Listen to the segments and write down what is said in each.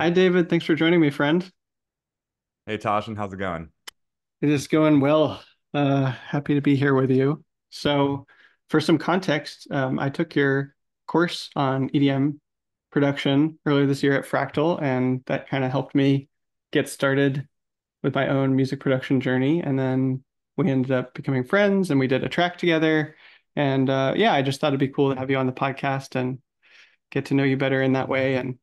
Hi, David. Thanks for joining me, friend. Hey Tasshin, how's it going? It is going well. Uh, happy to be here with you. So, for some context, um, I took your course on EDM production earlier this year at Fractal, and that kind of helped me get started with my own music production journey. And then we ended up becoming friends, and we did a track together. And uh, yeah, I just thought it'd be cool to have you on the podcast and get to know you better in that way and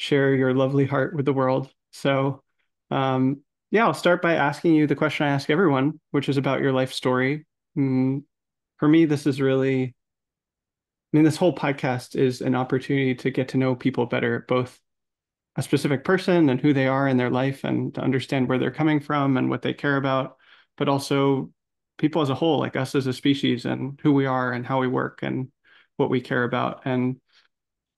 share your lovely heart with the world. So, um, yeah, I'll start by asking you the question I ask everyone, which is about your life story. Mm, for me, this is really, I mean, this whole podcast is an opportunity to get to know people better, both a specific person and who they are in their life and to understand where they're coming from and what they care about, but also people as a whole, like us as a species and who we are and how we work and what we care about. And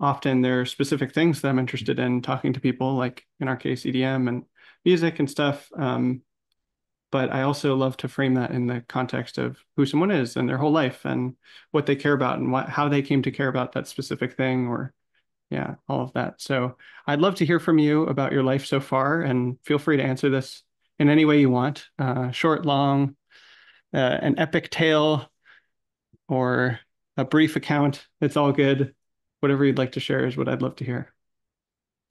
often there are specific things that I'm interested in talking to people, like in our case, EDM and music and stuff. Um, but I also love to frame that in the context of who someone is and their whole life and what they care about and how they came to care about that specific thing or yeah, all of that. So I'd love to hear from you about your life so far and feel free to answer this in any way you want. Uh, short, long, uh, an epic tale or a brief account. It's all good. Whatever you'd like to share is what I'd love to hear.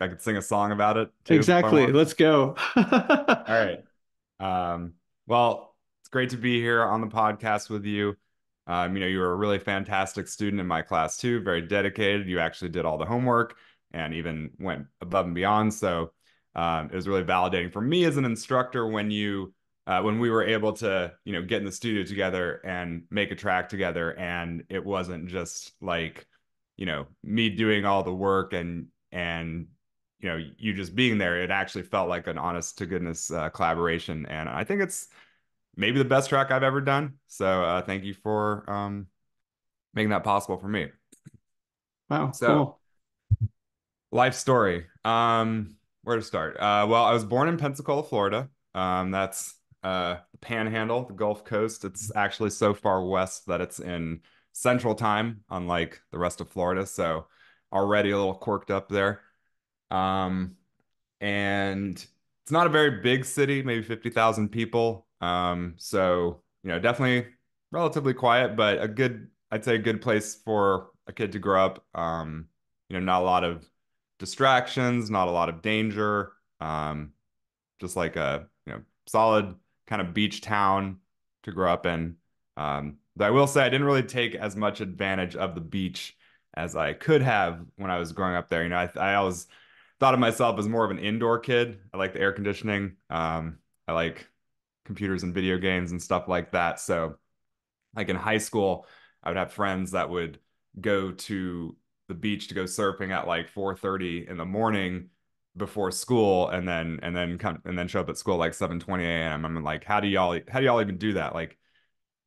I could sing a song about it too. Exactly. Let's go. All right. Um, well, it's great to be here on the podcast with you. Um, you know, you were a really fantastic student in my class too, very dedicated. You actually did all the homework and even went above and beyond. So um, it was really validating for me as an instructor when you uh, when we were able to, you know, get in the studio together and make a track together, and it wasn't just like, you know, me doing all the work and and you know you just being there it actually felt like an honest to goodness uh, collaboration. And i think it's maybe the best track i've ever done. So uh, thank you for um, making that possible for me. Wow so cool. life story. Um where to start? Uh well i was born in pensacola florida. Um that's uh the panhandle the gulf coast. It's actually so far west that it's in central time unlike the rest of florida so already a little quirked up there um, and it's not a very big city, maybe 50,000 people. Um, so, you know, definitely relatively quiet, but a good, I'd say a good place for a kid to grow up. Um, you know, not a lot of distractions, not a lot of danger. Um, just like a, you know, solid kind of beach town to grow up in. Um, I will say I didn't really take as much advantage of the beach as I could have when I was growing up there. You know, I, I always thought of myself as more of an indoor kid. I like the air conditioning. Um, I like computers and video games and stuff like that. So, like in high school, I would have friends that would go to the beach to go surfing at like 4:30 in the morning before school and then and then come and then show up at school like 7:20 a.m. I'm like, how do y'all how do y'all even do that? Like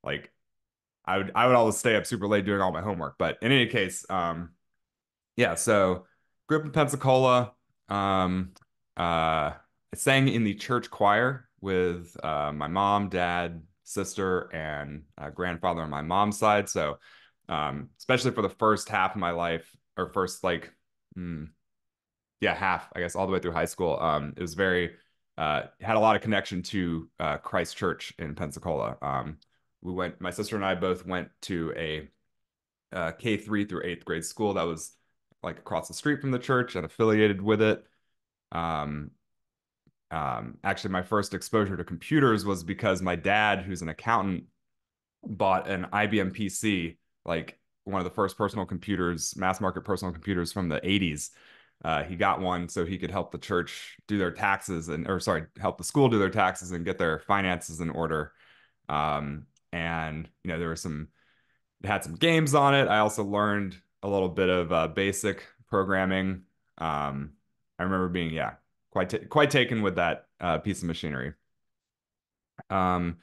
like I would I would always stay up super late doing all my homework. But in any case, um yeah, so grew up in Pensacola, um, uh, I sang in the church choir with uh, my mom, dad, sister, and uh, grandfather on my mom's side. So, um, especially for the first half of my life, or first like, mm, yeah, half, I guess, all the way through high school, um, it was very uh, had a lot of connection to uh, Christ Church in Pensacola. Um, we went, my sister and I both went to a uh, K three through eighth grade school that was like across the street from the church and affiliated with it. Um, um, actually, my first exposure to computers was because my dad, who's an accountant, bought an IBM PC, like one of the first personal computers, mass market personal computers from the 80s. Uh, he got one so he could help the church do their taxes and, or sorry, help the school do their taxes and get their finances in order. Um, and you know, there were some, it had some games on it. I also learned a little bit of uh, basic programming. Um, I remember being yeah quite ta- quite taken with that uh, piece of machinery. Um,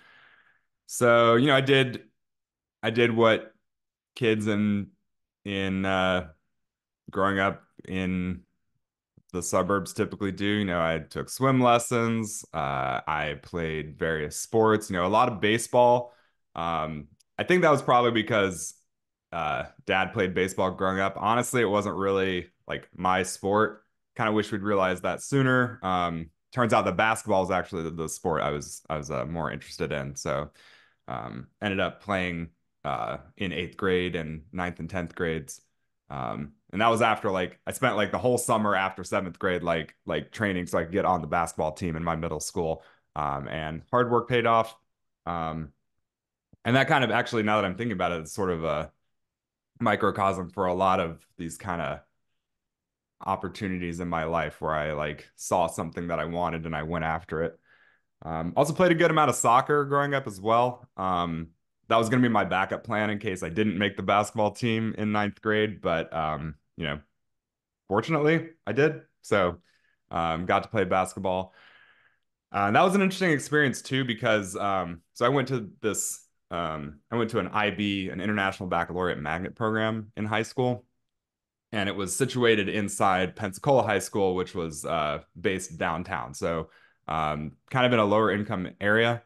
so you know I did I did what kids in in uh, growing up in the suburbs typically do. You know, I took swim lessons. Uh, I played various sports. You know, a lot of baseball. Um, I think that was probably because uh, dad played baseball growing up. Honestly, it wasn't really like my sport. kind of wish we'd realized that sooner. Um, turns out that basketball is actually the, the sport I was I was uh, more interested in. So um, ended up playing uh, in eighth grade and ninth and tenth grades. Um, and that was after like I spent like the whole summer after seventh grade like like training so I could get on the basketball team in my middle school. Um, and hard work paid off. Um, and that kind of actually now that I'm thinking about it, it's sort of a microcosm for a lot of these kind of opportunities in my life where I like saw something that I wanted and I went after it. Um, also played a good amount of soccer growing up as well. Um, that was going to be my backup plan in case I didn't make the basketball team in ninth grade, but um, you know, fortunately I did. So um, got to play basketball. Uh, and that was an interesting experience too because um, so I went to this um, I went to an IB, an International Baccalaureate Magnet program in high school, and it was situated inside Pensacola High School, which was uh, based downtown. So um, kind of in a lower income area.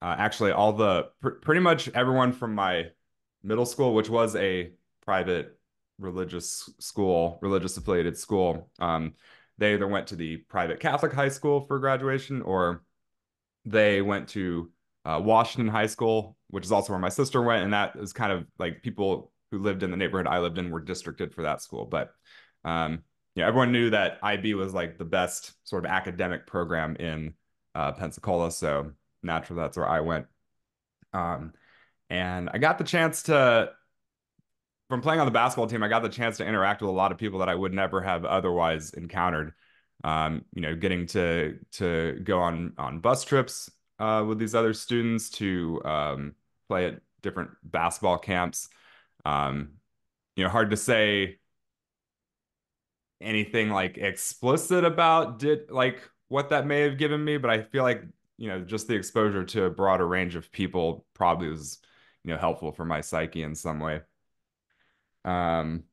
Uh, actually, all the pr pretty much everyone from my middle school, which was a private religious school, religious affiliated school, um, they either went to the private Catholic high school for graduation or they went to uh, Washington High School, which is also where my sister went. And that is kind of like people who lived in the neighborhood I lived in were districted for that school. But um, yeah, everyone knew that IB was like the best sort of academic program in uh, Pensacola. So naturally, that's where I went. Um, and I got the chance to, from playing on the basketball team, I got the chance to interact with a lot of people that I would never have otherwise encountered. Um, you know, getting to to go on on bus trips uh, with these other students to um, play at different basketball camps. Um, you know, hard to say anything like explicit about did like what that may have given me, but I feel like you know just the exposure to a broader range of people probably was you know helpful for my psyche in some way. Um,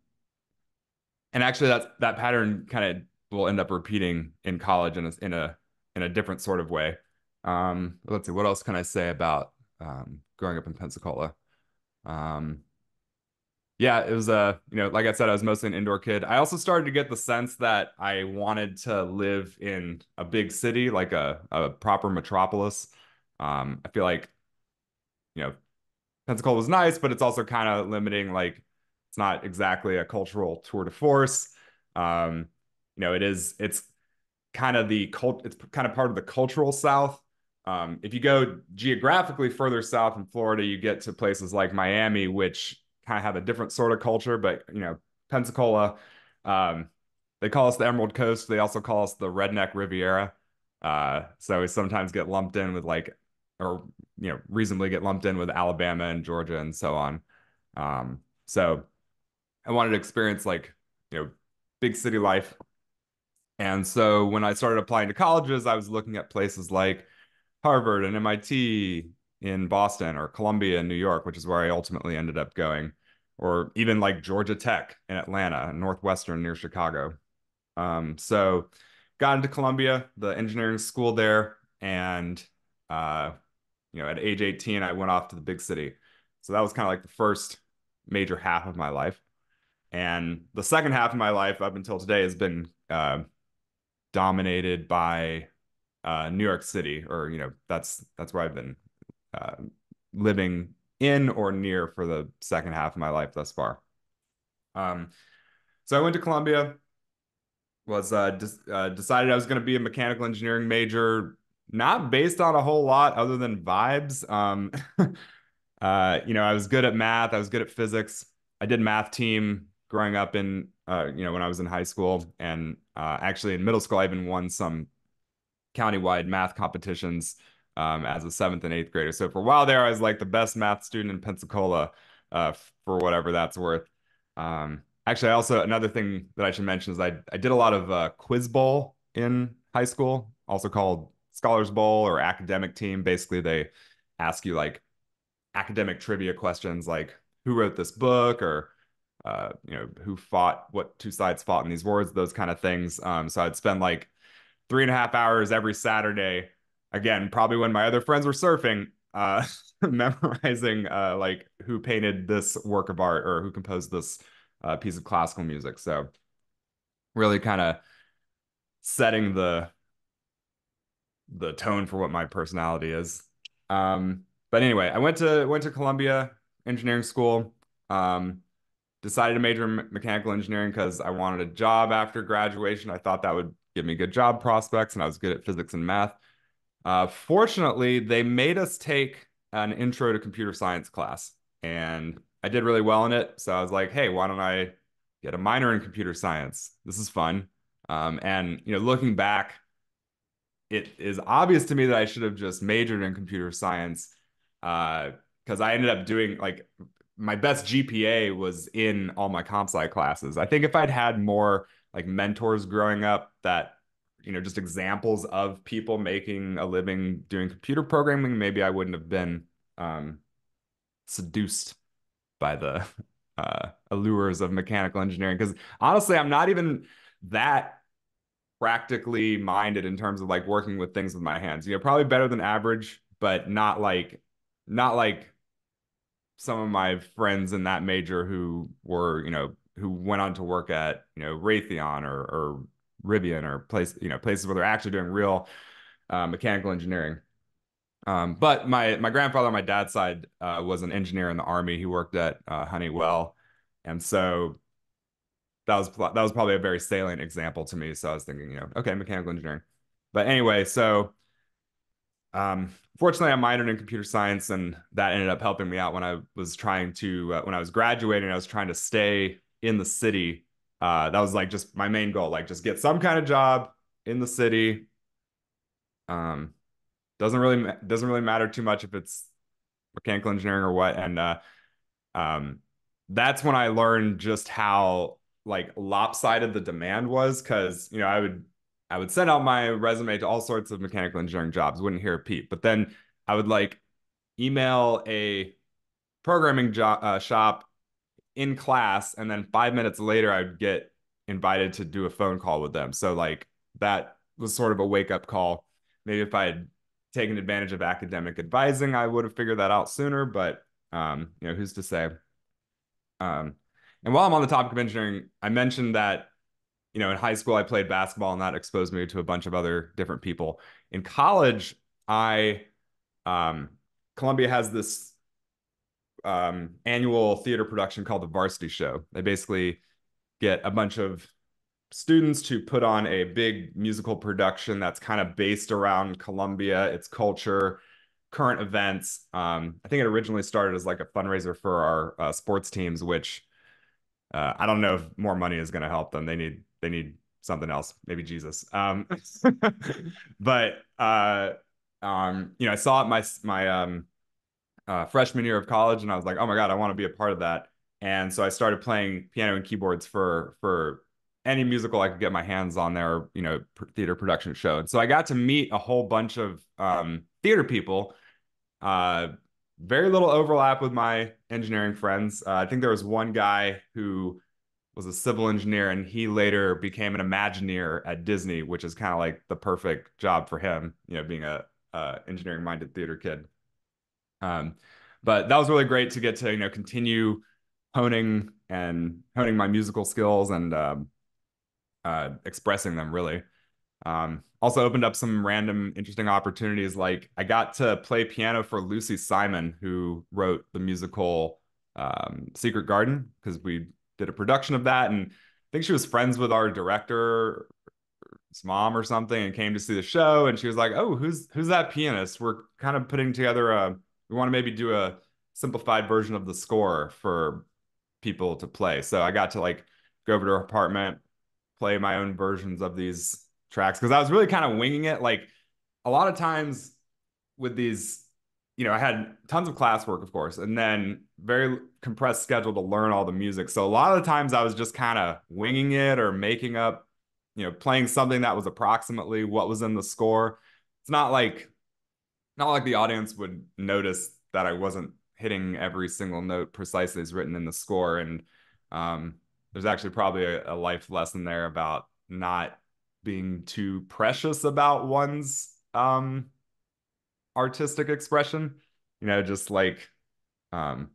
and actually, that that pattern kind of will end up repeating in college in a in a in a different sort of way. Um, let's see, what else can I say about um, growing up in Pensacola? Um, yeah, it was a, you know, like I said, I was mostly an indoor kid. I also started to get the sense that I wanted to live in a big city, like a, a proper metropolis. Um, I feel like, you know, Pensacola was nice, but it's also kind of limiting. Like, it's not exactly a cultural tour de force. Um, you know, it is, it's kind of the cult, it's kind of part of the cultural South. Um, if you go geographically further south in Florida, you get to places like Miami, which kind of have a different sort of culture, but you know, Pensacola, um, they call us the Emerald Coast. They also call us the Redneck Riviera. Uh, so we sometimes get lumped in with like, or you know, reasonably get lumped in with Alabama and Georgia and so on. Um, so I wanted to experience like, you know, big city life. And so when I started applying to colleges, I was looking at places like Harvard and MIT, in Boston or Columbia in New York, which is where I ultimately ended up going, or even like Georgia Tech in Atlanta, Northwestern near Chicago. Um, so got into Columbia, the engineering school there, and uh, you know, at age 18, I went off to the big city. So that was kind of like the first major half of my life. And the second half of my life up until today has been uh, dominated by uh, New York City, or you know, that's that's where I've been uh, living in or near for the second half of my life thus far. Um, so I went to Columbia, was uh, de- uh, decided I was going to be a mechanical engineering major, not based on a whole lot other than vibes. Um, uh, you know, I was good at math, I was good at physics. I did math team growing up in, uh, you know, when I was in high school, and uh, actually in middle school, I even won some countywide math competitions um, as a seventh and eighth grader. So for a while there, I was like the best math student in Pensacola uh, for whatever that's worth. Um, actually, I also another thing that I should mention is I, I did a lot of uh, quiz bowl in high school, also called Scholars Bowl or academic team. Basically, they ask you like academic trivia questions like who wrote this book or uh, you know who fought what two sides fought in these wars those kind of things um, so i'd spend like three and a half hours every saturday again, probably when my other friends were surfing, uh, memorizing uh, like who painted this work of art or who composed this uh, piece of classical music. So really kind of setting the the tone for what my personality is. Um, but anyway, I went to went to Columbia Engineering School. Um, decided to major in mechanical engineering because I wanted a job after graduation. I thought that would give me good job prospects, and I was good at physics and math. Uh, fortunately, they made us take an intro to computer science class, and I did really well in it. So I was like, hey, why don't I get a minor in computer science? This is fun. Um, and you know, looking back, it is obvious to me that I should have just majored in computer science because uh, I ended up doing like my best GPA was in all my comp sci classes. I think if I'd had more like mentors growing up that you know just examples of people making a living doing computer programming, maybe I wouldn't have been um, seduced by the uh, allures of mechanical engineering. Because honestly, I'm not even that practically minded in terms of like working with things with my hands. You know, probably better than average, but not like not like some of my friends in that major who were, you know, who went on to work at, you know, Raytheon or or Rivian or place, you know, places where they're actually doing real uh, mechanical engineering. Um, but my my grandfather on my dad's side uh, was an engineer in the army. He worked at uh, Honeywell, and so that was that was probably a very salient example to me. So I was thinking, you know, okay, mechanical engineering. But anyway, so um, fortunately, I minored in computer science, and that ended up helping me out when I was trying to uh, when I was graduating. I was trying to stay in the city. Uh, that was like just my main goal, like just get some kind of job in the city. Um, doesn't really doesn't really matter too much if it's mechanical engineering or what. And uh, um, that's when I learned just how like lopsided the demand was because you know I would I would send out my resume to all sorts of mechanical engineering jobs, wouldn't hear a peep. But then I would like email a programming job uh, shop in class, and then five minutes later I'd get invited to do a phone call with them. So like that was sort of a wake up call. Maybe if I had taken advantage of academic advising, I would have figured that out sooner. But um, you know, who's to say? Um, and while I'm on the topic of engineering, I mentioned that, you know, in high school, I played basketball and that exposed me to a bunch of other different people. In college, I, um, Columbia has this um, annual theater production called the Varsity Show. They basically get a bunch of students to put on a big musical production that's kind of based around Columbia, its culture, current events. Um, I think it originally started as like a fundraiser for our uh, sports teams, which uh, I don't know if more money is going to help them. They need they need something else, maybe Jesus. Um, but uh, um, you know, I saw it my my um, uh, freshman year of college, and I was like, oh my god, I want to be a part of that. And so I started playing piano and keyboards for for any musical I could get my hands on there, you know, theater production show. And so I got to meet a whole bunch of um, theater people. Uh, very little overlap with my engineering friends. Uh, I think there was one guy who was a civil engineer and he later became an Imagineer at Disney, which is kind of like the perfect job for him, you know, being a, a engineering minded theater kid. Um, but that was really great to get to, you know, continue honing and honing my musical skills and um, uh, expressing them really. Um, also opened up some random interesting opportunities. Like I got to play piano for Lucy Simon, who wrote the musical um, Secret Garden, because we did a production of that, and I think she was friends with our director, his mom or something, and came to see the show. And she was like, "Oh, who's who's that pianist? We're kind of putting together a. We want to maybe do a simplified version of the score for people to play." So I got to like go over to her apartment, play my own versions of these tracks because I was really kind of winging it. Like a lot of times with these, you know, I had tons of classwork, of course, and then very compressed schedule to learn all the music. So a lot of the times I was just kind of winging it or making up, you know, playing something that was approximately what was in the score. It's not like not like the audience would notice that I wasn't hitting every single note precisely as written in the score. And um, there's actually probably a, a life lesson there about not being too precious about one's um artistic expression you know just like um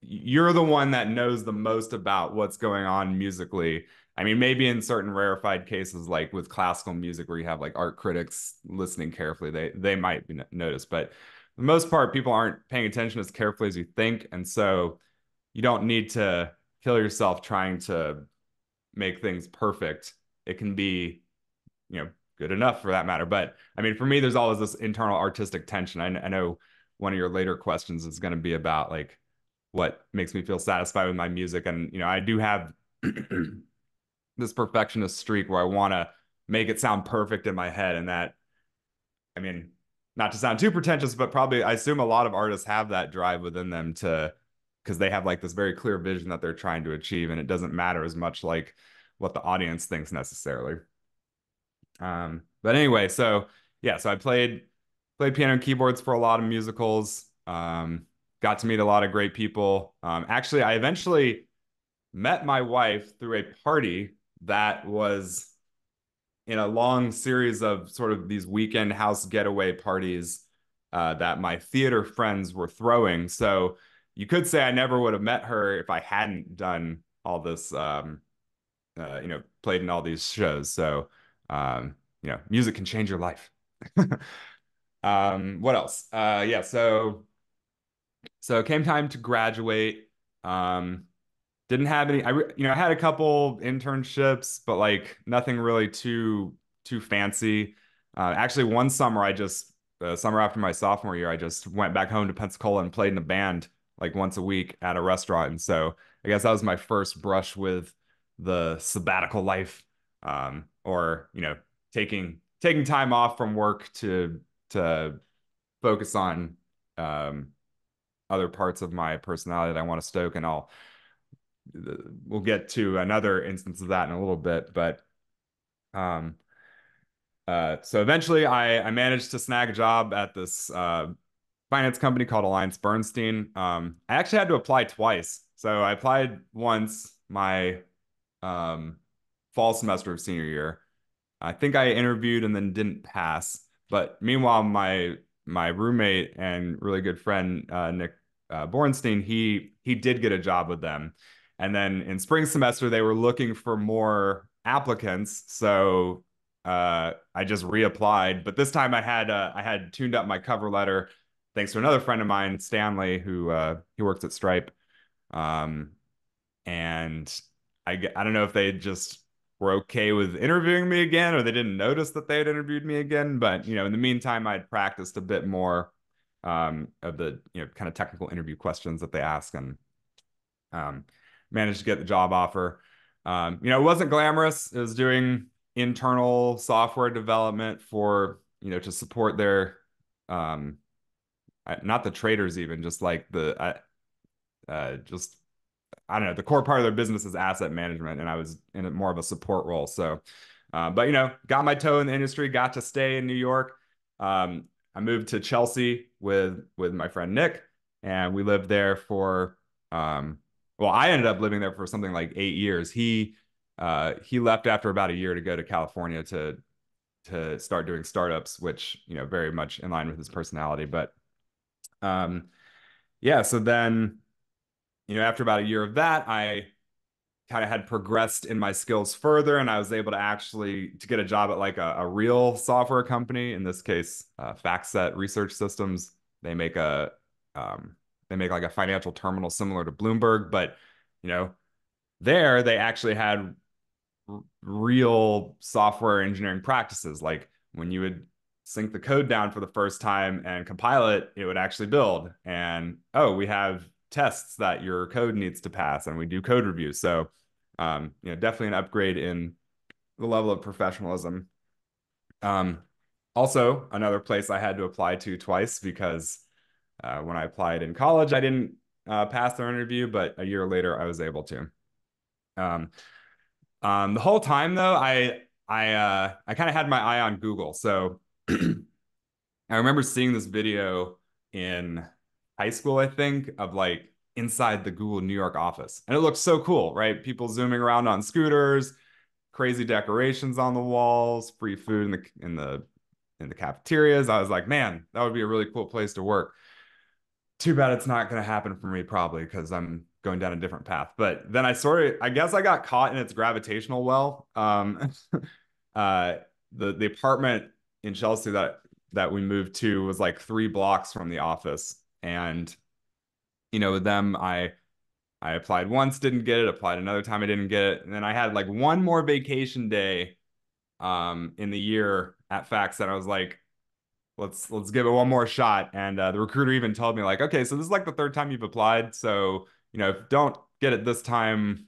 you're the one that knows the most about what's going on musically I mean, maybe in certain rarefied cases, like with classical music, where you have like art critics listening carefully, they they might be noticed. But the most part, people aren't paying attention as carefully as you think, and so you don't need to kill yourself trying to make things perfect. It can be, you know, good enough for that matter. But I mean, for me, there's always this internal artistic tension. I, I know one of your later questions is going to be about like what makes me feel satisfied with my music, and you know, I do have this perfectionist streak where I want to make it sound perfect in my head. And that, I mean, not to sound too pretentious, but probably I assume a lot of artists have that drive within them to, because they have like this very clear vision that they're trying to achieve. And it doesn't matter as much like what the audience thinks necessarily. Um, but anyway, so yeah, so I played played piano and keyboards for a lot of musicals. Um, got to meet a lot of great people. Um, actually, I eventually met my wife through a party that was in a long series of sort of these weekend house getaway parties uh, that my theater friends were throwing. So you could say I never would have met her if I hadn't done all this, um, uh, you know, played in all these shows. So, um, you know, music can change your life. um, what else? Uh, yeah. So, so it came time to graduate. Um, didn't have any. I you know I had a couple internships, but like nothing really too too fancy. Uh, actually, one summer I just the summer after my sophomore year, I just went back home to Pensacola and played in a band like once a week at a restaurant. And so I guess that was my first brush with the sabbatical life, um, or you know taking taking time off from work to to focus on um, other parts of my personality that I want to stoke, and I'll we'll get to another instance of that in a little bit, but um, uh, so eventually I, I managed to snag a job at this uh, finance company called Alliance Bernstein. Um, I actually had to apply twice. So I applied once my um, fall semester of senior year. I think I interviewed and then didn't pass. But meanwhile, my my roommate and really good friend uh, Nick uh, Bornstein, he he did get a job with them, and then in spring semester, they were looking for more applicants. So uh, I just reapplied, but this time I had uh, I had tuned up my cover letter thanks to another friend of mine, Stanley, who uh, he works at Stripe, um, and I I don't know if they just were okay with interviewing me again or they didn't notice that they had interviewed me again, but you know in the meantime I'd practiced a bit more um, of the you know kind of technical interview questions that they ask and um, managed to get the job offer. Um, you know, it wasn't glamorous. It was doing internal software development for, you know, to support their, um, not the traders even, just like the, uh, just, I don't know, the core part of their business is asset management. And I was in a, more of a support role. So, uh, but, you know, got my toe in the industry, got to stay in New York. Um, I moved to Chelsea with, with my friend Nick and we lived there for, um, well, I ended up living there for something like eight years. He uh, he left after about a year to go to California to to start doing startups, which you know very much in line with his personality. But um, yeah, so then you know after about a year of that, I kind of had progressed in my skills further, and I was able to actually to get a job at like a, a real software company. In this case, uh, FactSet Research Systems. They make a um, they make like a financial terminal similar to Bloomberg, but you know, there they actually had r- real software engineering practices. Like when you would sync the code down for the first time and compile it, it would actually build. And oh, we have tests that your code needs to pass, and we do code reviews. So, um, you know, definitely an upgrade in the level of professionalism. Um, also, another place I had to apply to twice because uh, when I applied in college, I didn't uh, pass their interview, but a year later, I was able to. Um, um, the whole time though, I I uh, I kind of had my eye on Google. So I remember seeing this video in high school, I think, of like inside the Google New York office, and it looked so cool, right? People zooming around on scooters, crazy decorations on the walls, free food in the in the in the cafeterias. I was like, man, that would be a really cool place to work too bad it's not going to happen for me probably because I'm going down a different path. But then I sort of, I guess I got caught in its gravitational well. Um, uh, the the apartment in Chelsea that that we moved to was like three blocks from the office, and you know, with them, I I applied once, didn't get it. Applied another time, I didn't get it, and then I had like one more vacation day, um, in the year at Fax that I was like, let's let's give it one more shot. And uh, the recruiter even told me like, okay, so this is like the third time you've applied, so you know, if don't get it this time,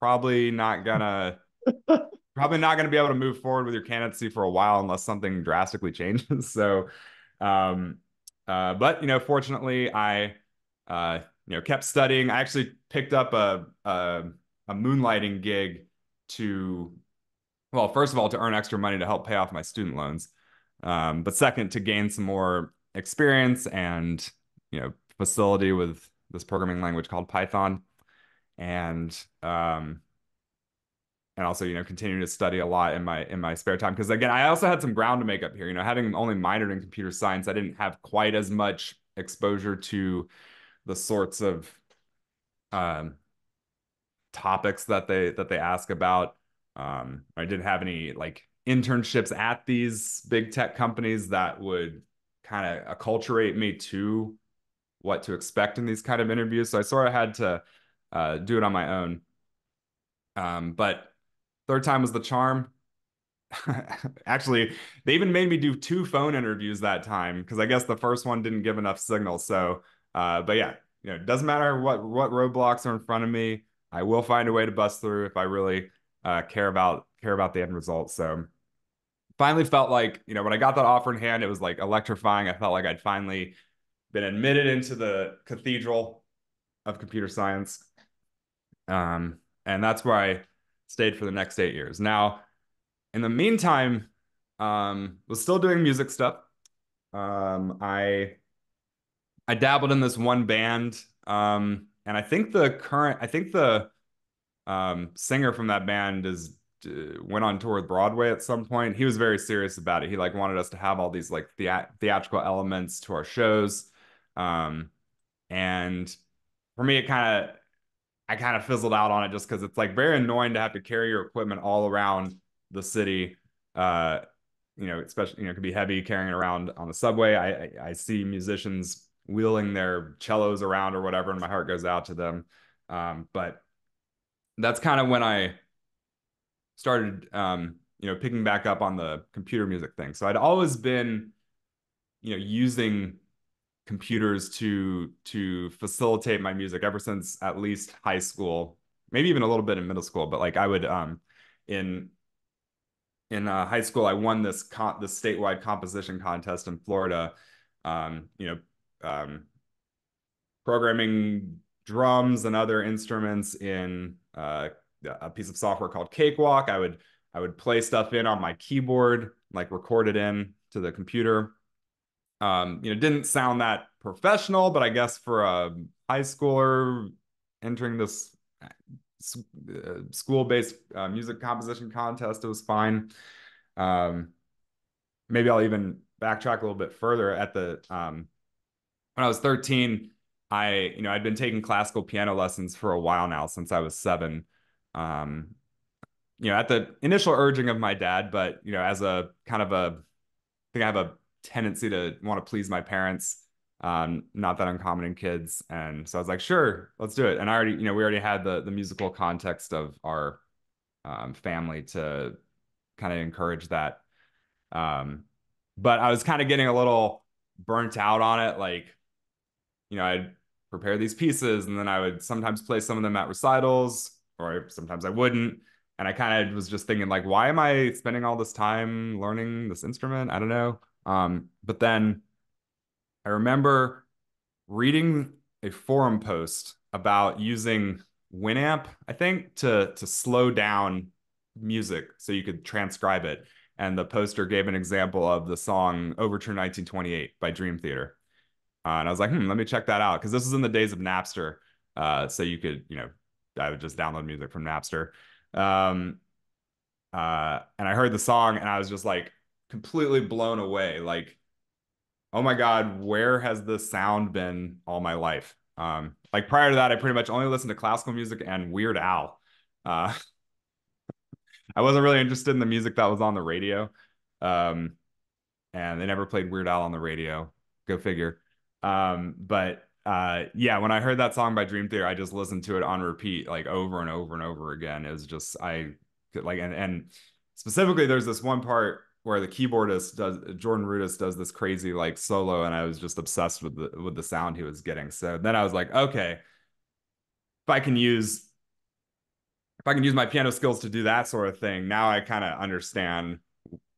probably not gonna probably not gonna be able to move forward with your candidacy for a while unless something drastically changes. so, um, uh, but you know, fortunately, I uh, you know kept studying. I actually picked up a a, a moonlighting gig to well, first of all, to earn extra money to help pay off my student loans. Um, but second, to gain some more experience and you know facility with this programming language called Python, and um, and also you know continue to study a lot in my in my spare time because again I also had some ground to make up here. You know, having only minored in computer science, I didn't have quite as much exposure to the sorts of um, topics that they that they ask about. Um, I didn't have any like internships at these big tech companies that would kind of acculturate me to what to expect in these kind of interviews. So I sort of had to uh, do it on my own. Um, but third time was the charm. Actually, they even made me do two phone interviews that time because I guess the first one didn't give enough signal. So, uh, but yeah, you know, it doesn't matter what what roadblocks are in front of me. I will find a way to bust through if I really uh, care about care about the end result. So finally felt like, you know, when I got that offer in hand, it was like electrifying. I felt like I'd finally been admitted into the cathedral of computer science. Um, and that's where I stayed for the next eight years. Now, in the meantime, um, was still doing music stuff. Um, I I dabbled in this one band, um, and I think the current, I think the um, singer from that band is went on tour with Broadway at some point. He was very serious about it. He like wanted us to have all these like the- theatrical elements to our shows. Um, and for me, it kind of, I kind of fizzled out on it just because it's like very annoying to have to carry your equipment all around the city. Uh, you know, especially, you know, it could be heavy carrying it around on the subway. I, I, I see musicians wheeling their cellos around or whatever, and my heart goes out to them. Um, but that's kind of when I started um, you know picking back up on the computer music thing. So i'd always been you know using computers to to facilitate my music ever since at least high school maybe even a little bit in middle school. But like i would um in in uh, high school i won this con- this statewide composition contest in florida um you know um programming drums and other instruments in uh a piece of software called Cakewalk. I would I would play stuff in on my keyboard, like record it in to the computer. Um, you know, didn't sound that professional, but I guess for a high schooler entering this uh, school-based uh, music composition contest, it was fine. Um, maybe I'll even backtrack a little bit further. At the um, when I was 13, I you know I'd been taking classical piano lessons for a while now since I was seven um, you know, at the initial urging of my dad, but you know, as a kind of a, I think I have a tendency to want to please my parents. Um, not that uncommon in kids, and so I was like, sure, let's do it. And I already, you know, we already had the the musical context of our um, family to kind of encourage that. Um, but I was kind of getting a little burnt out on it, like, you know, I'd prepare these pieces, and then I would sometimes play some of them at recitals or sometimes I wouldn't. And I kind of was just thinking, like, why am I spending all this time learning this instrument? I don't know. Um, but then I remember reading a forum post about using Winamp, I think, to to slow down music so you could transcribe it. And the poster gave an example of the song Overture 1928 by Dream Theater. Uh, and I was like, hmm, let me check that out because this was in the days of Napster. Uh, so you could, you know, I would just download music from Napster. Um, uh, and I heard the song and I was just like completely blown away. Like, oh my God, where has the sound been all my life? Um, like prior to that, I pretty much only listened to classical music and Weird Al. Uh, I wasn't really interested in the music that was on the radio. Um, and they never played Weird Al on the radio. Go figure. Um, but uh, yeah, when I heard that song by Dream Theater, I just listened to it on repeat, like over and over and over again. It was just I like and and specifically, there's this one part where the keyboardist does Jordan Rudess does this crazy like solo, and I was just obsessed with the with the sound he was getting. So then I was like, okay, if I can use if I can use my piano skills to do that sort of thing, now I kind of understand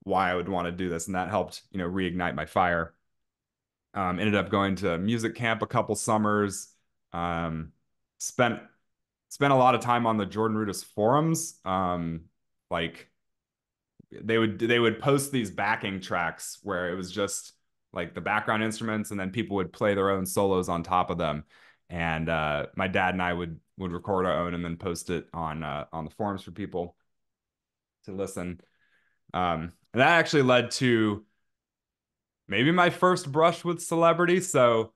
why I would want to do this, and that helped you know reignite my fire. Um, ended up going to music camp a couple summers. Um, spent spent a lot of time on the Jordan Rudess forums. Um, like they would they would post these backing tracks where it was just like the background instruments, and then people would play their own solos on top of them. And uh, my dad and I would would record our own and then post it on uh, on the forums for people to listen. Um, and that actually led to maybe my first brush with celebrity. So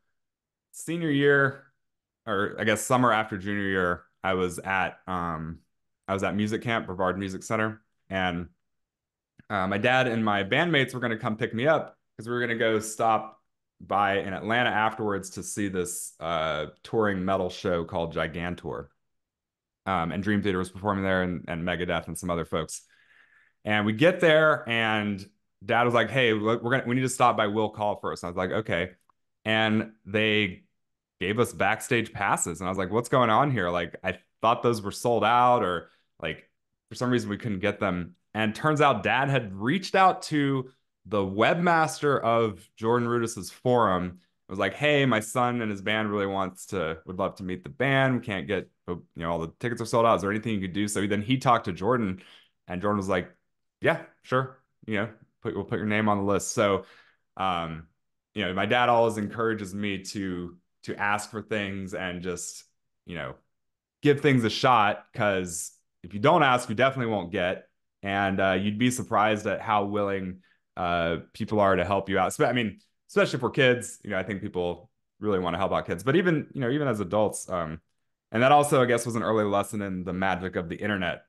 senior year, or I guess summer after junior year, I was at um, I was at music camp, Brevard Music Center, and uh, my dad and my bandmates were going to come pick me up because we were going to go stop by in Atlanta afterwards to see this uh, touring metal show called Gigantour. Um, and Dream Theater was performing there, and, and Megadeth and some other folks. And we get there, and Dad was like, "Hey, we're gonna we need to stop by Will Call first. I was like, "Okay," and they gave us backstage passes, and I was like, "What's going on here?" Like, I thought those were sold out, or like for some reason we couldn't get them. And turns out Dad had reached out to the webmaster of Jordan Rudess's forum It was like, "Hey, my son and his band really wants to would love to meet the band. We can't get you know all the tickets are sold out. Is there anything you could do?" So then he talked to Jordan, and Jordan was like, "Yeah, sure. You know, put we'll put your name on the list." So, um, you know, my dad always encourages me to to ask for things and just you know give things a shot because if you don't ask, you definitely won't get, and uh, you'd be surprised at how willing uh, people are to help you out. I mean, especially for kids, you know, I think people really want to help out kids, but even, you know, even as adults, um, and that also, I guess, was an early lesson in the magic of the internet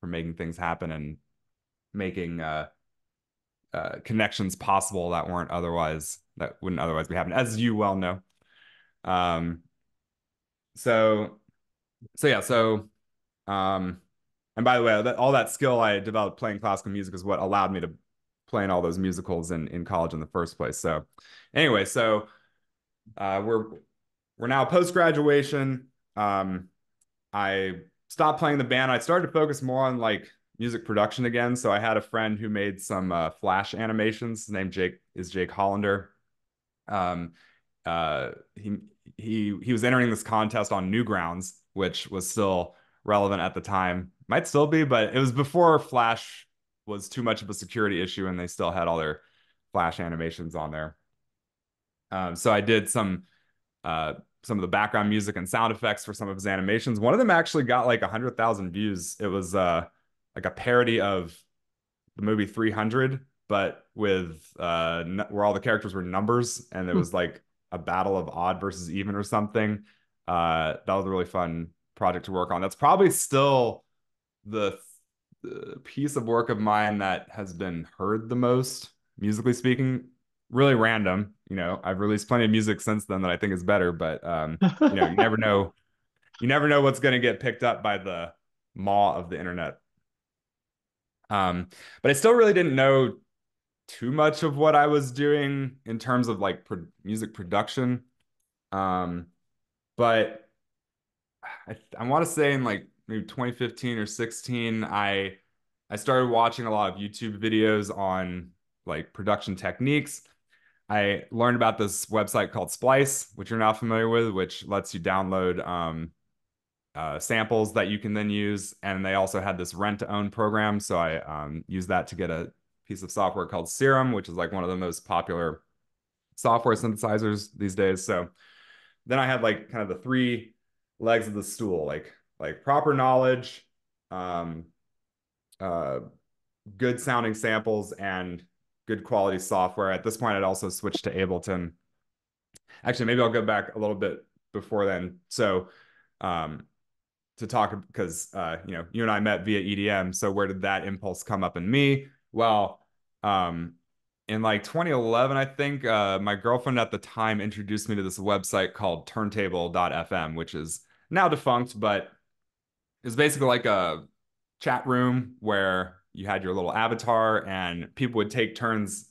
for making things happen and making uh, uh, connections possible that weren't otherwise that wouldn't otherwise be happening, as you well know. Um, so, so yeah, so, um, and by the way, that, all that skill I developed playing classical music is what allowed me to playing all those musicals in in college in the first place. So anyway, so uh, we're we're now post graduation. Um, I stopped playing the band. I started to focus more on like music production again. So I had a friend who made some uh, flash animations. His name Jake is Jake Hollander. Um, uh, he he he was entering this contest on Newgrounds, which was still relevant at the time. Might still be, but it was before Flash was too much of a security issue and they still had all their flash animations on there. Um, so I did some uh, some of the background music and sound effects for some of his animations. One of them actually got like a hundred thousand views. It was uh, like a parody of the movie 300, but with uh, where all the characters were numbers and it hmm. was like a battle of odd versus even or something. Uh, that was a really fun project to work on. That's probably still the piece of work of mine that has been heard the most, musically speaking. Really random, you know. I've released plenty of music since then that I think is better, but um, you know, you never know. You never know what's going to get picked up by the maw of the internet. Um, but I still really didn't know too much of what I was doing in terms of like pro- music production. Um, but I, I want to say in like maybe 2015 or 16, I I started watching a lot of YouTube videos on like production techniques. I learned about this website called Splice, which you're not familiar with, which lets you download um, uh, samples that you can then use. And they also had this rent to own program. So I um, used that to get a piece of software called Serum, which is like one of the most popular software synthesizers these days. So then I had like kind of the three legs of the stool, like like proper knowledge, um, uh, good sounding samples, and good quality software. At this point, I'd also switched to Ableton. Actually, maybe I'll go back a little bit before then. So um, to talk because uh, you know you and I met via EDM. So where did that impulse come up in me? Well, um, in like 2011, I think uh, my girlfriend at the time introduced me to this website called Turntable.fm, which is now defunct, but it's basically like a chat room where you had your little avatar and people would take turns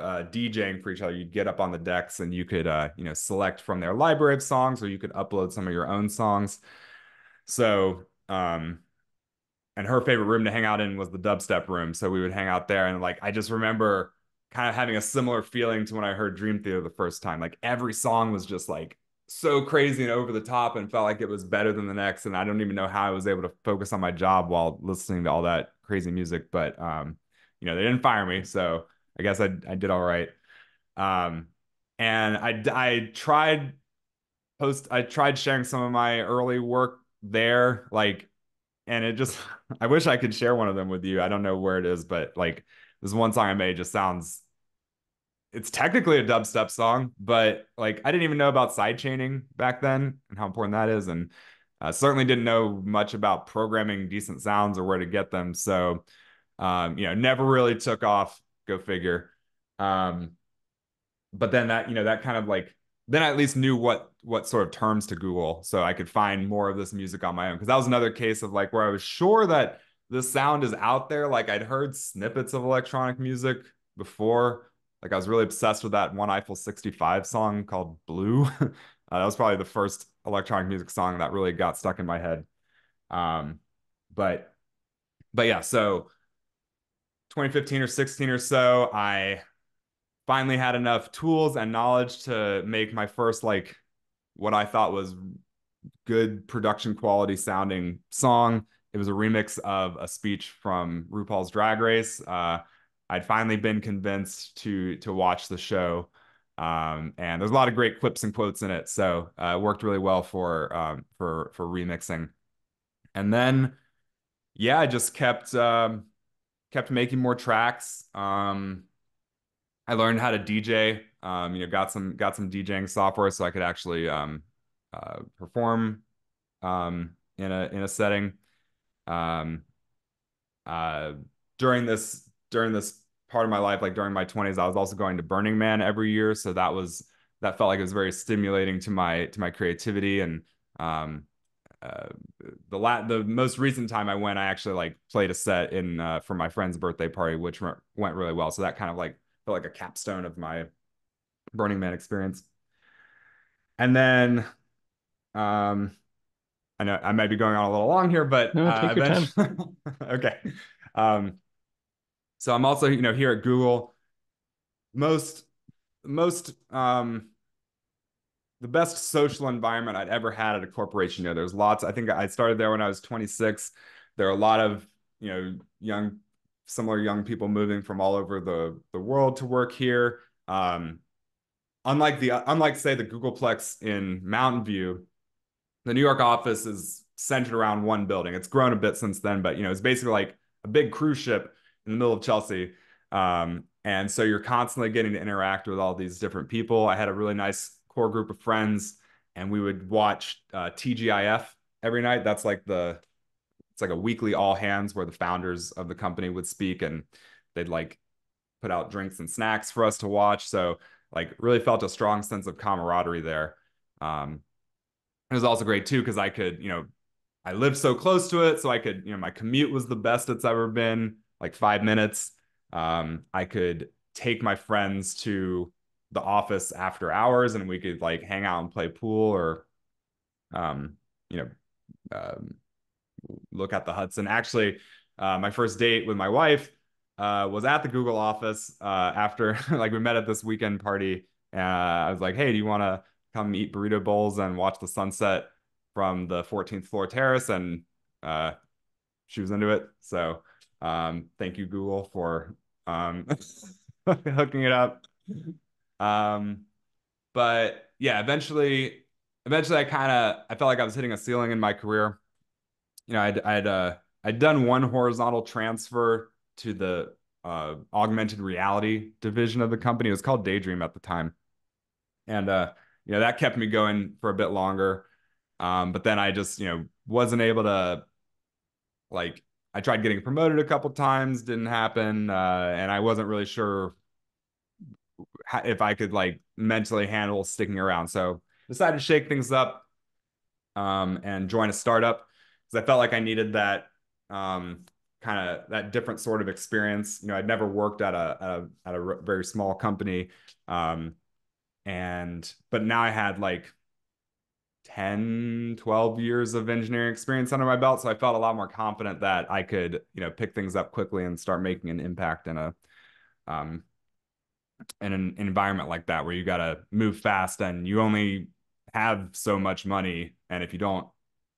uh, DJing for each other. You'd get up on the decks and you could, uh, you know, select from their library of songs, or you could upload some of your own songs. So, um, and her favorite room to hang out in was the dubstep room. So we would hang out there, and like I just remember kind of having a similar feeling to when I heard Dream Theater the first time. Like every song was just like so crazy and over the top and felt like it was better than the next. And I don't even know how I was able to focus on my job while listening to all that crazy music. But um, you know, they didn't fire me, so I guess I I did all right. Um, and I I tried post I tried sharing some of my early work there, like, and it just I wish I could share one of them with you. I don't know where it is, but like this one song I made just sounds it's technically a dubstep song, but like I didn't even know about sidechaining back then and how important that is, and uh, certainly didn't know much about programming decent sounds or where to get them. So, um, you know, never really took off. Go figure. Um, but then that you know that kind of like then I at least knew what what sort of terms to Google, so I could find more of this music on my own. Because that was another case of like where I was sure that the sound is out there. Like I'd heard snippets of electronic music before, like I was really obsessed with that one Eiffel 65 song called Blue. uh, that was probably the first electronic music song that really got stuck in my head. Um, but but yeah, so 2015 or 16 or so, I finally had enough tools and knowledge to make my first like what I thought was good production quality sounding song. It was a remix of a speech from RuPaul's Drag Race. Uh, I'd finally been convinced to to watch the show. Um, and there's a lot of great clips and quotes in it, so uh, it worked really well for um, for for remixing. And then, yeah, I just kept um, kept making more tracks. Um, I learned how to DJ. Um, you know, got some got some DJing software so I could actually um, uh, perform um, in a in a setting. Um, uh, during this during this part of my life, like during my 20s, I was also going to Burning Man every year. So that was that felt like it was very stimulating to my to my creativity and um uh, the la- the most recent time I went, I actually like played a set in uh, for my friend's birthday party, which re- went really well. So that kind of like felt like a capstone of my Burning Man experience. And then, um, I know I might be going on a little long here, but no, uh, okay. Um, so I'm also, you know, here at Google. Most, most, um, the best social environment I'd ever had at a corporation. You know, there's lots. I think I started there when I was 26. There are a lot of, you know, young, similar young people moving from all over the the world to work here. Um, unlike the unlike say the Googleplex in Mountain View, the New York office is centered around one building. It's grown a bit since then, but you know, it's basically like a big cruise ship in the middle of Chelsea. Um, and so you're constantly getting to interact with all these different people. I had a really nice core group of friends, and we would watch uh, TGIF every night. That's like the it's like a weekly all hands where the founders of the company would speak and they'd like put out drinks and snacks for us to watch. So like really felt a strong sense of camaraderie there. Um, it was also great too because I could, you know, I lived so close to it, so I could, you know, my commute was the best it's ever been like five minutes. Um, I could take my friends to the office after hours and we could like hang out and play pool or, um, you know, um, look at the Hudson. Actually, uh, my first date with my wife uh, was at the Google office uh, after like we met at this weekend party. And I was like, hey, do you want to come eat burrito bowls and watch the sunset from the 14th floor terrace? And uh, she was into it. So um, thank you, Google, for um, hooking it up. Um, but yeah, eventually, eventually, I kind of I felt like I was hitting a ceiling in my career. You know, I'd I'd uh, I'd done one horizontal transfer to the uh, augmented reality division of the company. It was called Daydream at the time, and uh, you know, that kept me going for a bit longer. Um, but then I just, you know, wasn't able to like I tried getting promoted a couple times, didn't happen, uh, and I wasn't really sure if I could like mentally handle sticking around. So decided to shake things up um, and join a startup because I felt like I needed that um, kind of that different sort of experience. You know, I'd never worked at a at a, at a very small company, um, and but now I had like 10 12 years of engineering experience under my belt so i felt a lot more confident that i could you know pick things up quickly and start making an impact in a um in an environment like that where you got to move fast and you only have so much money and if you don't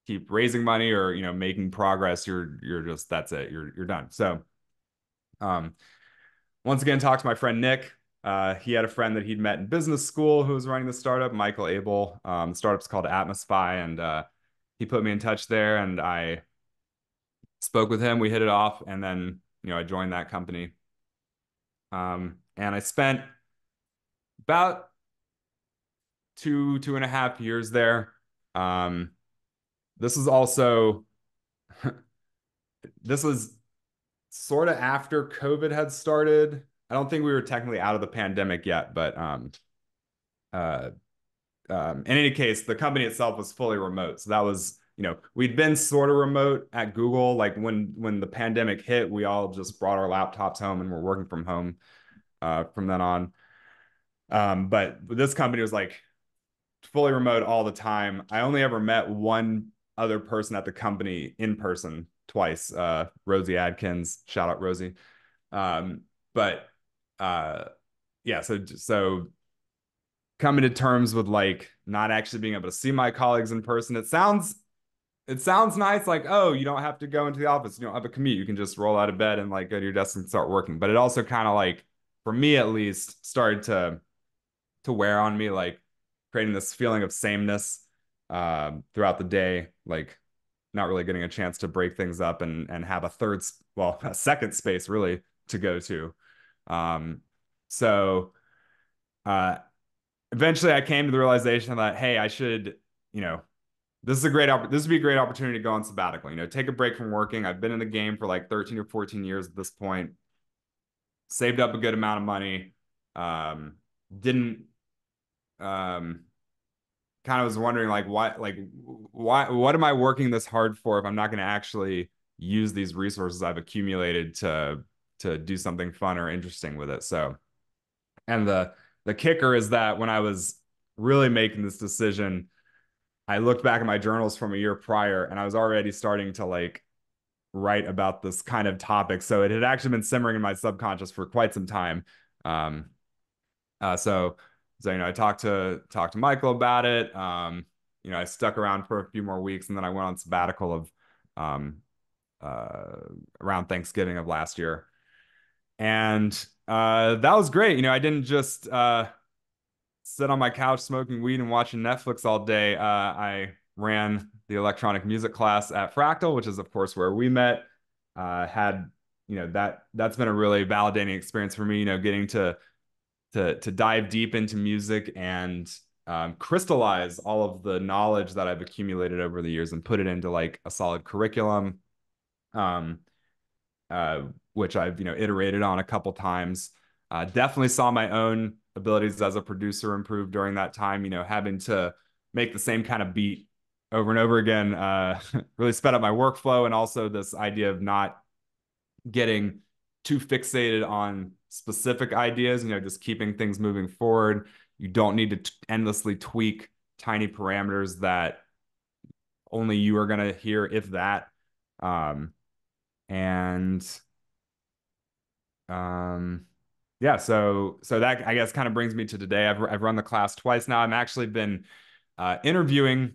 keep raising money or you know making progress you're you're just that's it you're you're done. So um once again talk to my friend nick. Uh, he had a friend that he'd met in business school who was running the startup michael abel. Um, the startup's called Atmosfy and uh, he put me in touch there and i spoke with him we hit it off and then you know i joined that company. Um, and I spent about two two and a half years there. Um, this is also this was sort of after COVID had started. I don't think we were technically out of the pandemic yet, but um, uh, um, in any case, the company itself was fully remote. So that was, you know, we'd been sort of remote at Google. Like when when the pandemic hit, we all just brought our laptops home and we're working from home uh, from then on. Um, but this company was like fully remote all the time. I only ever met one other person at the company in person twice. Uh, Rosie Adkins, shout out Rosie. Um, but uh, yeah, so so coming to terms with like not actually being able to see my colleagues in person. It sounds it sounds nice, like, oh, you don't have to go into the office, you don't have a commute, you can just roll out of bed and like go to your desk and start working. But it also kind of like for me at least, started to to wear on me, like creating this feeling of sameness um, throughout the day, like not really getting a chance to break things up and and have a third, well, a second space really to go to. Um, so uh, eventually, I came to the realization that hey, I should, you know, this is a great this would be a great opportunity to go on sabbatical. You know, take a break from working. I've been in the game for like 13 or 14 years at this point saved up a good amount of money. Um, didn't um, kind of was wondering like why like why what am I working this hard for if I'm not going to actually use these resources I've accumulated to to do something fun or interesting with it. So and the the kicker is that when I was really making this decision, I looked back at my journals from a year prior and I was already starting to like write about this kind of topic. So it had actually been simmering in my subconscious for quite some time. Um, uh, so, so you know, I talked to talked to Michael about it. Um, you know, I stuck around for a few more weeks, and then I went on sabbatical of um, uh, around Thanksgiving of last year, and uh, that was great. You know, I didn't just uh, sit on my couch smoking weed and watching Netflix all day. Uh, I ran the electronic music class at Fractal, which is of course where we met. Uh, had you know that that's been a really validating experience for me. You know, getting to to to dive deep into music and um, crystallize all of the knowledge that I've accumulated over the years and put it into like a solid curriculum, um, uh, which I've you know iterated on a couple times. Uh, definitely saw my own abilities as a producer improve during that time. You know, having to make the same kind of beat over and over again uh, really sped up my workflow and also this idea of not getting too fixated on specific ideas you know just keeping things moving forward. You don't need to t- endlessly tweak tiny parameters that only you are going to hear if that. Um and um yeah so so that i guess kind of brings me to today. I've, I've run the class twice now. I've actually been uh, interviewing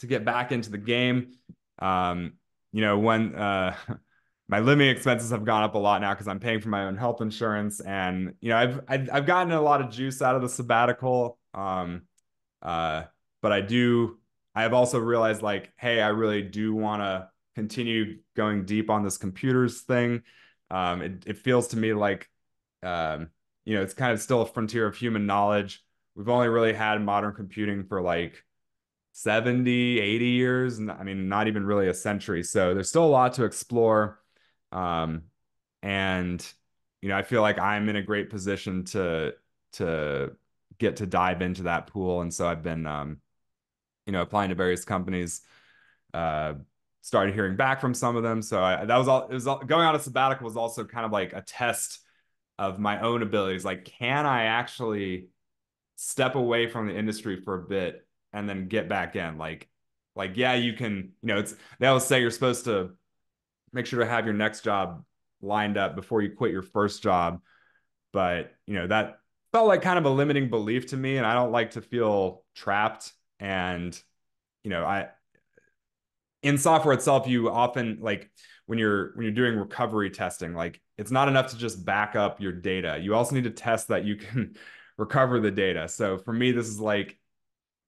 to get back into the game. Um, you know, when uh, my living expenses have gone up a lot now because I'm paying for my own health insurance, and you know, I've, I've I've gotten a lot of juice out of the sabbatical. Um, uh, but I do. I have also realized like, hey, I really do want to continue going deep on this computers thing. Um, it, it feels to me like, um, you know, it's kind of still a frontier of human knowledge we've only really had modern computing for like 70, 80 years. I mean, not even really a century. So there's still a lot to explore. Um, and you know, I feel like I'm in a great position to to get to dive into that pool. And so I've been um, you know, applying to various companies. Uh, started hearing back from some of them. So I, that was all. It was all, going on a sabbatical was also kind of like a test of my own abilities. Like, can I actually step away from the industry for a bit and then get back in? Like, like yeah, you can. You know, it's they always say you're supposed to make sure to have your next job lined up before you quit your first job. But you know that felt like kind of a limiting belief to me, and I don't like to feel trapped. And you know, I in software itself, you often like when you're when you're doing recovery testing, like it's not enough to just back up your data. You also need to test that you can recover the data. So for me, this is like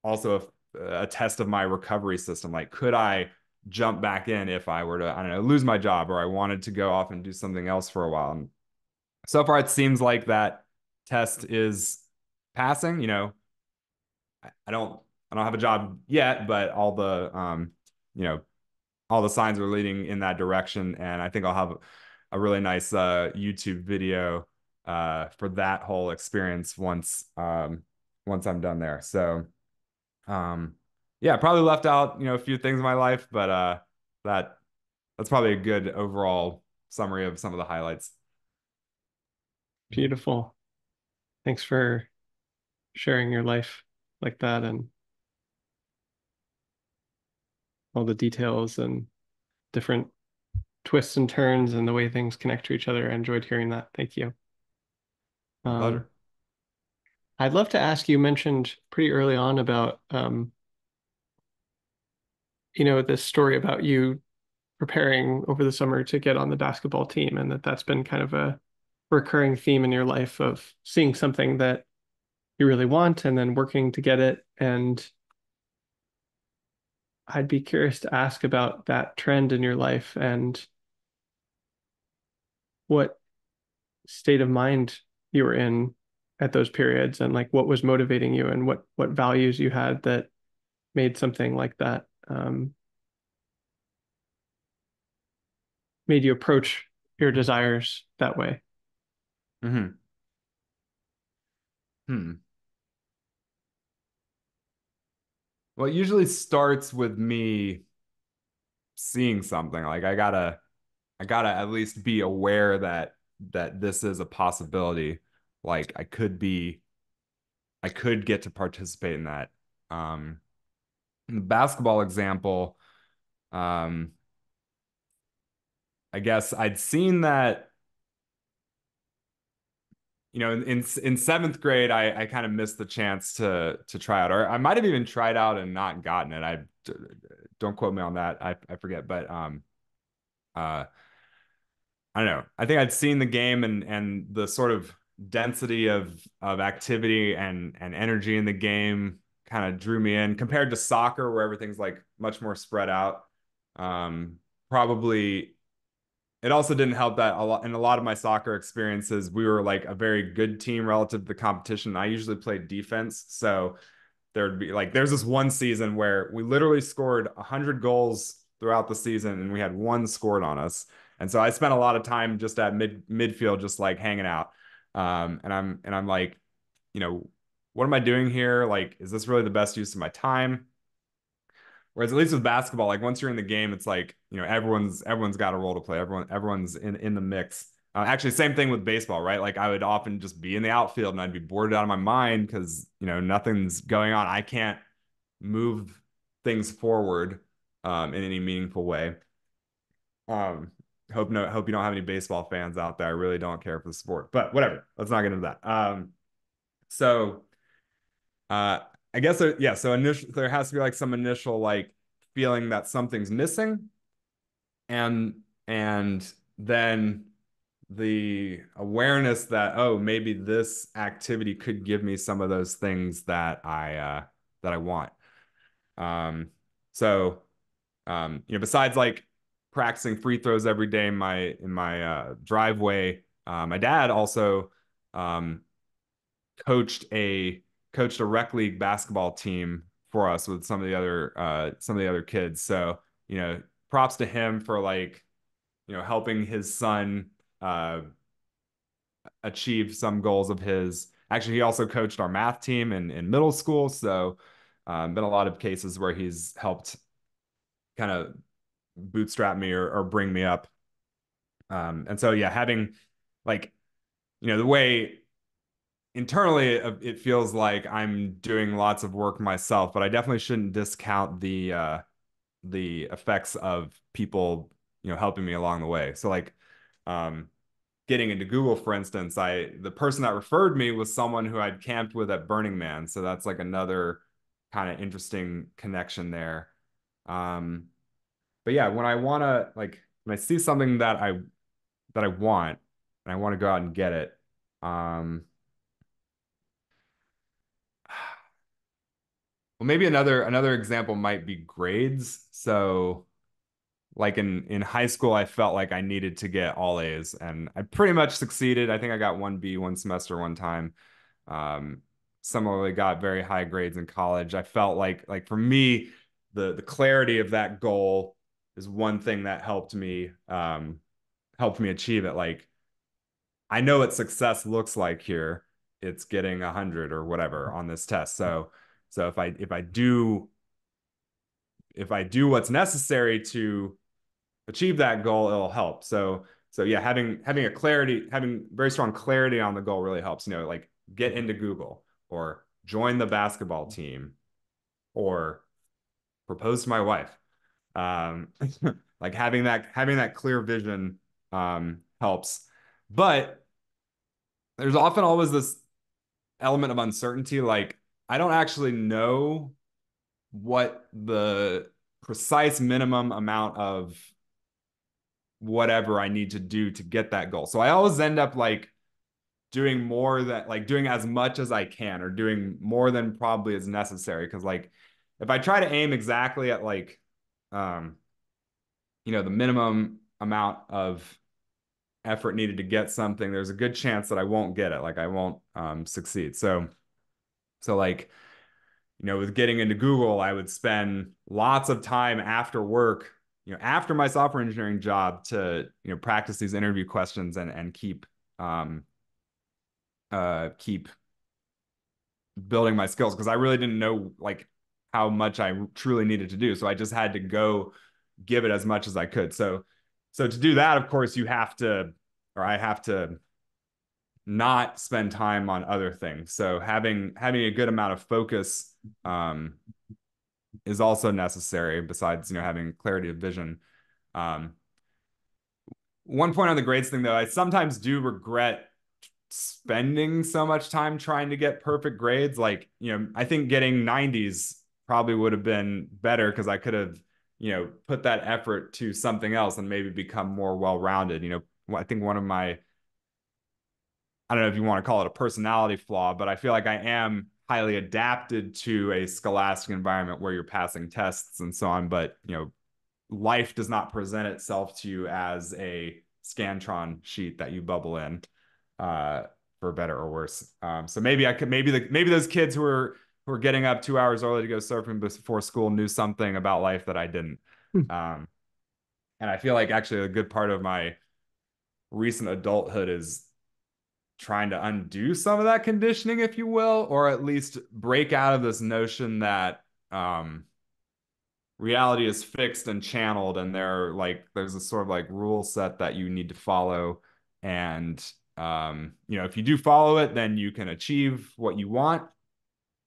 also a, a test of my recovery system. Like, could I jump back in if I were to, I don't know, lose my job or I wanted to go off and do something else for a while? And so far, it seems like that test is passing. You know, I, don't I don't have a job yet, but all the um, you know, all the signs are leading in that direction. And I think I'll have a really nice uh, YouTube video uh, for that whole experience once um, once I'm done there. So um, yeah, probably left out you know a few things in my life, but uh, that that's probably a good overall summary of some of the highlights. Beautiful. Thanks for sharing your life like that and all the details and different twists and turns and the way things connect to each other. I enjoyed hearing that. Thank you. Um, I'd love to ask you mentioned pretty early on about um, you know this story about you preparing over the summer to get on the basketball team and that that's been kind of a recurring theme in your life of seeing something that you really want and then working to get it. And I'd be curious to ask about that trend in your life and what state of mind you were in at those periods and like what was motivating you and what what values you had that made something like that um, made you approach your desires that way. Mm-hmm. Hmm. Well, it usually starts with me seeing something. Like I gotta, I gotta at least be aware that that this is a possibility. Like I could be, I could get to participate in that. Um, the basketball example, um, I guess I'd seen that you know, in in seventh grade, I I kind of missed the chance to to try out, or I might have even tried out and not gotten it. I don't quote me on that. I I forget, but um, uh, I don't know. I think I'd seen the game and and the sort of density of of activity and and energy in the game kind of drew me in compared to soccer where everything's like much more spread out. Um, probably it also didn't help that a lot in a lot of my soccer experiences we were like a very good team relative to the competition. I usually played defense so there'd be like there's this one season where we literally scored 100 goals throughout the season and we had one scored on us. And so i spent a lot of time just at mid midfield just like hanging out. Um, and i'm and i'm like you know what am i doing here like is this really the best use of my time Whereas at least with basketball, like once you're in the game, it's like you know everyone's everyone's got a role to play. Everyone everyone's in in the mix. Uh, actually, same thing with baseball, right? Like I would often just be in the outfield and I'd be bored out of my mind because you know nothing's going on. I can't move things forward um, in any meaningful way. Um, hope no hope you don't have any baseball fans out there. I really don't care for the sport, but whatever. Let's not get into that. Um, so uh, I guess there, yeah. So initial, there has to be like some initial like feeling that something's missing, and and then the awareness that oh maybe this activity could give me some of those things that I uh, that I want. Um, so um, you know, besides like practicing free throws every day in my in my uh, driveway, uh, my dad also um, coached a coached a rec league basketball team for us with some of the other uh, some of the other kids. So you know, props to him for like you know helping his son uh, achieve some goals of his. Actually, he also coached our math team in in middle school. So um, been a lot of cases where he's helped kind of bootstrap me or, or bring me up. Um, and so yeah, having like you know the way internally it feels like I'm doing lots of work myself, but I definitely shouldn't discount the uh, the effects of people, you know, helping me along the way. So like um, getting into Google, for instance, I the person that referred me was someone who I'd camped with at Burning Man. So that's like another kind of interesting connection there. Um, but yeah, when I want to like when I see something that I that I want and I want to go out and get it, um, well, maybe another another example might be grades. So like in in high school i felt like i needed to get all a's and i pretty much succeeded. I think i got one b one semester one time. Um, similarly got very high grades in college. I felt like like for me the the clarity of that goal is one thing that helped me um, helped me achieve it. Like i know what success looks like here. It's getting a hundred or whatever on this test. So so if i if i do if i do what's necessary to achieve that goal, it'll help. So so yeah, having having a clarity, having very strong clarity on the goal really helps. You know, like get into Google or join the basketball team or propose to my wife. Um, like having that having that clear vision um, helps. But there's often always this element of uncertainty. Like I don't actually know what the precise minimum amount of whatever I need to do to get that goal. So I always end up like doing more that like doing as much as I can or doing more than probably is necessary because like if I try to aim exactly at like um you know the minimum amount of effort needed to get something there's a good chance that I won't get it like I won't um succeed. So so like you know with getting into Google I would spend lots of time after work you know after my software engineering job to you know practice these interview questions and and keep um uh keep building my skills because I really didn't know like how much I truly needed to do. So I just had to go give it as much as I could. So so to do that of course you have to or I have to not spend time on other things. So having having a good amount of focus um is also necessary besides you know having clarity of vision. Um, one point on the grades thing though i sometimes do regret spending so much time trying to get perfect grades. Like you know i think getting 90s probably would have been better because i could have you know put that effort to something else and maybe become more well-rounded. You know i think one of my i don't know if you want to call it a personality flaw but i feel like i am highly adapted to a scholastic environment where you're passing tests and so on but you know life does not present itself to you as a scantron sheet that you bubble in uh, for better or worse um, so maybe i could maybe the maybe those kids who are who are getting up two hours early to go surfing before school knew something about life that i didn't hmm. um, and i feel like actually a good part of my recent adulthood is trying to undo some of that conditioning, if you will, or at least break out of this notion that um, reality is fixed and channeled, and there like there's a sort of like rule set that you need to follow, and um, you know if you do follow it, then you can achieve what you want.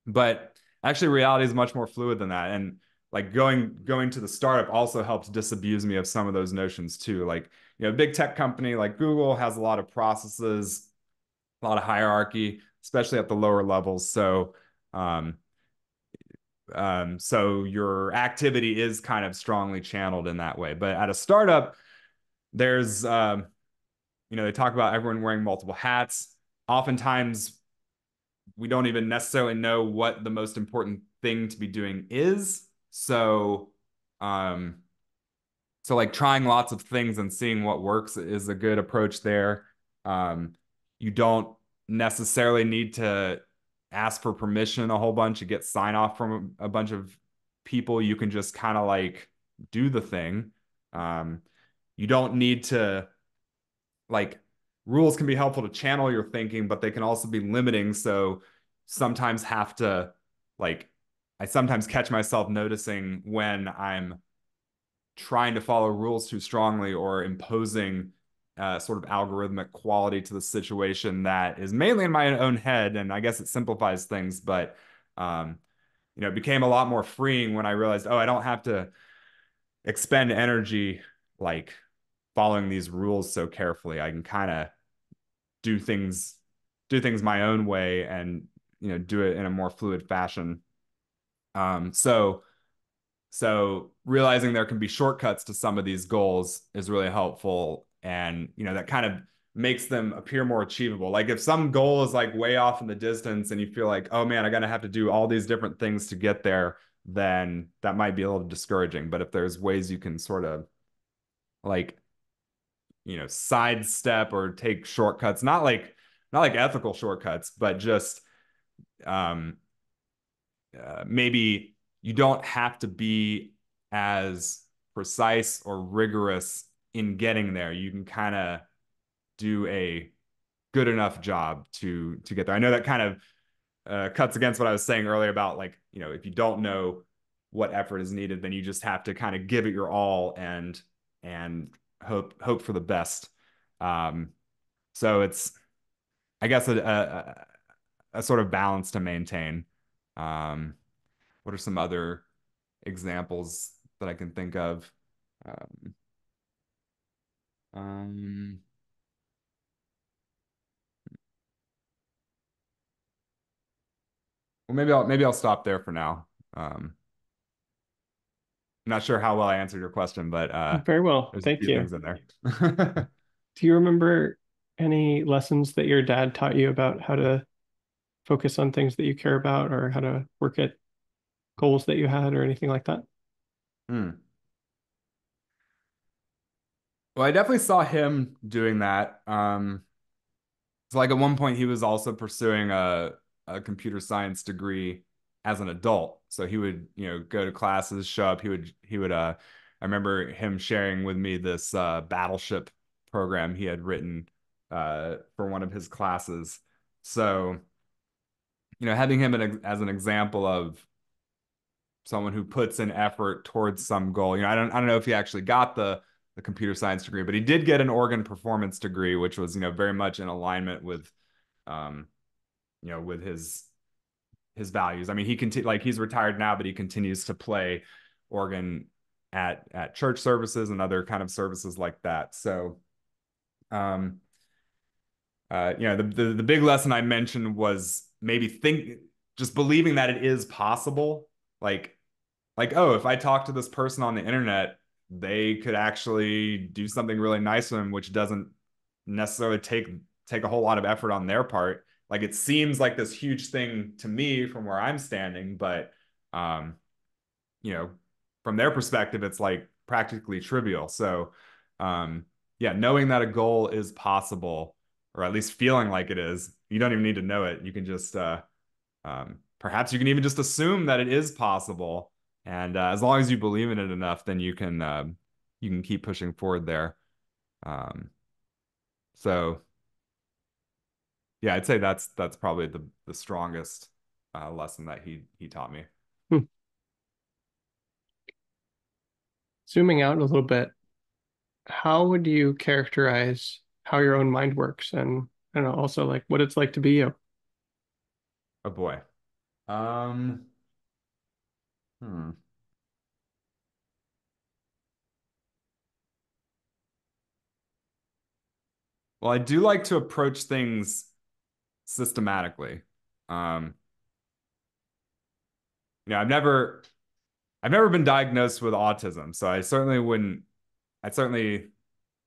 But actually, reality is much more fluid than that, and like going going to the startup also helps disabuse me of some of those notions too. Like you know, big tech company like Google has a lot of processes a lot of hierarchy, especially at the lower levels. So, um, um, so your activity is kind of strongly channeled in that way. But at a startup, there's, um, you know, they talk about everyone wearing multiple hats. Oftentimes, we don't even necessarily know what the most important thing to be doing is. So, um, so like trying lots of things and seeing what works is a good approach there. Um, you don't necessarily need to ask for permission a whole bunch, you get sign off from a, a bunch of people. You can just kind of like do the thing. Um, you don't need to like rules can be helpful to channel your thinking, but they can also be limiting. So sometimes have to like I sometimes catch myself noticing when I'm trying to follow rules too strongly or imposing uh, sort of algorithmic quality to the situation that is mainly in my own head. And I guess it simplifies things, but um, you know, it became a lot more freeing when I realized, oh, I don't have to expend energy like following these rules so carefully. I can kind of do things do things my own way and you know do it in a more fluid fashion. Um, so so realizing there can be shortcuts to some of these goals is really helpful and you know that kind of makes them appear more achievable. Like if some goal is like way off in the distance and you feel like, oh man, I gotta have to do all these different things to get there, then that might be a little discouraging. But if there's ways you can sort of like, you know, sidestep or take shortcuts, not like not like ethical shortcuts, but just um uh, maybe you don't have to be as precise or rigorous in getting there. You can kind of do a good enough job to to get there. I know that kind of uh, cuts against what I was saying earlier about like you know if you don't know what effort is needed, then you just have to kind of give it your all and and hope hope for the best. Um, so it's I guess a, a, a sort of balance to maintain. Um, what are some other examples that I can think of? Um, um, well, maybe I'll maybe I'll stop there for now. Um, I'm not sure how well I answered your question, but uh, very well. Thank you. Things in there. Do you remember any lessons that your dad taught you about how to focus on things that you care about, or how to work at goals that you had, or anything like that? Hmm. Well, I definitely saw him doing that. Um, so like at one point he was also pursuing a, a computer science degree as an adult. So he would, you know, go to classes, show up. He would, he would, uh, I remember him sharing with me this uh, battleship program he had written uh, for one of his classes. So, you know, having him as an example of someone who puts an effort towards some goal. You know, I don't, I don't know if he actually got the the computer science degree, but he did get an organ performance degree, which was you know very much in alignment with, um, you know, with his his values. I mean, he continue like he's retired now, but he continues to play organ at at church services and other kind of services like that. So, um, uh, you know, the, the the big lesson I mentioned was maybe think just believing that it is possible. Like, like oh, if I talk to this person on the internet they could actually do something really nice for them, which doesn't necessarily take take a whole lot of effort on their part. Like it seems like this huge thing to me from where I'm standing, but um, you know, from their perspective, it's like practically trivial. So um, yeah, knowing that a goal is possible, or at least feeling like it is, you don't even need to know it. You can just uh, um, perhaps you can even just assume that it is possible and uh, as long as you believe in it enough, then you can uh, you can keep pushing forward there. Um, so yeah, I'd say that's that's probably the the strongest uh, lesson that he he taught me. Hmm. Zooming out a little bit, how would you characterize how your own mind works, and I know also like what it's like to be you? Oh boy. Um Hmm. Well, I do like to approach things systematically. Um, you know, I've never, I've never been diagnosed with autism, so I certainly wouldn't, I certainly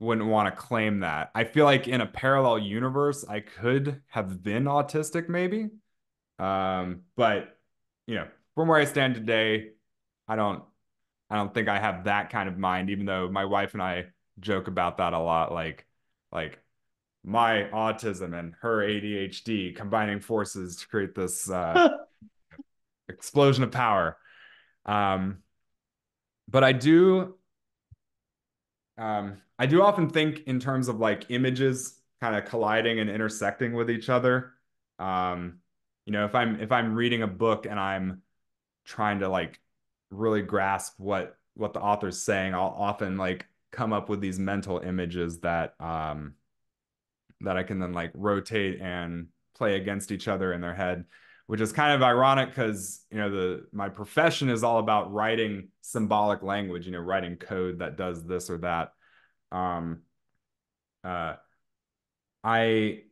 wouldn't want to claim that. I feel like in a parallel universe, I could have been autistic, maybe. Um, but you know, from where I stand today, I don't I don't think I have that kind of mind, even though my wife and I joke about that a lot. Like, like my autism and her ADHD combining forces to create this uh, explosion of power. Um, but I do, um, I do often think in terms of like images kind of colliding and intersecting with each other. Um, you know, if I'm if I'm reading a book and I'm trying to like really grasp what what the author's saying, I'll often like come up with these mental images that um that I can then like rotate and play against each other in their head, which is kind of ironic because you know the my profession is all about writing symbolic language, you know, writing code that does this or that. Um, uh, I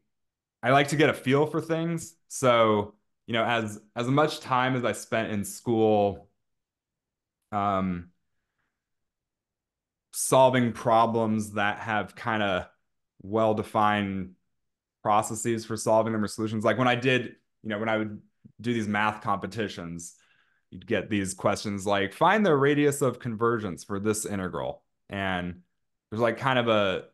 I like to get a feel for things, so you know, as as much time as I spent in school, um, solving problems that have kind of well-defined processes for solving them or solutions. Like when I did, you know, when I would do these math competitions, you'd get these questions like find the radius of convergence for this integral. And there's like kind of a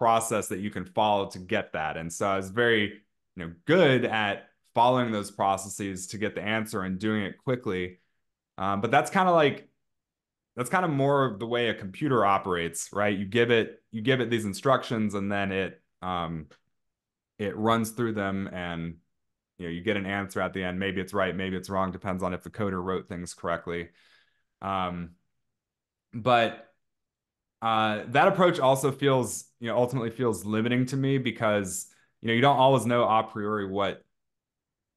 process that you can follow to get that. And so I was very, you know, good at following those processes to get the answer and doing it quickly. Um, but that's kind of like that's kind of more of the way a computer operates, right? You give it you give it these instructions and then it um it runs through them and you know you get an answer at the end. Maybe it's right, maybe it's wrong, depends on if the coder wrote things correctly. Um but uh that approach also feels, you know, ultimately feels limiting to me because you know you don't always know a priori what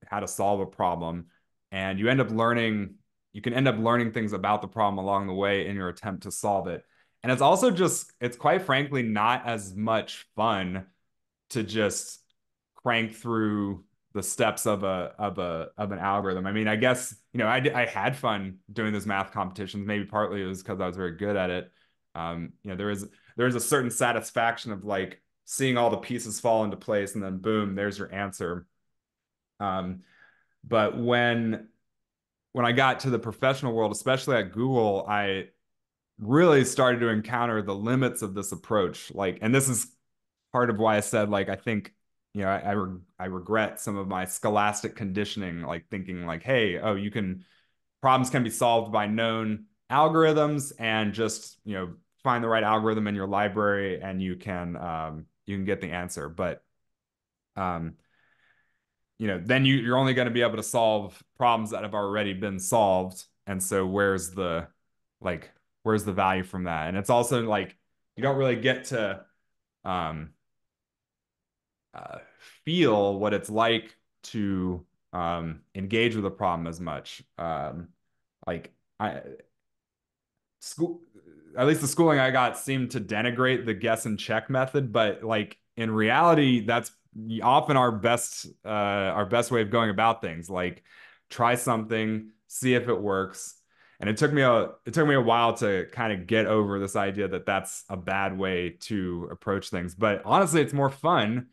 how to solve a problem and you end up learning you can end up learning things about the problem along the way in your attempt to solve it. And it's also just, it's quite frankly not as much fun to just crank through the steps of a of a of an algorithm. I mean, I guess you know I I had fun doing those math competitions. Maybe partly it was because I was very good at it. Um, you know, there is there is a certain satisfaction of like seeing all the pieces fall into place and then boom, there's your answer. Um, but when when I got to the professional world, especially at Google, I really started to encounter the limits of this approach. Like, and this is part of why I said, like, I think, you know, I, I, re- I regret some of my scholastic conditioning, like thinking, like, hey, oh, you can, problems can be solved by known algorithms and just, you know, find the right algorithm in your library and you can, um, you can get the answer. But, um, you know, then you, you're only going to be able to solve problems that have already been solved. And so where's the like where's the value from that? And it's also like you don't really get to um uh, feel what it's like to um engage with a problem as much. Um like I school at least the schooling I got seemed to denigrate the guess and check method, but like in reality, that's often our best uh, our best way of going about things. Like try something, see if it works. And it took me a it took me a while to kind of get over this idea that that's a bad way to approach things. But honestly, it's more fun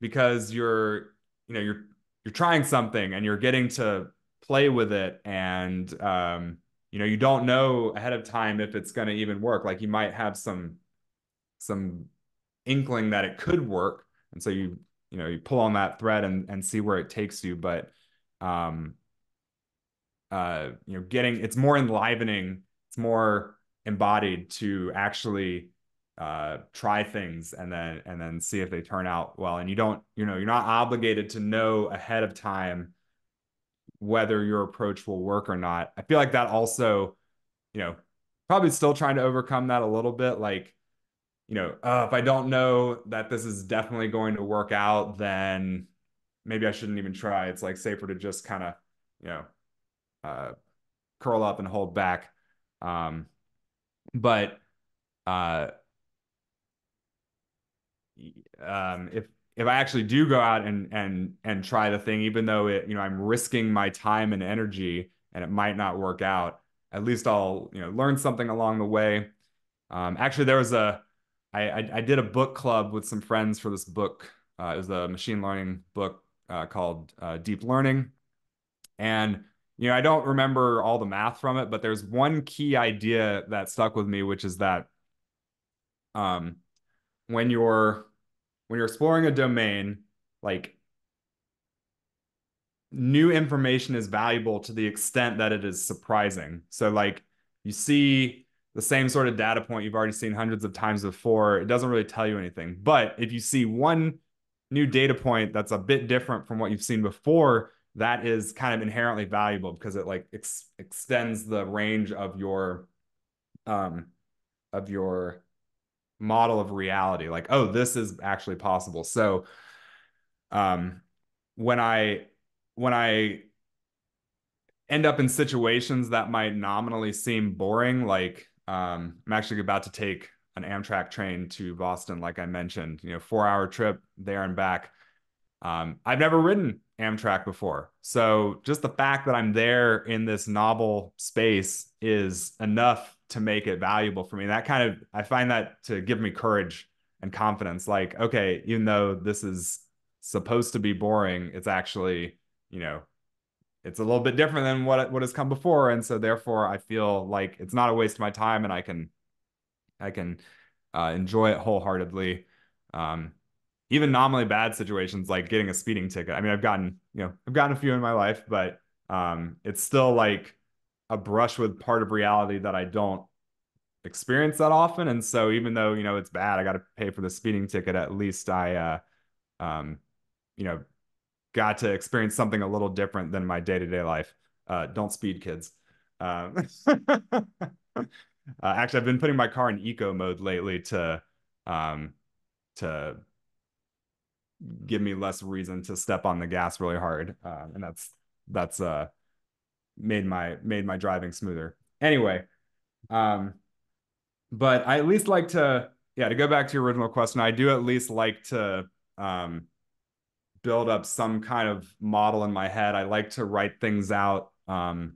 because you're you know you're you're trying something and you're getting to play with it and um, you know you don't know ahead of time if it's going to even work like you might have some some inkling that it could work and so you you know you pull on that thread and and see where it takes you. But um uh you know getting it's more enlivening it's more embodied to actually uh try things and then and then see if they turn out well. And you don't you know you're not obligated to know ahead of time whether your approach will work or not. I feel like that also you know probably still trying to overcome that a little bit. Like you know, uh, if I don't know that this is definitely going to work out, then maybe I shouldn't even try. It's like safer to just kind of, you know, uh, curl up and hold back. Um, but uh, um, if if I actually do go out and and and try the thing, even though it, you know, I'm risking my time and energy and it might not work out, at least I'll, you know, learn something along the way. Um, actually, there was a I, I, I did a book club with some friends for this book. Uh, it was a machine learning book uh, called uh, Deep Learning, and you know I don't remember all the math from it, but there's one key idea that stuck with me, which is that um, when you're when you're exploring a domain, like new information is valuable to the extent that it is surprising. So like you see the same sort of data point you've already seen hundreds of times before, it doesn't really tell you anything. But if you see one new data point that's a bit different from what you've seen before, that is kind of inherently valuable because it like ex extends the range of your um of your model of reality like oh this is actually possible so um when i when i end up in situations that might nominally seem boring like um i'm actually about to take an amtrak train to boston like i mentioned you know four hour trip there and back um i've never ridden amtrak before so just the fact that i'm there in this novel space is enough to make it valuable for me. That kind of I find that to give me courage and confidence. Like, okay, even though this is supposed to be boring, it's actually, you know, it's a little bit different than what what has come before, and so therefore I feel like it's not a waste of my time, and I can I can uh, enjoy it wholeheartedly. Um, even nominally bad situations like getting a speeding ticket. I mean, I've gotten you know I've gotten a few in my life, but um, it's still like a brush with part of reality that I don't experience that often. And so even though, you know, it's bad, I got to pay for the speeding ticket. At least I, uh, um, you know, got to experience something a little different than my day-to-day life. Uh, don't speed kids. Um, uh, actually, I've been putting my car in eco mode lately to, um, to give me less reason to step on the gas really hard. Uh, and that's, that's, uh, made my made my driving smoother. Anyway, um, but I at least like to yeah to go back to your original question. I do at least like to um, build up some kind of model in my head. I like to write things out um,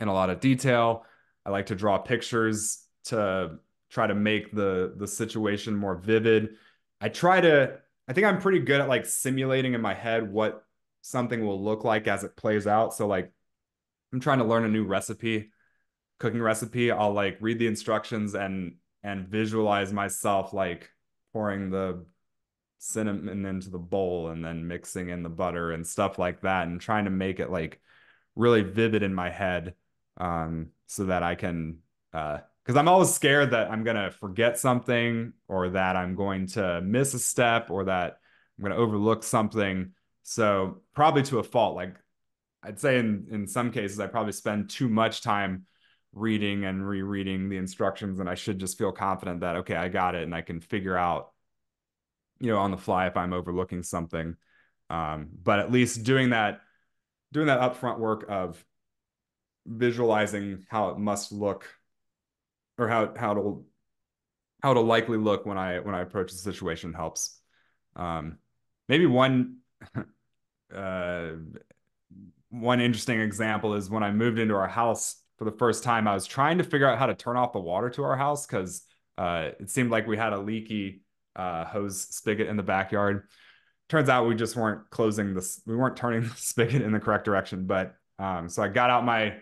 in a lot of detail. I like to draw pictures to try to make the the situation more vivid. I try to I think I'm pretty good at like simulating in my head what something will look like as it plays out. So like I'm trying to learn a new recipe, cooking recipe, I'll like read the instructions and and visualize myself like pouring the cinnamon into the bowl and then mixing in the butter and stuff like that and trying to make it like really vivid in my head um so that I can uh because I'm always scared that I'm gonna forget something or that I'm going to miss a step or that I'm gonna overlook something. So probably to a fault. Like I'd say in in some cases I probably spend too much time reading and rereading the instructions and I should just feel confident that okay, I got it and I can figure out you know on the fly if I'm overlooking something. Um, but at least doing that doing that upfront work of visualizing how it must look or how how it'll how it'll likely look when I when I approach the situation helps. Um, maybe one uh, one interesting example is when I moved into our house for the first time, I was trying to figure out how to turn off the water to our house because uh, it seemed like we had a leaky uh, hose spigot in the backyard. Turns out we just weren't closing this, we weren't turning the spigot in the correct direction. But um, so I got out my,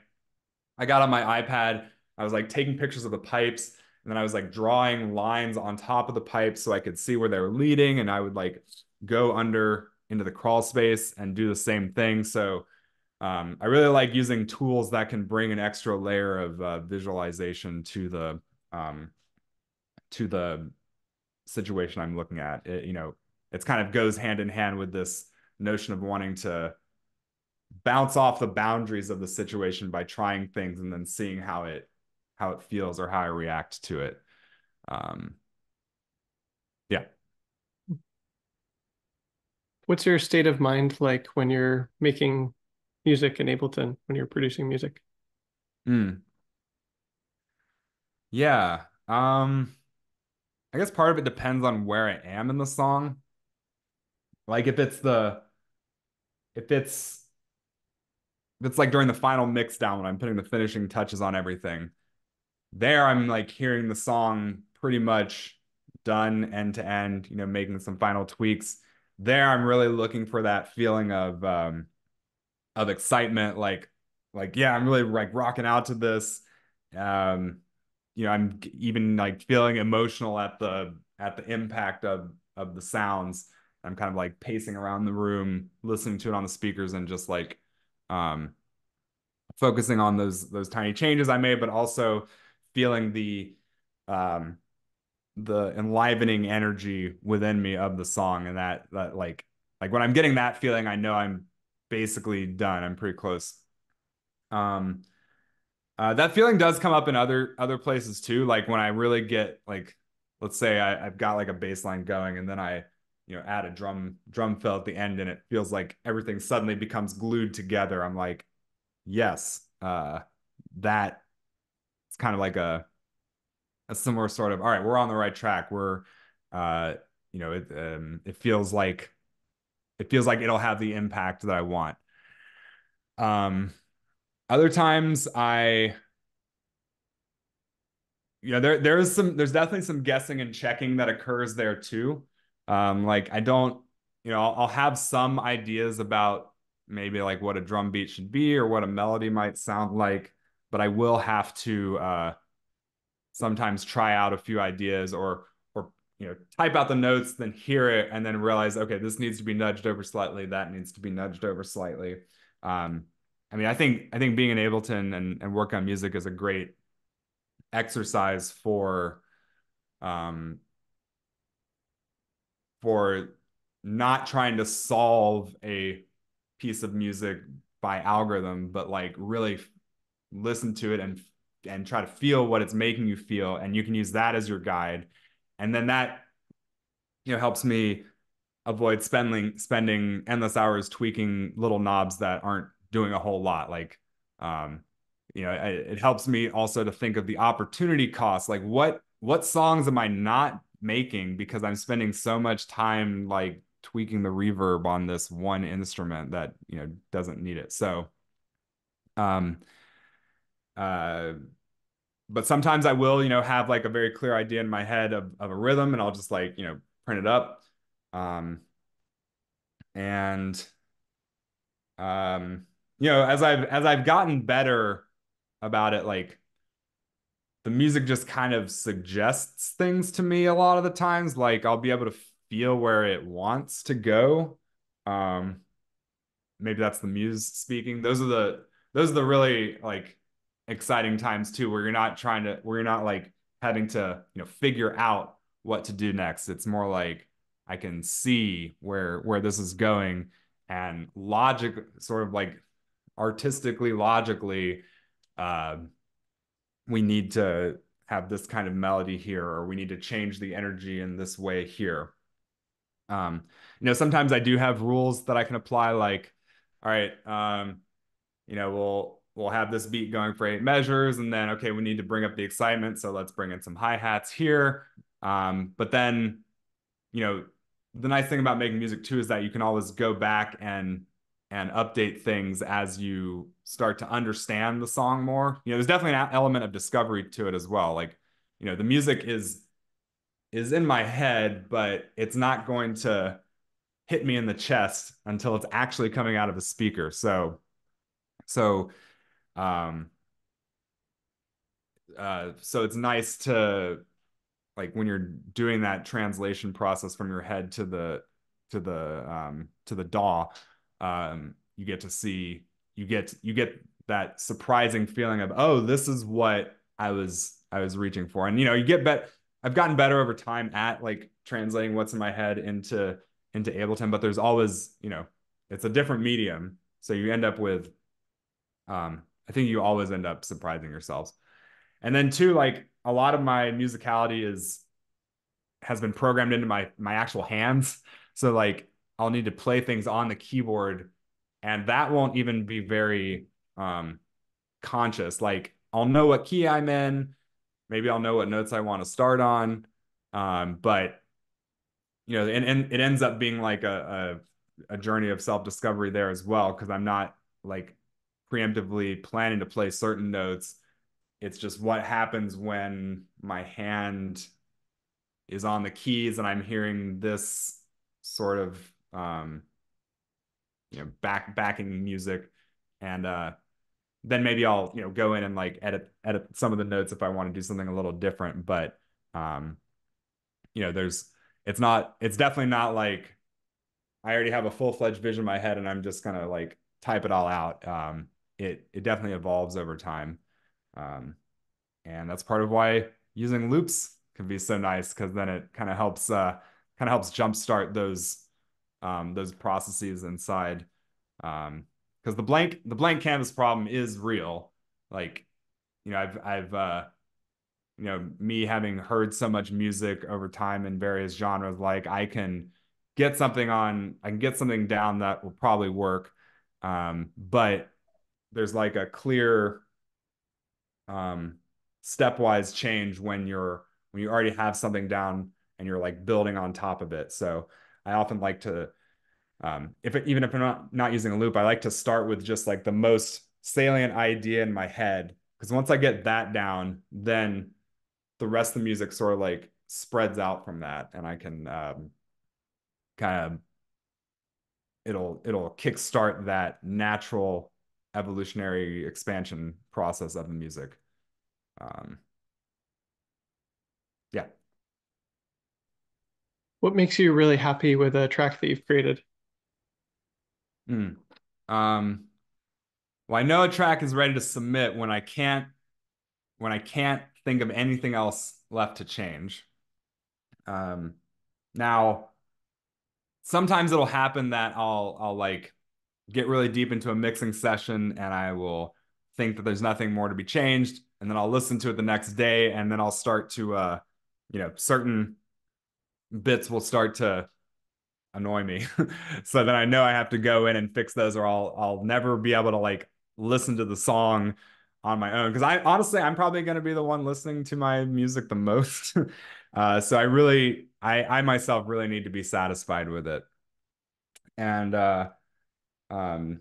I got on my iPad. I was like taking pictures of the pipes, and then I was like drawing lines on top of the pipes so I could see where they were leading, and I would like go under into the crawl space and do the same thing. So um, I really like using tools that can bring an extra layer of uh, visualization to the um, to the situation I'm looking at. It, you know, it's kind of goes hand in hand with this notion of wanting to bounce off the boundaries of the situation by trying things and then seeing how it how it feels or how I react to it. Um, yeah. What's your state of mind like when you're making music in Ableton when you're producing music? Mm. Yeah. Um, I guess part of it depends on where I am in the song. Like if it's the if it's if it's like during the final mix down when I'm putting the finishing touches on everything, there I'm like hearing the song pretty much done end to end, you know, making some final tweaks. There I'm really looking for that feeling of um of excitement like like yeah i'm really like rocking out to this um you know i'm even like feeling emotional at the at the impact of of the sounds. I'm kind of like pacing around the room, listening to it on the speakers, and just like um, focusing on those those tiny changes I made, but also feeling the um, the enlivening energy within me of the song, and that that like like when I'm getting that feeling, I know I'm basically done. I'm pretty close. Um, uh, that feeling does come up in other other places too. Like when I really get like, let's say I, I've got like a bass line going, and then I you know add a drum drum fill at the end, and it feels like everything suddenly becomes glued together. I'm like, yes, uh, that it's kind of like a a similar sort of all right, we're on the right track. We're uh, you know, it um, it feels like it feels like it'll have the impact that I want. Um, other times I you know there there is some there's definitely some guessing and checking that occurs there too. Um like i don't you know I'll, I'll, have some ideas about maybe like what a drum beat should be or what a melody might sound like but i will have to uh sometimes try out a few ideas or or you know type out the notes then hear it and then realize okay this needs to be nudged over slightly that needs to be nudged over slightly. Um I mean, I think I think being in Ableton and, and work on music is a great exercise for um for not trying to solve a piece of music by algorithm, but like really listen to it and and try to feel what it's making you feel, and you can use that as your guide, and then that you know helps me avoid spending spending endless hours tweaking little knobs that aren't doing a whole lot. Like, um, you know, it, it helps me also to think of the opportunity cost. Like, what what songs am I not making because I'm spending so much time like tweaking the reverb on this one instrument that you know doesn't need it. So, um, uh, but sometimes I will, you know, have like a very clear idea in my head of of a rhythm, and I'll just like you know print it up. Um, and um you know, as I've as I've gotten better about it, like the music just kind of suggests things to me a lot of the times. Like I'll be able to feel where it wants to go. Um, maybe that's the muse speaking. Those are the those are the really like exciting times too, where you're not trying to where you're not like having to you know figure out what to do next. It's more like I can see where where this is going and logic sort of like artistically, logically, uh, we need to have this kind of melody here, or we need to change the energy in this way here. Um, you know, sometimes I do have rules that I can apply, like, all right, um, you know, we'll we'll have this beat going for eight measures, and then okay, we need to bring up the excitement, so let's bring in some hi hats here. Um, but then, you know, the nice thing about making music too is that you can always go back and and update things as you start to understand the song more. You know, there's definitely an element of discovery to it as well. Like, you know, the music is is in my head, but it's not going to hit me in the chest until it's actually coming out of a speaker. So so um uh so it's nice to like when you're doing that translation process from your head to the to the um to the DAW um, you get to see you get you get that surprising feeling of oh this is what I was I was reaching for. And you know you get bet I've gotten better over time at like translating what's in my head into into Ableton but there's always you know it's a different medium. So you end up with um I think you always end up surprising yourselves. And then two like a lot of my musicality is has been programmed into my my actual hands. So like I'll need to play things on the keyboard and that won't even be very um, conscious. Like I'll know what key I'm in, maybe I'll know what notes I want to start on, um, but you know, and, and it ends up being like a, a, a journey of self discovery there as well because I'm not like preemptively planning to play certain notes. It's just what happens when my hand is on the keys and I'm hearing this sort of um, you know, back backing music, and uh, then maybe I'll you know go in and like edit edit some of the notes if I want to do something a little different. But um, you know, there's it's not it's definitely not like I already have a full-fledged vision in my head and I'm just gonna like type it all out. Um, it it definitely evolves over time. Um, and that's part of why using loops can be so nice because then it kind of helps uh kind of helps jumpstart those um those processes inside. Um, because the blank the blank canvas problem is real. Like, you know, I've I've uh you know, me having heard so much music over time in various genres, like I can get something on, I can get something down that will probably work. Um, but there's like a clear um stepwise change when you're when you already have something down and you're like building on top of it. So I often like to um, if it, even if I'm not not using a loop, I like to start with just like the most salient idea in my head because once I get that down, then the rest of the music sort of like spreads out from that, and I can um, kind of it'll it'll kickstart that natural evolutionary expansion process of the music. Um, yeah. What makes you really happy with a track that you've created? Mm. Um, well, I know a track is ready to submit when I can't when I can't think of anything else left to change. Um, now, sometimes it'll happen that I'll I'll like get really deep into a mixing session and I will think that there's nothing more to be changed, and then I'll listen to it the next day, and then I'll start to uh, you know, certain bits will start to annoy me. so then I know I have to go in and fix those or I'll I'll never be able to like listen to the song on my own because I honestly I'm probably going to be the one listening to my music the most. uh, so I really I I myself really need to be satisfied with it. And uh um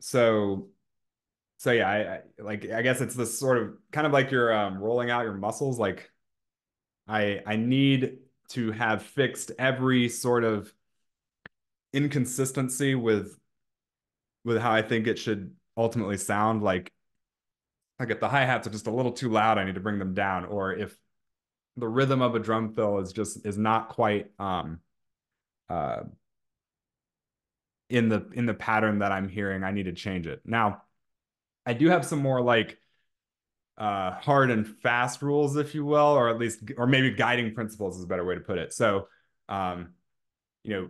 so so yeah, I, I like I guess it's this sort of kind of like you're um rolling out your muscles like I I need to have fixed every sort of inconsistency with with how I think it should ultimately sound like like if the hi-hats are just a little too loud I need to bring them down or if the rhythm of a drum fill is just is not quite um uh in the in the pattern that I'm hearing I need to change it. Now I do have some more like uh, hard and fast rules, if you will, or at least, or maybe guiding principles is a better way to put it. So, um, you know,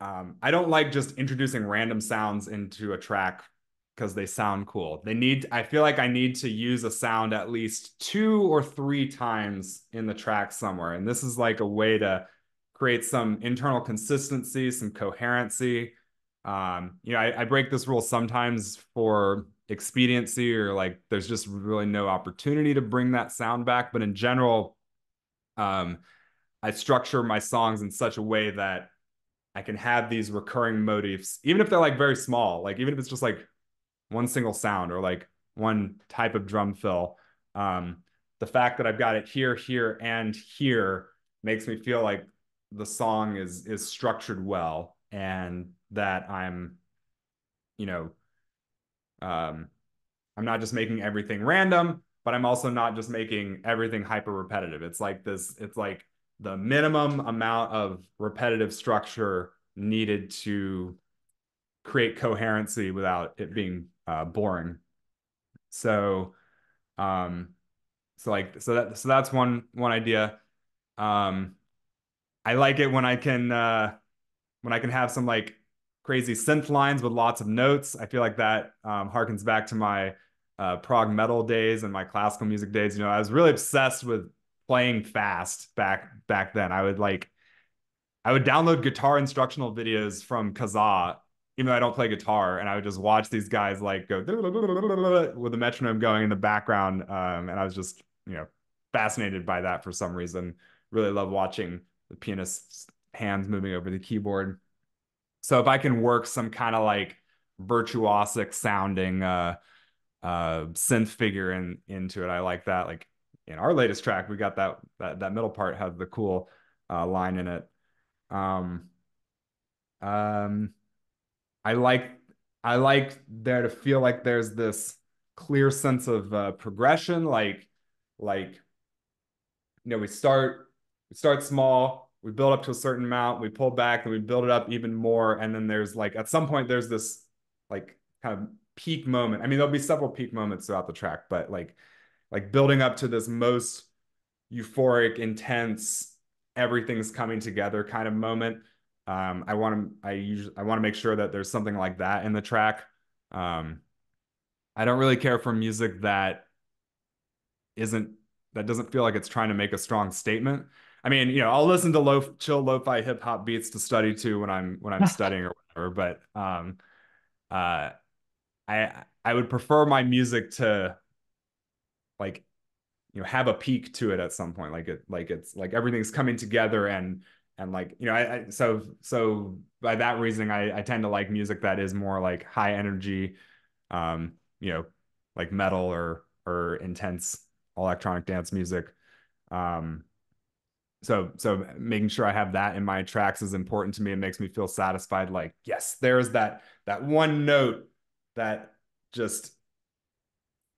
um, I don't like just introducing random sounds into a track because they sound cool. They need, I feel like I need to use a sound at least two or three times in the track somewhere. And this is like a way to create some internal consistency, some coherency. Um, you know, I, I break this rule sometimes for expediency or like there's just really no opportunity to bring that sound back. But in general, um, I structure my songs in such a way that I can have these recurring motifs, even if they're like very small, like even if it's just like one single sound or like one type of drum fill. Um, the fact that I've got it here, here, and here makes me feel like the song is is structured well and that I'm, you know, um, I'm not just making everything random, but I'm also not just making everything hyper repetitive. It's like this, it's like the minimum amount of repetitive structure needed to create coherency without it being uh, boring. So, um, so like, so that, so that's one, one idea. Um, I like it when I can, uh, when I can have some like crazy synth lines with lots of notes. I feel like that um, harkens back to my uh, prog metal days and my classical music days. You know, I was really obsessed with playing fast back back then. I would like, I would download guitar instructional videos from Kazaa, even though I don't play guitar, and I would just watch these guys like go with the metronome going in the background, um, and I was just you know fascinated by that for some reason. Really love watching the pianist's hands moving over the keyboard. So if I can work some kind of like virtuosic sounding uh uh synth figure in into it, I like that. Like in our latest track, we got that that that middle part has the cool uh line in it. Um um I like I like there to feel like there's this clear sense of uh, progression like like you know we start we start small, we build up to a certain amount, we pull back, and we build it up even more. And then there's like at some point there's this like kind of peak moment. I mean, there'll be several peak moments throughout the track, but like like building up to this most euphoric, intense, everything's coming together kind of moment. Um, I want to I usually I want to make sure that there's something like that in the track. Um, I don't really care for music that isn't that doesn't feel like it's trying to make a strong statement. I mean, you know, I'll listen to low chill lo-fi hip hop beats to study to when I'm when I'm studying or whatever, but um uh I I would prefer my music to like you know have a peak to it at some point like it like it's like everything's coming together and and like you know I, I so so by that reasoning I, I tend to like music that is more like high energy um you know like metal or or intense electronic dance music. Um so so making sure i have that in my tracks is important to me it makes me feel satisfied like yes there's that that one note that just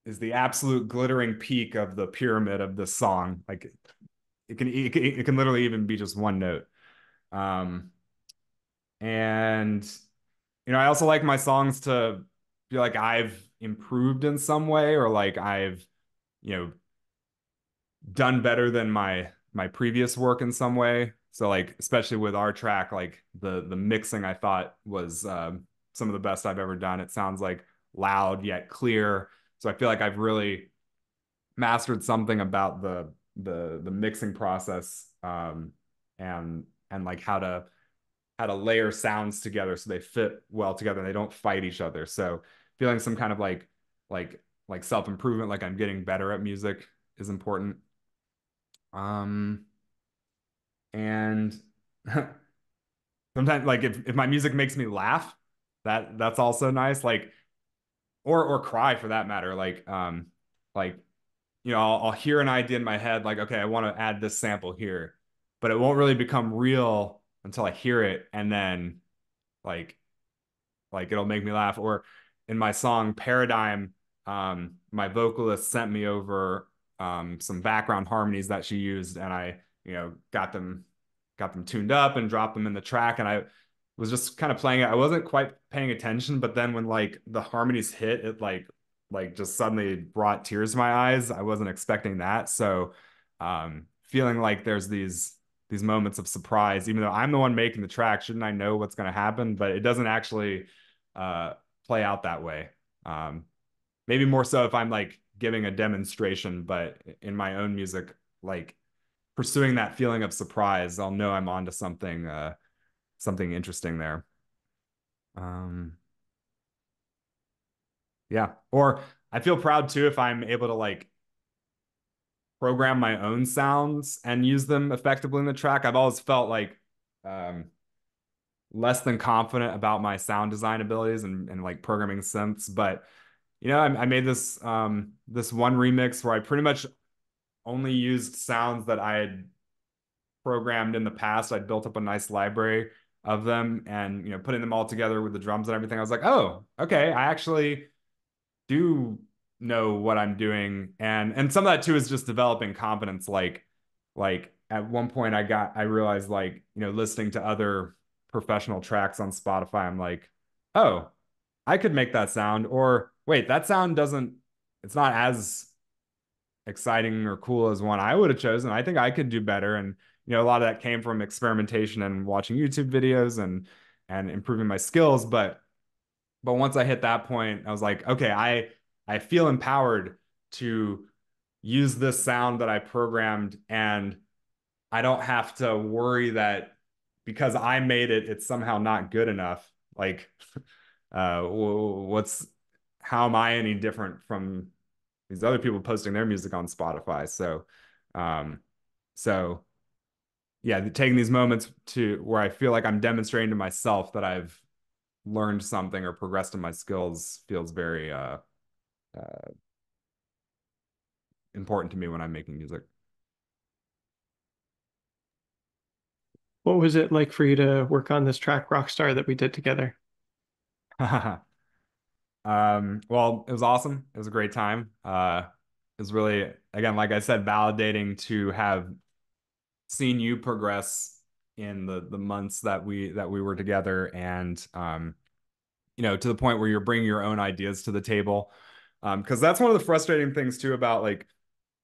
is the absolute glittering peak of the pyramid of the song. Like it can, it can, it can literally even be just one note. Um, and you know, I also like my songs to feel like I've improved in some way or like I've, you know, done better than my my previous work in some way. So like especially with our track, like the the mixing I thought was um, some of the best I've ever done. It sounds like loud yet clear so I feel like I've really mastered something about the the the mixing process um, and and like how to how to layer sounds together so they fit well together and they don't fight each other. So feeling some kind of like like like self improvement, like I'm getting better at music is important. Um, and sometimes like if, if my music makes me laugh, that that's also nice. Like or or cry for that matter. Like um like you know I'll, I'll hear an idea in my head like okay I want to add this sample here, but it won't really become real until I hear it and then like like it'll make me laugh. Or in my song Paradigm, um, my vocalist sent me over um, some background harmonies that she used, and I you know got them got them tuned up and dropped them in the track, and I was just kind of playing it. I wasn't quite paying attention, but then when like the harmonies hit, it like like just suddenly brought tears to my eyes. I wasn't expecting that. So um feeling like there's these these moments of surprise, even though I'm the one making the track, shouldn't I know what's gonna happen? But it doesn't actually uh play out that way. Um maybe more so if I'm like giving a demonstration, but in my own music, like pursuing that feeling of surprise, I'll know I'm onto something uh something interesting there. Um, yeah. Or I feel proud too if I'm able to like program my own sounds and use them effectively in the track. I've always felt like um, less than confident about my sound design abilities and, and like programming synths. But you know, I, I made this um, this one remix where I pretty much only used sounds that I had programmed in the past. I'd built up a nice library of them and you know putting them all together with the drums and everything. I was like oh okay. I actually do know what i'm doing. And and some of that too is just developing confidence. Like like at one point i got i realized like you know listening to other professional tracks on spotify i'm like oh i could make that sound. Or wait that sound doesn't it's not as exciting or cool as one i would have chosen. I think i could do better. And you know a lot of that came from experimentation and watching youtube videos and and improving my skills. But but once i hit that point i was like okay i i feel empowered to use this sound that i programmed. And i don't have to worry that because i made it it's somehow not good enough. Like uh what's how am i any different from these other people posting their music on spotify so um so yeah, taking these moments to where I feel like I'm demonstrating to myself that I've learned something or progressed in my skills feels very uh, uh, important to me when I'm making music. What was it like for you to work on this track Rockstar that we did together? um, well, it was awesome. It was a great time. Uh, it was really, again, like I said, validating to have seen you progress in the the months that we that we were together and um you know to the point where you're bringing your own ideas to the table um because that's one of the frustrating things too about like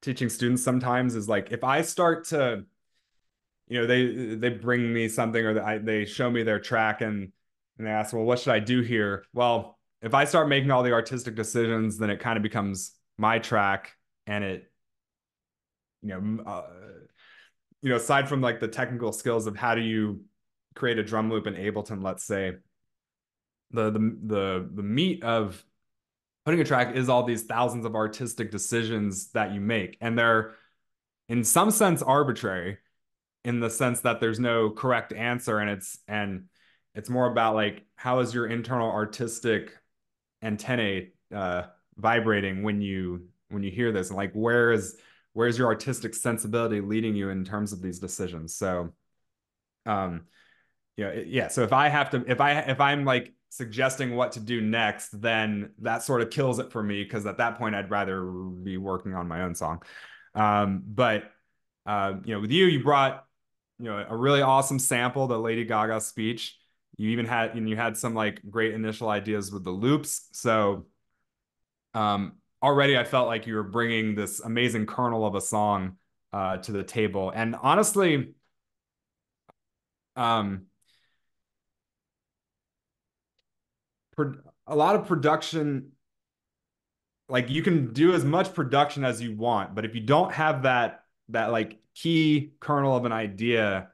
teaching students sometimes is like if i start to you know they they bring me something or they, they show me their track and and they ask well what should i do here well if i start making all the artistic decisions then it kind of becomes my track and it you know uh, you know, aside from like the technical skills of how do you create a drum loop in Ableton, let's say, the the the the meat of putting a track is all these thousands of artistic decisions that you make, and they're in some sense arbitrary, in the sense that there's no correct answer, and it's and it's more about like how is your internal artistic antennae uh, vibrating when you when you hear this, and like where is where's your artistic sensibility leading you in terms of these decisions? So um you know yeah so if i have to if i if i'm like suggesting what to do next then that sort of kills it for me because at that point i'd rather be working on my own song. Um but uh you know with you you brought you know a really awesome sample the lady gaga speech you even had and you had some like great initial ideas with the loops so um already I felt like you were bringing this amazing kernel of a song uh, to the table. And honestly, um, a lot of production, like you can do as much production as you want, but if you don't have that that like key kernel of an idea,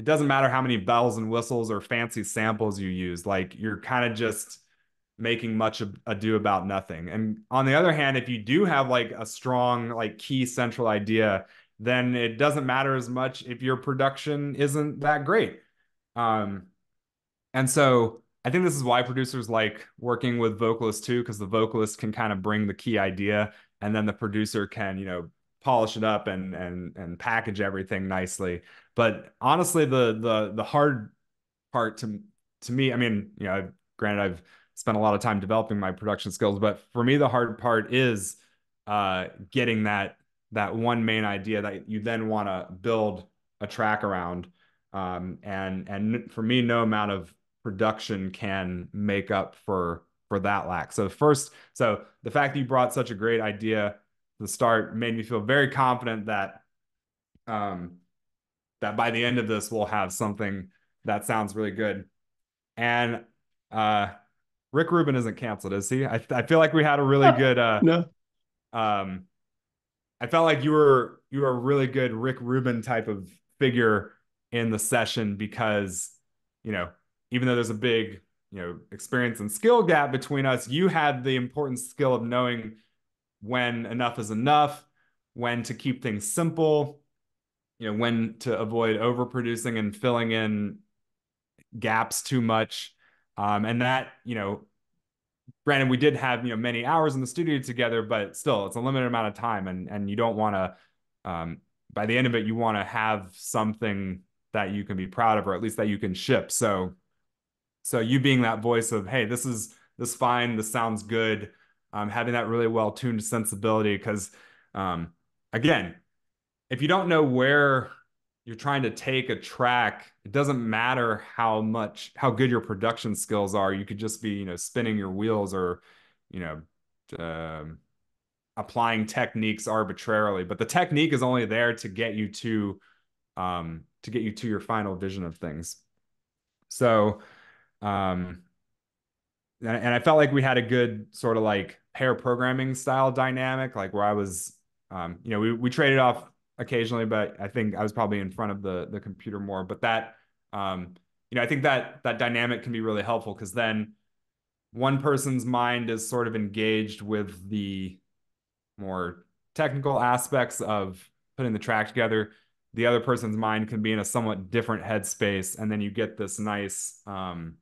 it doesn't matter how many bells and whistles or fancy samples you use. Like you're kind of just making much ado about nothing. And on the other hand, if you do have like a strong, like key central idea, then it doesn't matter as much if your production isn't that great. Um, and so I think this is why producers like working with vocalists too, because the vocalist can kind of bring the key idea, and then the producer can, you know, polish it up and and and package everything nicely. But honestly, the the the hard part to to me, I mean, you know, granted, I've spent a lot of time developing my production skills. But for me, the hard part is uh, getting that that one main idea that you then want to build a track around. Um, and and for me, no amount of production can make up for for that lack. So first, so the fact that you brought such a great idea the start made me feel very confident that um, that by the end of this we'll have something that sounds really good. And uh, Rick Rubin isn't canceled, is he? I, I feel like we had a really good uh no. Um I felt like you were you were a really good Rick Rubin type of figure in the session because, you know, even though there's a big, you know, experience and skill gap between us, you had the important skill of knowing when enough is enough, when to keep things simple, you know, when to avoid overproducing and filling in gaps too much um, and that, you know, Brandon, we did have, you know, many hours in the studio together, but still it's a limited amount of time. And, and you don't want to, um, by the end of it, you want to have something that you can be proud of, or at least that you can ship. So, so you being that voice of, Hey, this is, this fine. This sounds good. Um, having that really well tuned sensibility. Cause, um, again, if you don't know where you're trying to take a track it doesn't matter how much how good your production skills are you could just be you know spinning your wheels or you know um, applying techniques arbitrarily but the technique is only there to get you to um, to get you to your final vision of things so um and i felt like we had a good sort of like pair programming style dynamic like where i was um you know we, we traded off occasionally, but I think I was probably in front of the the computer more. But that um, you know, I think that that dynamic can be really helpful because then one person's mind is sort of engaged with the more technical aspects of putting the track together. The other person's mind can be in a somewhat different headspace, and then you get this nice um,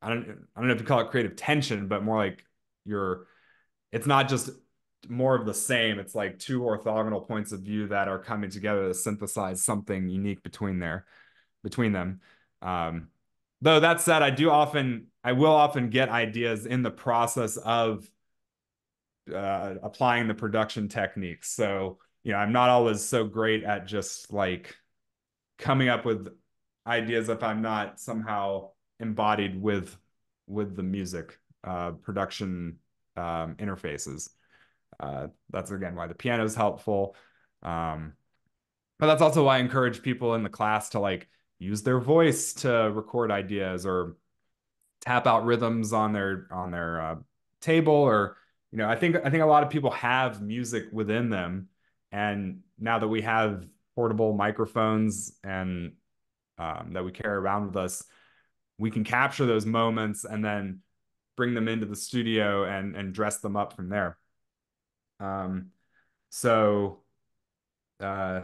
I don't I don't know if you call it creative tension, but more like you're it's not just more of the same. It's like two orthogonal points of view that are coming together to synthesize something unique between there, between them. Um, though that said, I do often, I will often get ideas in the process of uh, applying the production techniques. So you know, I'm not always so great at just like coming up with ideas if I'm not somehow embodied with with the music uh, production um, interfaces. Uh, that's again why the piano is helpful. Um, but that's also why I encourage people in the class to like use their voice to record ideas or tap out rhythms on their on their uh, table or you know I think I think a lot of people have music within them and now that we have portable microphones and um, that we carry around with us we can capture those moments and then bring them into the studio and and dress them up from there. Um so uh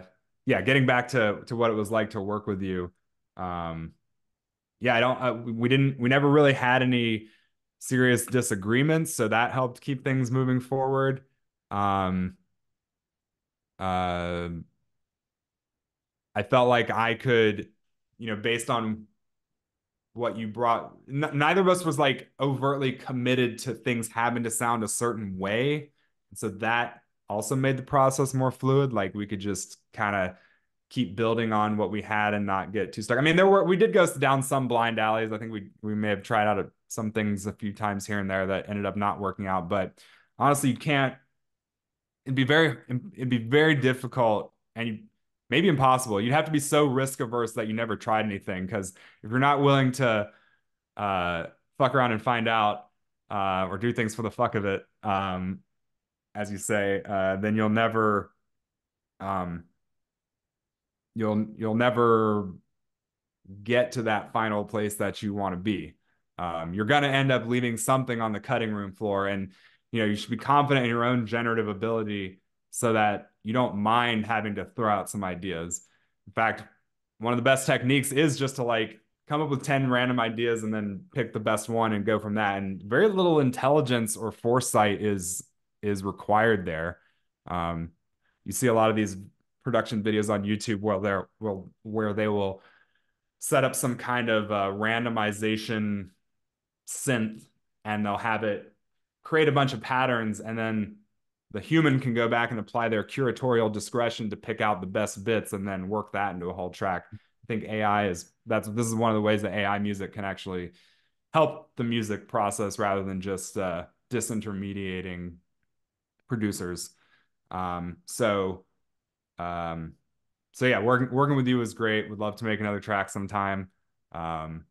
yeah getting back to to what it was like to work with you um yeah i don't uh, we didn't we never really had any serious disagreements so that helped keep things moving forward. Um uh i felt like i could you know based on what you brought. N- neither of us was like overtly committed to things having to sound a certain way. So that also made the process more fluid. Like we could just kind of keep building on what we had and not get too stuck. I mean there were we did go down some blind alleys. I think we we may have tried out some things a few times here and there that ended up not working out. But honestly you can't it'd be very it'd be very difficult and you maybe impossible. You'd have to be so risk averse that you never tried anything. Because if you're not willing to uh, fuck around and find out uh, or do things for the fuck of it, um, as you say, uh, then you'll never um, you'll you'll never get to that final place that you want to be. Um, you're going to end up leaving something on the cutting room floor, and you know you should be confident in your own generative ability so that you don't mind having to throw out some ideas. In fact, one of the best techniques is just to like come up with 10 random ideas and then pick the best one and go from that. And very little intelligence or foresight is is required there. Um, you see a lot of these production videos on YouTube where they're where they will set up some kind of uh, randomization synth and they'll have it create a bunch of patterns and then the human can go back and apply their curatorial discretion to pick out the best bits and then work that into a whole track. I think AI is that's this is one of the ways that AI music can actually help the music process rather than just uh, disintermediating producers. Um, so, um, so yeah, working working with you was great. Would love to make another track sometime. Um,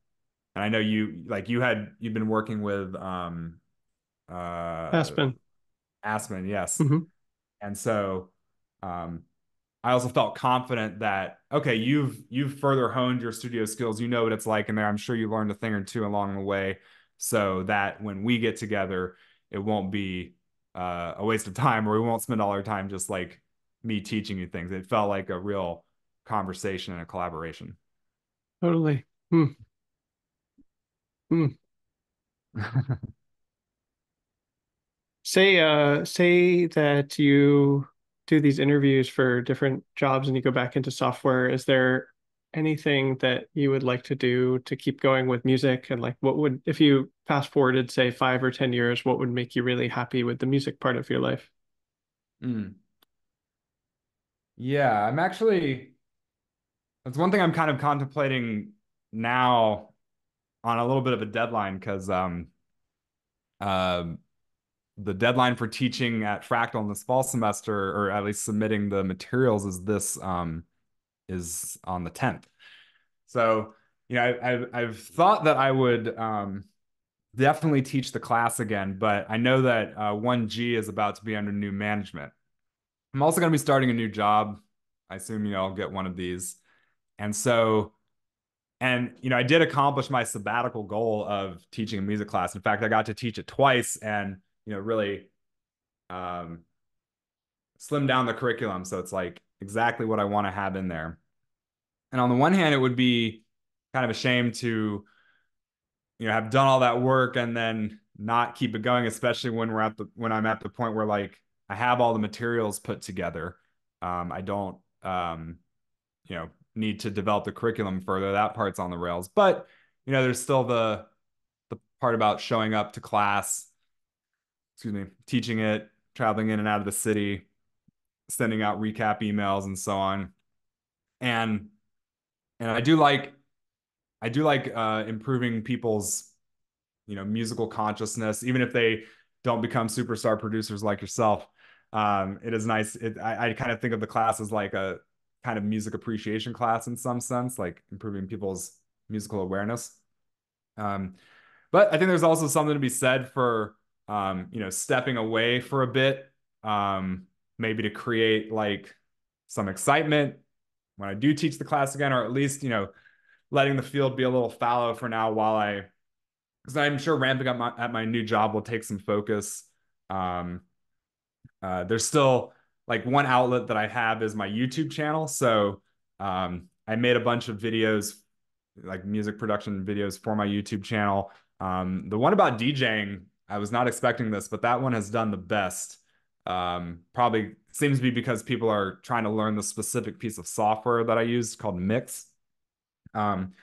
and I know you like you had you've been working with um, uh, Aspen. Aspen, yes. Mm-hmm. And so um, I also felt confident that okay, you've you've further honed your studio skills. You know what it's like in there. I'm sure you learned a thing or two along the way, so that when we get together, it won't be uh, a waste of time, or we won't spend all our time just like me teaching you things. It felt like a real conversation and a collaboration. Totally. Hmm. Hmm. say uh say that you do these interviews for different jobs and you go back into software is there anything that you would like to do to keep going with music and like what would if you fast forwarded say five or ten years what would make you really happy with the music part of your life mm. yeah i'm actually that's one thing i'm kind of contemplating now on a little bit of a deadline because um um the deadline for teaching at Fractal in this fall semester, or at least submitting the materials, is this um, is on the tenth. So you know, I, have I've thought that I would um, definitely teach the class again, but I know that uh, 1G is about to be under new management. I'm also going to be starting a new job. I assume you know I'll get one of these, and so and you know I did accomplish my sabbatical goal of teaching a music class. In fact, I got to teach it twice, and you know, really um, slim down the curriculum. So it's like exactly what I want to have in there. And on the one hand, it would be kind of a shame to, you know, have done all that work and then not keep it going, especially when we're at the when I'm at the point where like I have all the materials put together. Um, I don't um, you know, need to develop the curriculum further. That part's on the rails. But, you know, there's still the the part about showing up to class excuse me, teaching it, traveling in and out of the city, sending out recap emails and so on. And and I do like I do like uh, improving people's you know musical consciousness, even if they don't become superstar producers like yourself. Um, it is nice. It, I, I kind of think of the class as like a kind of music appreciation class in some sense, like improving people's musical awareness. Um, but I think there's also something to be said for um, you know stepping away for a bit, um, maybe to create like some excitement when I do teach the class again, or at least you know letting the field be a little fallow for now while I because I'm sure ramping up my, at my new job will take some focus. Um, uh, there's still like one outlet that I have is my YouTube channel. So um, I made a bunch of videos, like music production videos for my YouTube channel. Um, the one about DJing, I was not expecting this, but that one has done the best. Um, probably seems to be because people are trying to learn the specific piece of software that I use called Mix. Um,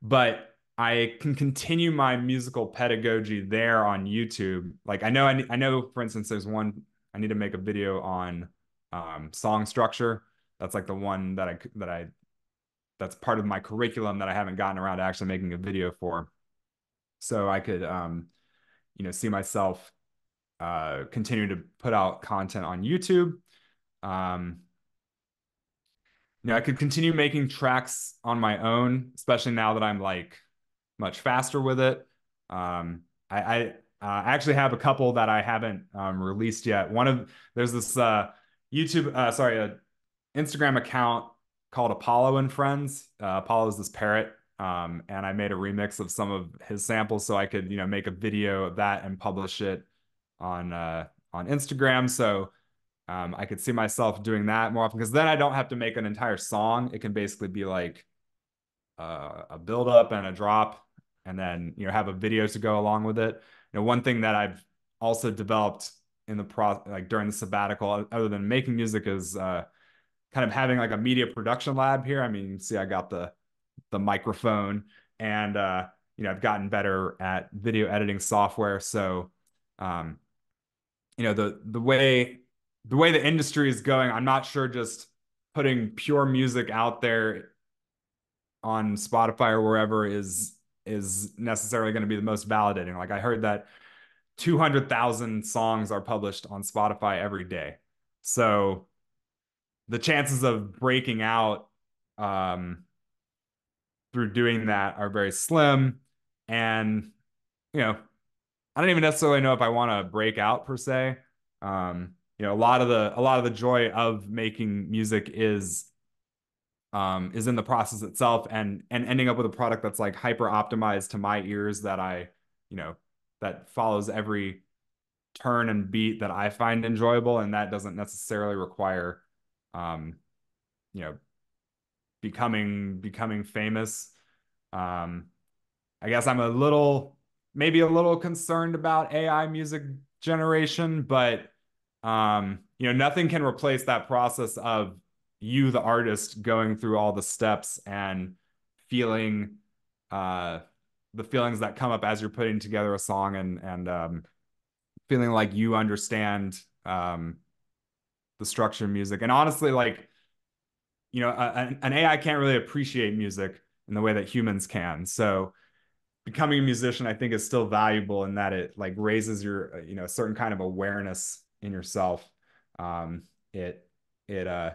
but I can continue my musical pedagogy there on YouTube. Like I know, I, I know, for instance, there's one I need to make a video on um, song structure. That's like the one that I that I that's part of my curriculum that I haven't gotten around to actually making a video for. So I could, um, you know, see myself uh, continue to put out content on YouTube. Um, you know, I could continue making tracks on my own, especially now that I'm like much faster with it. Um, I, I uh, actually have a couple that I haven't um, released yet. One of there's this uh, YouTube, uh, sorry, Instagram account called Apollo and Friends. Uh, Apollo is this parrot, um, and I made a remix of some of his samples so I could, you know, make a video of that and publish it on uh, on Instagram. So um, I could see myself doing that more often because then I don't have to make an entire song. It can basically be like uh, a build up and a drop, and then you know have a video to go along with it. You know, one thing that I've also developed in the pro like during the sabbatical, other than making music, is uh, kind of having like a media production lab here. I mean, see, I got the the microphone, and uh, you know, I've gotten better at video editing software. So, um, you know, the the way the way the industry is going, I'm not sure just putting pure music out there on Spotify or wherever is is necessarily going to be the most validating. Like I heard that 200,000 songs are published on Spotify every day. So the chances of breaking out um, through doing that are very slim. And, you know, I don't even necessarily know if I want to break out per se. Um, you know, a lot of the a lot of the joy of making music is um, is in the process itself and and ending up with a product that's like hyper optimized to my ears that I, you know, that follows every turn and beat that I find enjoyable, and that doesn't necessarily require, um, you know, becoming becoming famous. Um, I guess I'm a little maybe a little concerned about AI music generation, but um, you know, nothing can replace that process of you, the artist, going through all the steps and feeling uh the feelings that come up as you're putting together a song and and um, feeling like you understand um, the structure of music. And honestly, like you know, a, an AI can't really appreciate music in the way that humans can. So becoming a musician, I think, is still valuable in that it like raises your uh, you know a certain kind of awareness in yourself. Um, it it uh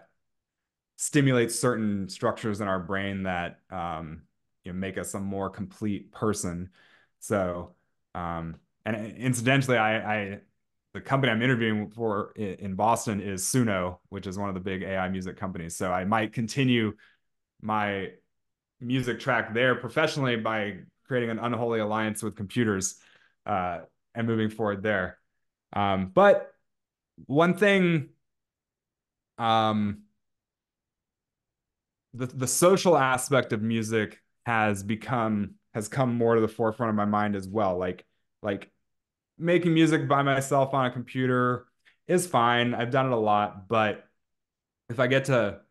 stimulates certain structures in our brain that um, you know, make us a more complete person. So, um, and incidentally, I, I, the company I'm interviewing for in Boston is Suno, which is one of the big AI music companies. So I might continue my music track there professionally by creating an unholy alliance with computers uh, and moving forward there. Um, but one thing um, the the social aspect of music has become has come more to the forefront of my mind as well. Like like making music by myself on a computer is fine. I've done it a lot, but if I get to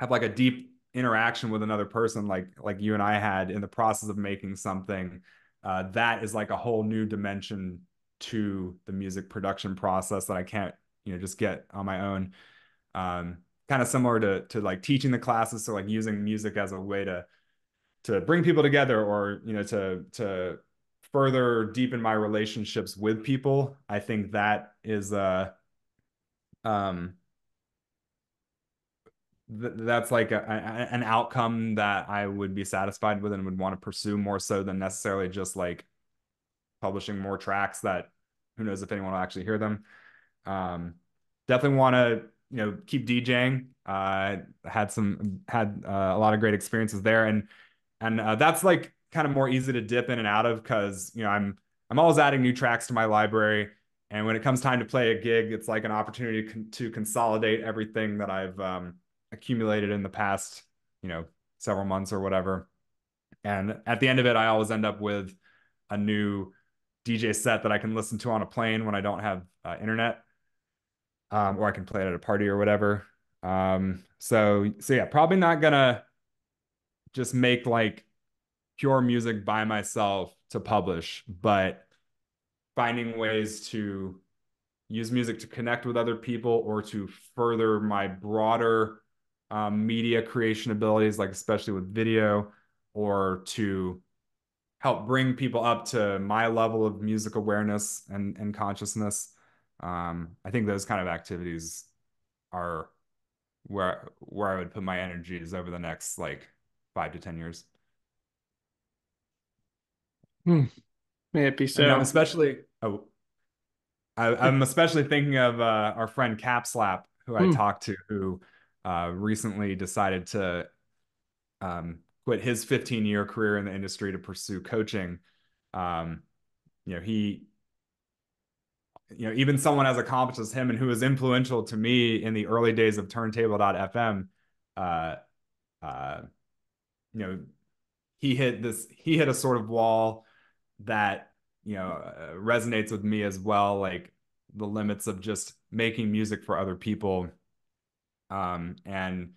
have like a deep interaction with another person like like you and I had in the process of making something, uh, that is like a whole new dimension to the music production process that I can't, you know, just get on my own. um, kind of similar to to like teaching the classes, so like using music as a way to to bring people together, or you know, to to further deepen my relationships with people. I think that is uh um th- that's like a, a, an outcome that I would be satisfied with and would want to pursue more so than necessarily just like publishing more tracks that who knows if anyone will actually hear them. Um, definitely want to you know keep DJing. Uh, had some had uh, a lot of great experiences there, and and uh, that's like kind of more easy to dip in and out of because you know I'm I'm always adding new tracks to my library. And when it comes time to play a gig, it's like an opportunity to, con- to consolidate everything that I've um, accumulated in the past, you know, several months or whatever. And at the end of it, I always end up with a new DJ set that I can listen to on a plane when I don't have uh, internet, um, or I can play it at a party or whatever. Um, so, so yeah, probably not gonna just make like pure music by myself to publish, but finding ways to use music to connect with other people or to further my broader um, media creation abilities, like especially with video, or to help bring people up to my level of music awareness and, and consciousness. Um, I think those kind of activities are where where I would put my energies over the next like five to ten years. Hmm. May it be so. I'm especially oh, I, am especially thinking of uh, our friend Capslap, who I hmm. talked to, who uh, recently decided to um, quit his 15 year career in the industry to pursue coaching. Um, you know, he, you know, even someone as accomplished as him and who was influential to me in the early days of turntable.fm, uh, uh, you know, he hit this, he hit a sort of wall that, you know, uh, resonates with me as well. Like the limits of just making music for other people um, and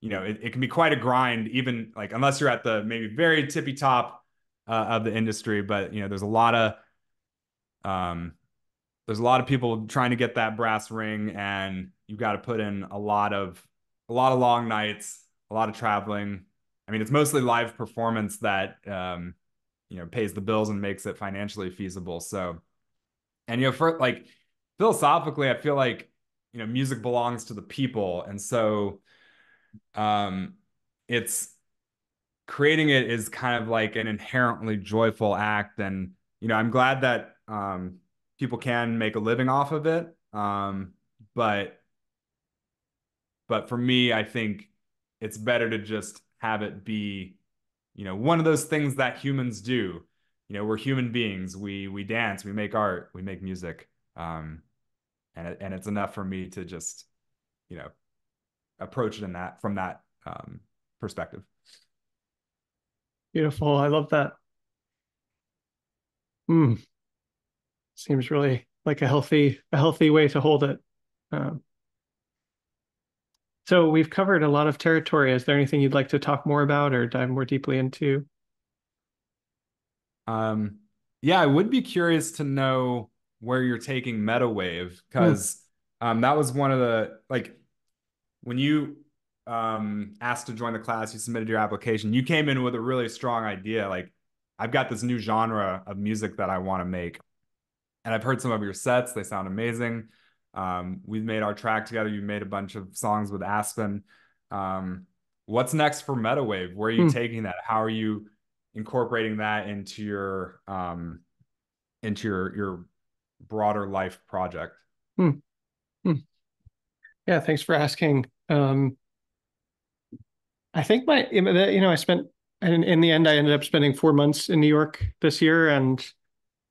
you know, it, it can be quite a grind, even like unless you're at the maybe very tippy top uh, of the industry. But you know, there's a lot of um, there's a lot of people trying to get that brass ring, and you've got to put in a lot of a lot of long nights, a lot of traveling. I mean, it's mostly live performance that um, you know pays the bills and makes it financially feasible. So, and you know, for like philosophically, I feel like you know music belongs to the people. And so um it's creating it is kind of like an inherently joyful act. And you know i'm glad that um people can make a living off of it. Um but but for me i think it's better to just have it be you know one of those things that humans do. You know we're human beings. We we dance we make art we make music. Um and and it's enough for me to just you know approach it in that from that um, perspective. Beautiful. I love that. Hmm. seems really like a healthy a healthy way to hold it. Um, so we've covered a lot of territory is there anything you'd like to talk more about or dive more deeply into um yeah i would be curious to know where you're taking MettaWave because mm. um, that was one of the like when you um, asked to join the class, you submitted your application. You came in with a really strong idea, like I've got this new genre of music that I want to make, and I've heard some of your sets; they sound amazing. Um, we've made our track together. You made a bunch of songs with Aspen. Um, what's next for MettaWave? Where are you mm. taking that? How are you incorporating that into your um, into your your broader life project? Hmm. Hmm. Yeah, thanks for asking. Um, I think my, you know, I spent, and in the end, I ended up spending four months in New York this year. And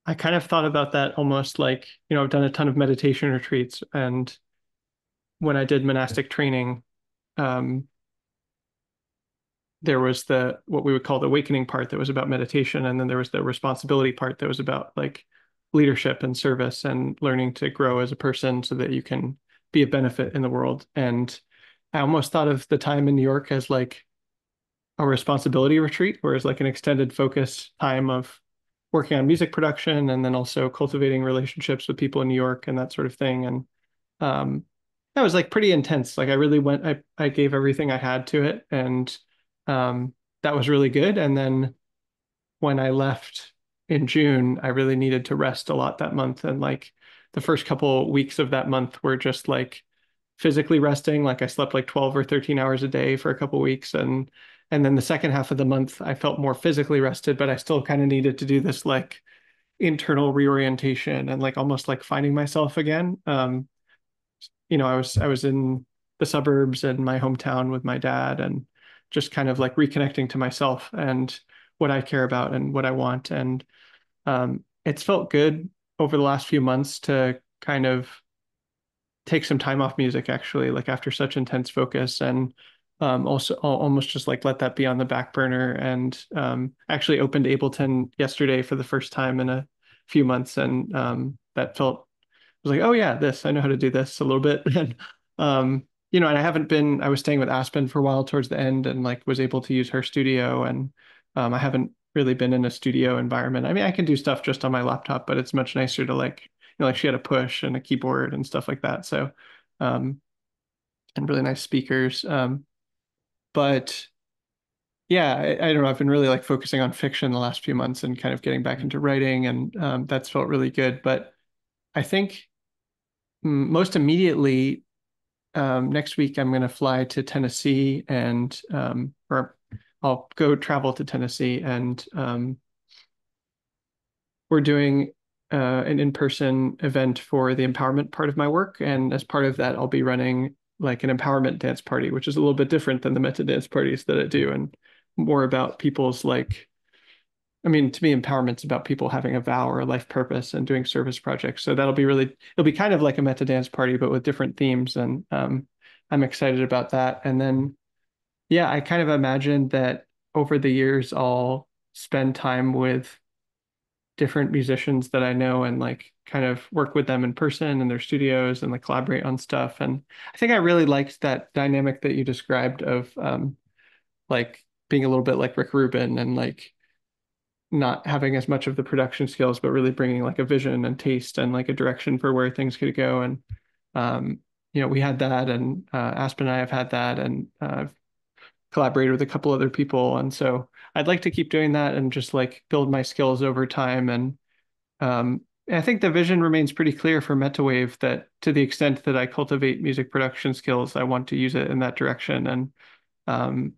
I kind of thought about that almost like, you know, I've done a ton of meditation retreats. And when I did monastic training, um, there was the what we would call the awakening part that was about meditation and then there was the responsibility part that was about like leadership and service and learning to grow as a person so that you can be a benefit in the world. And I almost thought of the time in New York as like a responsibility retreat, whereas like an extended focus time of working on music production and then also cultivating relationships with people in New York and that sort of thing. And um, that was like pretty intense. Like I really went, I, I gave everything I had to it and um, that was really good. And then when I left in June, I really needed to rest a lot that month. And like the first couple weeks of that month were just like physically resting. Like I slept like 12 or 13 hours a day for a couple weeks. And and then the second half of the month, I felt more physically rested, but I still kind of needed to do this like internal reorientation and like almost like finding myself again. Um, you know, I was I was in the suburbs and my hometown with my dad and just kind of like reconnecting to myself and what I care about and what I want. And um, it's felt good over the last few months to kind of take some time off music actually, like after such intense focus and um, also almost just like let that be on the back burner and um, actually opened Ableton yesterday for the first time in a few months and um, that felt I was like, oh yeah, this I know how to do this a little bit. and um, you know, and I haven't been. I was staying with Aspen for a while towards the end, and like was able to use her studio, and um, I haven't really been in a studio environment. I mean, I can do stuff just on my laptop, but it's much nicer to like, you know, like she had a push and a keyboard and stuff like that. So, um, and really nice speakers. Um, but yeah, I, I, don't know. I've been really like focusing on fiction the last few months and kind of getting back into writing, and um, that's felt really good. But I think most immediately um, next week I'm going to fly to Tennessee and um, or I'll go travel to Tennessee and um, we're doing uh, an in-person event for the empowerment part of my work and as part of that I'll be running like an empowerment dance party which is a little bit different than the metta dance parties that I do and more about people's like I mean, to me, empowerment's about people having a vow or a life purpose and doing service projects. So that'll be really, it'll be kind of like a metta dance party, but with different themes. And um, I'm excited about that. And then, yeah, I kind of imagined that over the years, I'll spend time with different musicians that I know and like kind of work with them in person in their studios and like collaborate on stuff. And I think I really liked that dynamic that you described of um, like being a little bit like Rick Rubin and like, not having as much of the production skills, but really bringing like a vision and taste and like a direction for where things could go. And, um, you know, we had that and uh, Aspen and I have had that and uh, I've collaborated with a couple other people. And so I'd like to keep doing that and just like build my skills over time. And um, I think the vision remains pretty clear for Mettawave that to the extent that I cultivate music production skills, I want to use it in that direction. And um,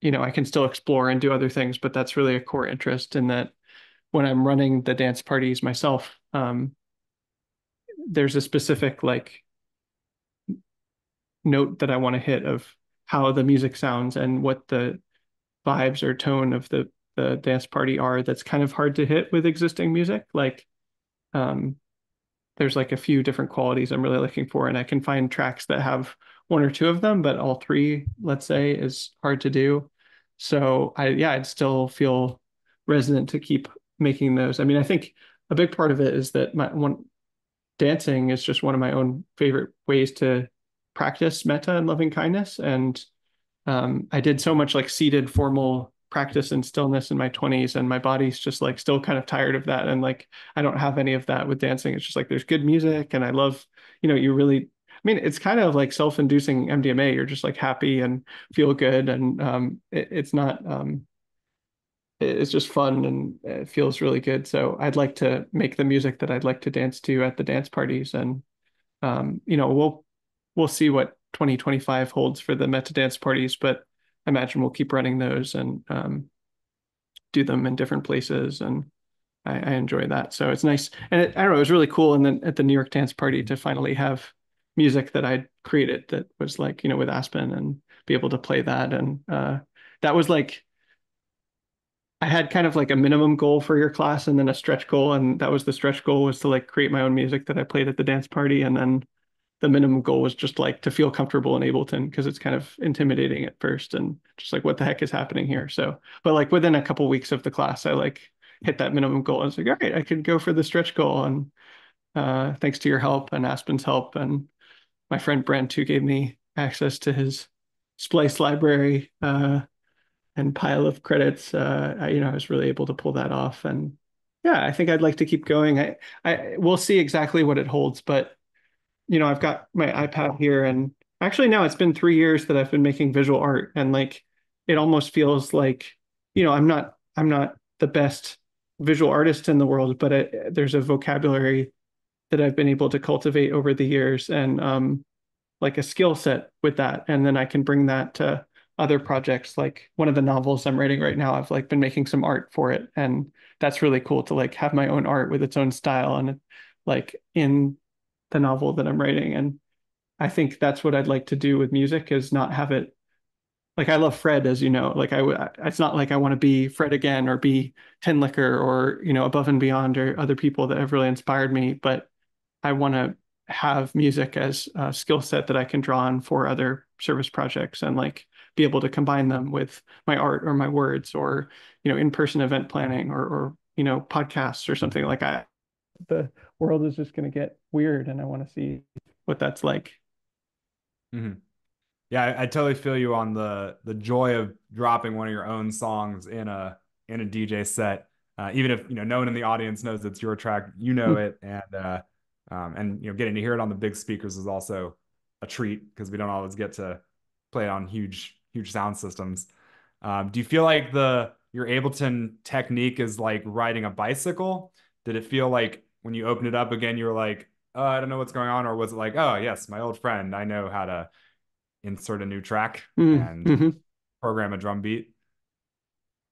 you know, I can still explore and do other things, but that's really a core interest in that when I'm running the dance parties myself, um, there's a specific like note that I want to hit of how the music sounds and what the vibes or tone of the the dance party are that's kind of hard to hit with existing music. Like um, there's like a few different qualities I'm really looking for, and I can find tracks that have one or two of them, but all three, let's say, is hard to do. So I, yeah, I'd still feel resonant to keep making those. I mean, I think a big part of it is that my one dancing is just one of my own favorite ways to practice metta and loving kindness. And um, I did so much like seated formal practice and stillness in my 20s and my body's just like still kind of tired of that and like I don't have any of that with dancing. It's just like there's good music and I love you know you really I mean it's kind of like self-inducing MDMA you're just like happy and feel good and um it, it's not um it's just fun and it feels really good. So I'd like to make the music that I'd like to dance to at the dance parties and um you know we'll we'll see what 2025 holds for the metta dance parties but I imagine we'll keep running those and um, do them in different places. And I, I enjoy that. So it's nice. And it, I don't know, it was really cool. And then at the New York Dance Party to finally have music that I'd created that was like, you know, with Aspen and be able to play that. And uh, that was like, I had kind of like a minimum goal for your class and then a stretch goal. And that was the stretch goal was to like create my own music that I played at the dance party. And then the minimum goal was just like to feel comfortable in Ableton because it's kind of intimidating at first and just like what the heck is happening here. So, but like within a couple weeks of the class, I like hit that minimum goal. I was like, all right, I could go for the stretch goal. And uh, thanks to your help and Aspen's help and my friend Brent who gave me access to his Splice library uh, and pile of credits, uh, I, you know, I was really able to pull that off. And yeah, I think I'd like to keep going. I, I we'll see exactly what it holds, but you know, I've got my iPad here and actually now it's been three years that I've been making visual art and like it almost feels like, you know, I'm not I'm not the best visual artist in the world, but it, there's a vocabulary that I've been able to cultivate over the years and um like a skill set with that. And then I can bring that to other projects. Like one of the novels I'm writing right now, I've like been making some art for it. And that's really cool to like have my own art with its own style and like in the novel that I'm writing. And I think that's what I'd like to do with music is not have it like I love Fred, as you know. Like I, would it's not like I want to be Fred again or be Tinlicker or you know Above and Beyond or other people that have really inspired me. But I want to have music as a skill set that I can draw on for other service projects and like be able to combine them with my art or my words or you know in-person event planning or or you know podcasts or something like that. The world is just going to get weird, and I want to see what that's like. Mm-hmm. Yeah, I, I, totally feel you on the the joy of dropping one of your own songs in a in a DJ set. Uh, even if you know no one in the audience knows it's your track, you know it, and uh, um, and you know getting to hear it on the big speakers is also a treat because we don't always get to play it on huge huge sound systems. Um, do you feel like the your Ableton technique is like riding a bicycle? Did it feel like when you opened it up again, you were like, oh, I don't know what's going on, or was it like, oh yes, my old friend, I know how to insert a new track mm, and mm-hmm. program a drum beat?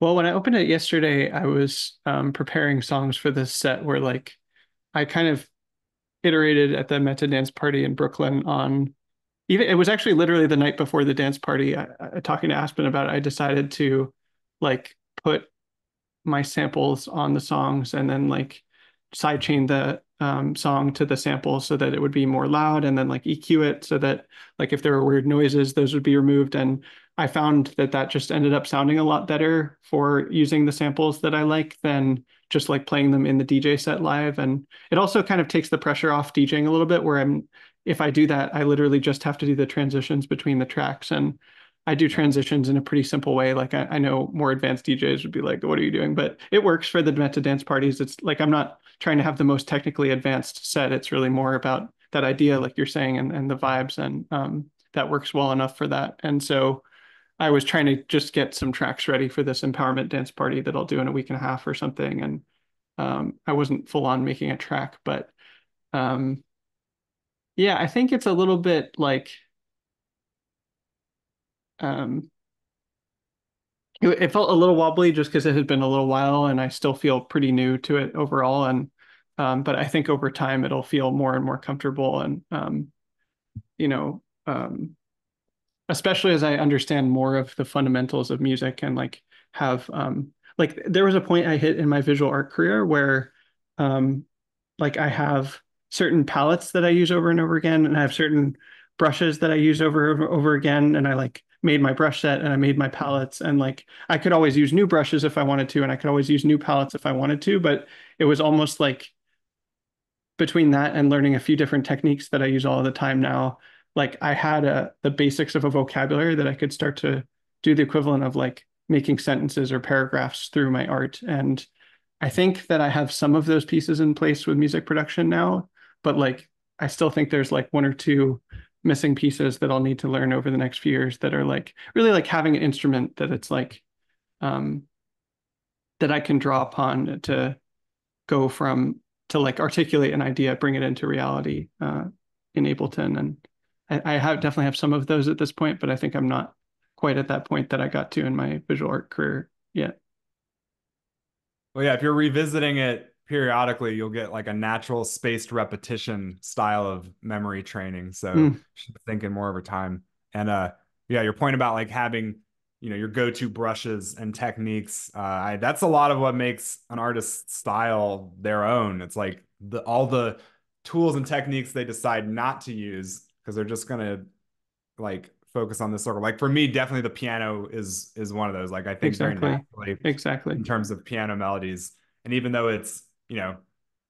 Well, when I opened it yesterday, I was um, preparing songs for this set where like I kind of iterated at the Metta Dance Party in Brooklyn on even it was actually literally the night before the dance party. I, I, talking to Aspen about it, I decided to like put my samples on the songs and then like sidechain the um, song to the sample so that it would be more loud and then like EQ it so that like if there were weird noises, those would be removed. And I found that that just ended up sounding a lot better for using the samples that I like than just like playing them in the DJ set live. And it also kind of takes the pressure off DJing a little bit where I'm, if I do that, I literally just have to do the transitions between the tracks. And I do transitions in a pretty simple way. Like I, I, know more advanced DJs would be like, "What are you doing?" But it works for the Metta dance parties. It's like I'm not trying to have the most technically advanced set. It's really more about that idea, like you're saying, and, and the vibes, and um, that works well enough for that. And so I was trying to just get some tracks ready for this empowerment dance party that I'll do in a week and a half or something. And um, I wasn't full on making a track, but um, yeah, I think it's a little bit like um, it, felt a little wobbly just because it had been a little while, and I still feel pretty new to it overall. And um, but I think over time it'll feel more and more comfortable, and um, you know, um, especially as I understand more of the fundamentals of music and like have um, like there was a point I hit in my visual art career where um, like I have certain palettes that I use over and over again, and I have certain brushes that I use over over, over again, and I like made my brush set and I made my palettes. And like I could always use new brushes if I wanted to and I could always use new palettes if I wanted to but it was almost like between that and learning a few different techniques that I use all the time now like I had a the basics of a vocabulary that I could start to do the equivalent of like making sentences or paragraphs through my art. And I think that I have some of those pieces in place with music production now but like I still think there's like one or two missing pieces that I'll need to learn over the next few years that are like really like having an instrument that it's like um that I can draw upon to go from to like articulate an idea, bring it into reality uh, in Ableton. And I, I have definitely have some of those at this point, but I think I'm not quite at that point that I got to in my visual art career yet. Well, yeah, if you're revisiting it periodically you'll get like a natural spaced repetition style of memory training. So mm. thinking more over time. And uh yeah, your point about like having you know your go-to brushes and techniques uh I, that's a lot of what makes an artist's style their own it's like the all the tools and techniques they decide not to use because they're just gonna like focus on this circle like for me definitely the piano is is one of those like i think exactly. exactly in terms of piano melodies and even though it's you know,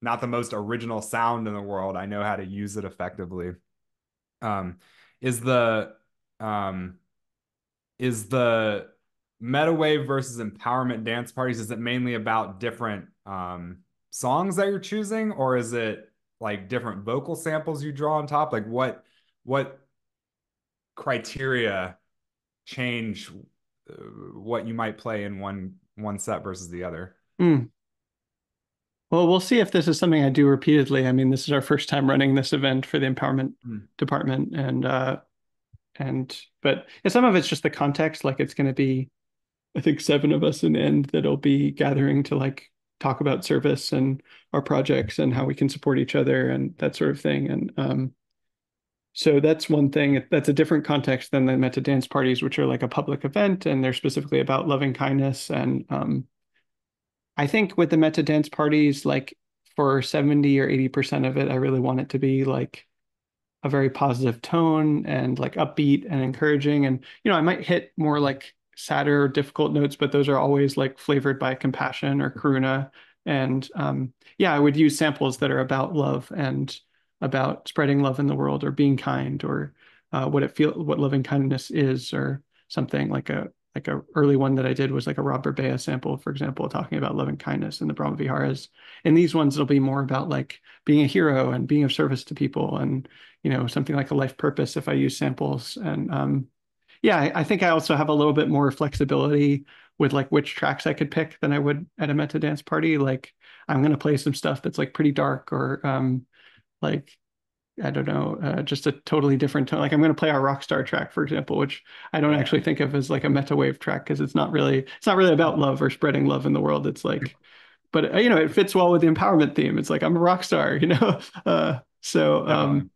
not the most original sound in the world, I know how to use it effectively. Um, is the um, is the MettaWave versus empowerment dance parties? Is it mainly about different um, songs that you're choosing, or is it like different vocal samples you draw on top? Like what what criteria change uh, what you might play in one one set versus the other? Mm. Well, we'll see if this is something I do repeatedly. I mean, this is our first time running this event for the empowerment mm. department, and uh, and but some of it's just the context. Like it's going to be, I think, seven of us in the end that'll be gathering to like talk about service and our projects and how we can support each other and that sort of thing. And um, so that's one thing. That's a different context than the metta dance parties, which are like a public event and they're specifically about loving kindness. And um, I think with the metta dance parties, like for 70 or 80% of it, I really want it to be like a very positive tone and like upbeat and encouraging. And, you know, I might hit more like sadder, difficult notes, but those are always like flavored by compassion or karuna. And um, yeah, I would use samples that are about love and about spreading love in the world or being kind or uh, what it feel what loving kindness is or something like a like a early one that I did was like a Rob Burbea sample, for example, talking about loving kindness and the Brahma Viharas. And these ones it'll be more about like being a hero and being of service to people and you know something like a life purpose if I use samples and um, yeah, I, I think I also have a little bit more flexibility with like which tracks I could pick than I would at a metta dance party. Like I'm gonna play some stuff that's like pretty dark or um like I don't know, uh, just a totally different tone. Like I'm going to play our Rockstar track, for example, which I don't actually think of as like a metta wave track because it's not really it's not really about love or spreading love in the world. It's like, but uh, you know, it fits well with the empowerment theme. It's like I'm a rock star, you know. Uh, so um,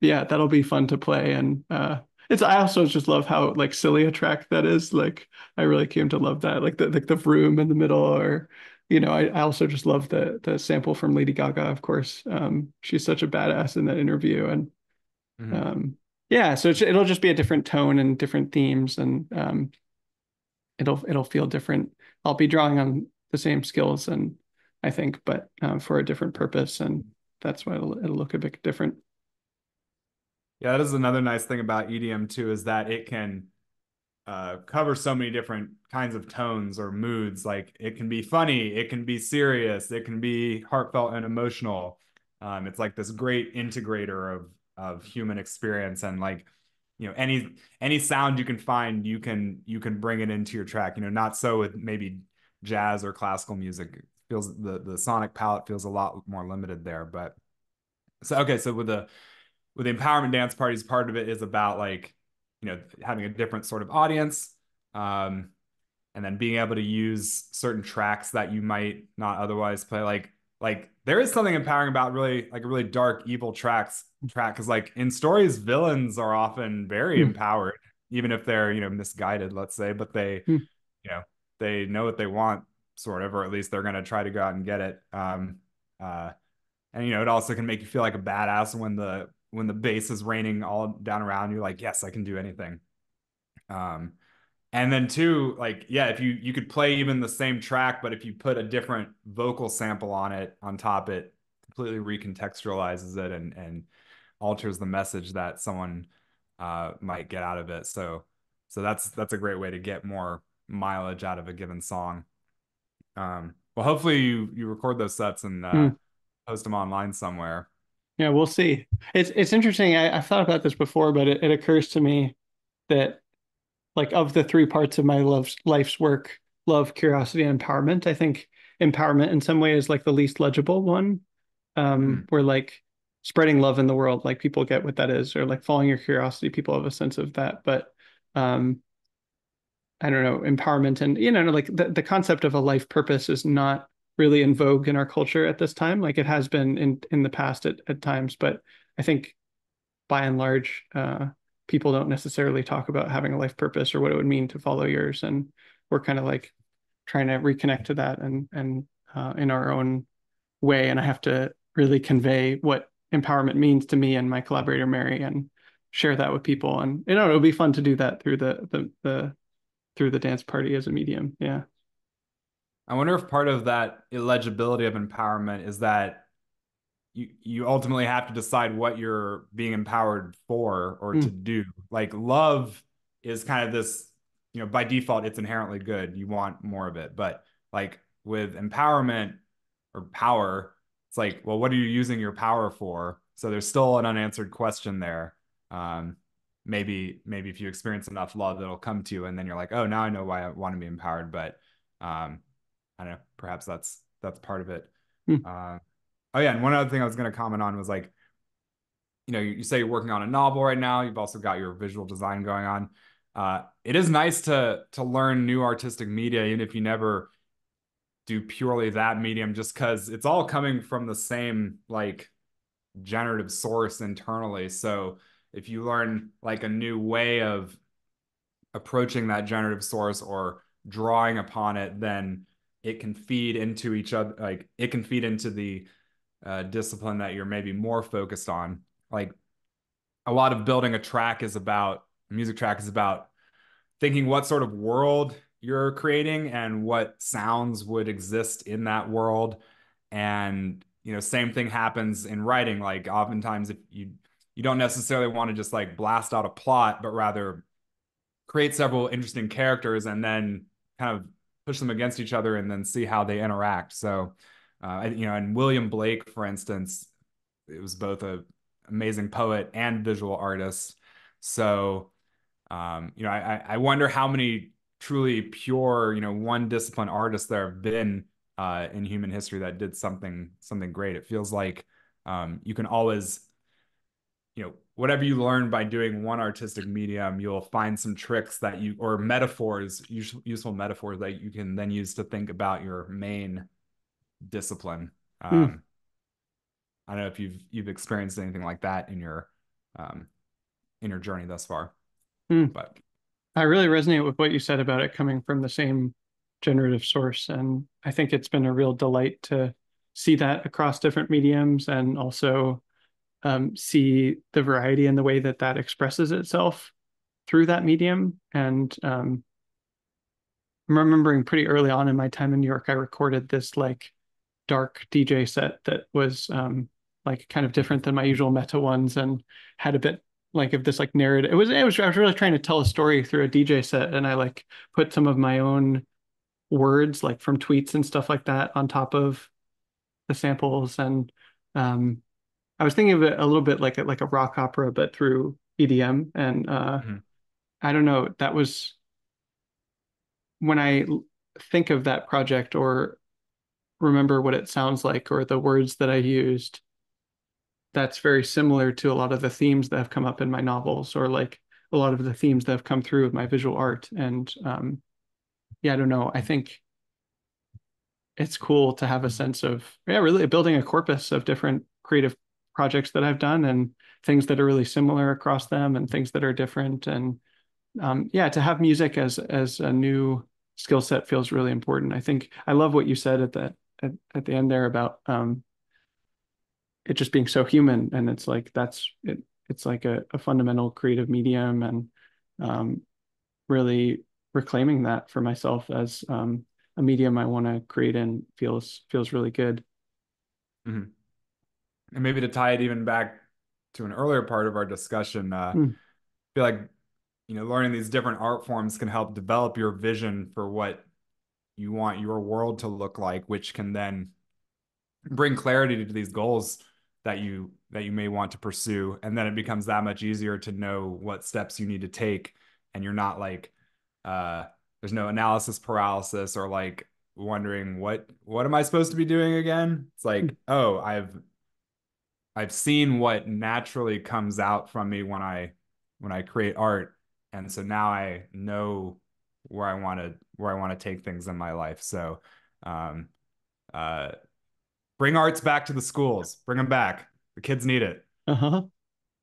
yeah, that'll be fun to play, and uh, it's I also just love how like silly a track that is. Like I really came to love that. Like the like the room in the middle or you know, I, I also just love the the sample from Lady Gaga, of course. Um, she's such a badass in that interview. And mm-hmm. um, yeah, so it'll just be a different tone and different themes and um, it'll it'll feel different. I'll be drawing on the same skills and I think, but uh, for a different purpose. And that's why it'll, it'll look a bit different. Yeah, that is another nice thing about EDM too, is that it can uh, cover so many different kinds of tones or moods. Like it can be funny, it can be serious, it can be heartfelt and emotional. Um, it's like this great integrator of of human experience and like you know any any sound you can find you can you can bring it into your track you know not so with maybe jazz or classical music it feels the the sonic palette feels a lot more limited there but so okay so with the with the empowerment dance parties, part of it is about like, you know, having a different sort of audience. Um, and then being able to use certain tracks that you might not otherwise play. Like, like there is something empowering about really like a really dark, evil tracks track. Cause like in stories, villains are often very mm. empowered, even if they're, you know, misguided, let's say, but they, mm. you know, they know what they want sort of, or at least they're going to try to go out and get it. Um, uh, and you know, it also can make you feel like a badass when the when the bass is raining all down around you're like yes i can do anything. Um and then two like yeah if you you could play even the same track but if you put a different vocal sample on it on top it completely recontextualizes it and and alters the message that someone uh might get out of it. So so that's that's a great way to get more mileage out of a given song. Um well hopefully you you record those sets and uh, mm. post them online somewhere yeah, we'll see. It's it's interesting. I, have thought about this before, but it, it occurs to me that like of the three parts of my love's life's work, love, curiosity, and empowerment, I think empowerment in some way is like the least legible one. Um, mm. where like spreading love in the world, like people get what that is, or like following your curiosity, people have a sense of that. But um I don't know, empowerment and you know, like the, the concept of a life purpose is not really in vogue in our culture at this time. Like it has been in in the past at, at times, but I think by and large, uh, people don't necessarily talk about having a life purpose or what it would mean to follow yours. And we're kind of like trying to reconnect to that and and uh, in our own way. And I have to really convey what empowerment means to me and my collaborator Mary and share that with people. And you know, it'll be fun to do that through the the the through the dance party as a medium. Yeah. I wonder if part of that illegibility of empowerment is that you you ultimately have to decide what you're being empowered for or mm. to do. Like love is kind of this, you know, by default it's inherently good. You want more of it. But like with empowerment or power, it's like, well, what are you using your power for? So there's still an unanswered question there. Um, maybe maybe if you experience enough love, it'll come to you, and then you're like, oh, now I know why I want to be empowered. But um, I don't know, perhaps that's that's part of it. Hmm. Uh, oh yeah, and one other thing I was going to comment on was like, you know, you, you, say you're working on a novel right now. You've also got your visual design going on. Uh, it is nice to to learn new artistic media, even if you never do purely that medium, just because it's all coming from the same like generative source internally. So if you learn like a new way of approaching that generative source or drawing upon it, then it can feed into each other. Like it can feed into the uh, discipline that you're maybe more focused on. Like a lot of building a track is about music track is about thinking what sort of world you're creating and what sounds would exist in that world and you know same thing happens in writing like oftentimes if you you don't necessarily want to just like blast out a plot but rather create several interesting characters and then kind of push them against each other and then see how they interact. So uh, you know and william blake for instance it was both a amazing poet and visual artist. So um, you know I, I wonder how many truly pure you know one discipline artists there have been uh, in human history that did something something great. It feels like um, you can always you know whatever you learn by doing one artistic medium you'll find some tricks that you or metaphors useful, useful metaphors that you can then use to think about your main discipline hmm. um, i don't know if you've you've experienced anything like that in your um, in your journey thus far hmm. but i really resonate with what you said about it coming from the same generative source and i think it's been a real delight to see that across different mediums and also um, see the variety in the way that that expresses itself through that medium. And um, I'm remembering pretty early on in my time in New York, I recorded this like dark DJ set that was um, like kind of different than my usual metta ones and had a bit like of this like narrative. It was it was I was really trying to tell a story through a DJ set, and I like put some of my own words like from tweets and stuff like that on top of the samples and um I was thinking of it a little bit like a, like a rock opera, but through EDM. And uh, mm-hmm. I don't know, that was when I think of that project or remember what it sounds like or the words that I used. That's very similar to a lot of the themes that have come up in my novels, or like a lot of the themes that have come through with my visual art. And um, yeah, I don't know. I think it's cool to have a sense of yeah, really building a corpus of different creative projects that I've done and things that are really similar across them and things that are different. And um, yeah, to have music as as a new skill set feels really important. I think I love what you said at the at, at the end there about um, it just being so human. And it's like that's it. It's like a, a fundamental creative medium and um, really reclaiming that for myself as um, a medium I want to create in feels feels really good. Mm-hmm and maybe to tie it even back to an earlier part of our discussion, uh, mm. I feel like you know learning these different art forms can help develop your vision for what you want your world to look like, which can then bring clarity to these goals that you that you may want to pursue, and then it becomes that much easier to know what steps you need to take, and you're not like uh, there's no analysis paralysis or like wondering what what am I supposed to be doing again? It's like, mm. oh, I've I've seen what naturally comes out from me when I when I create art, and so now I know where I want to where I want to take things in my life. So, um, uh, bring arts back to the schools. Bring them back. The kids need it. Uh huh.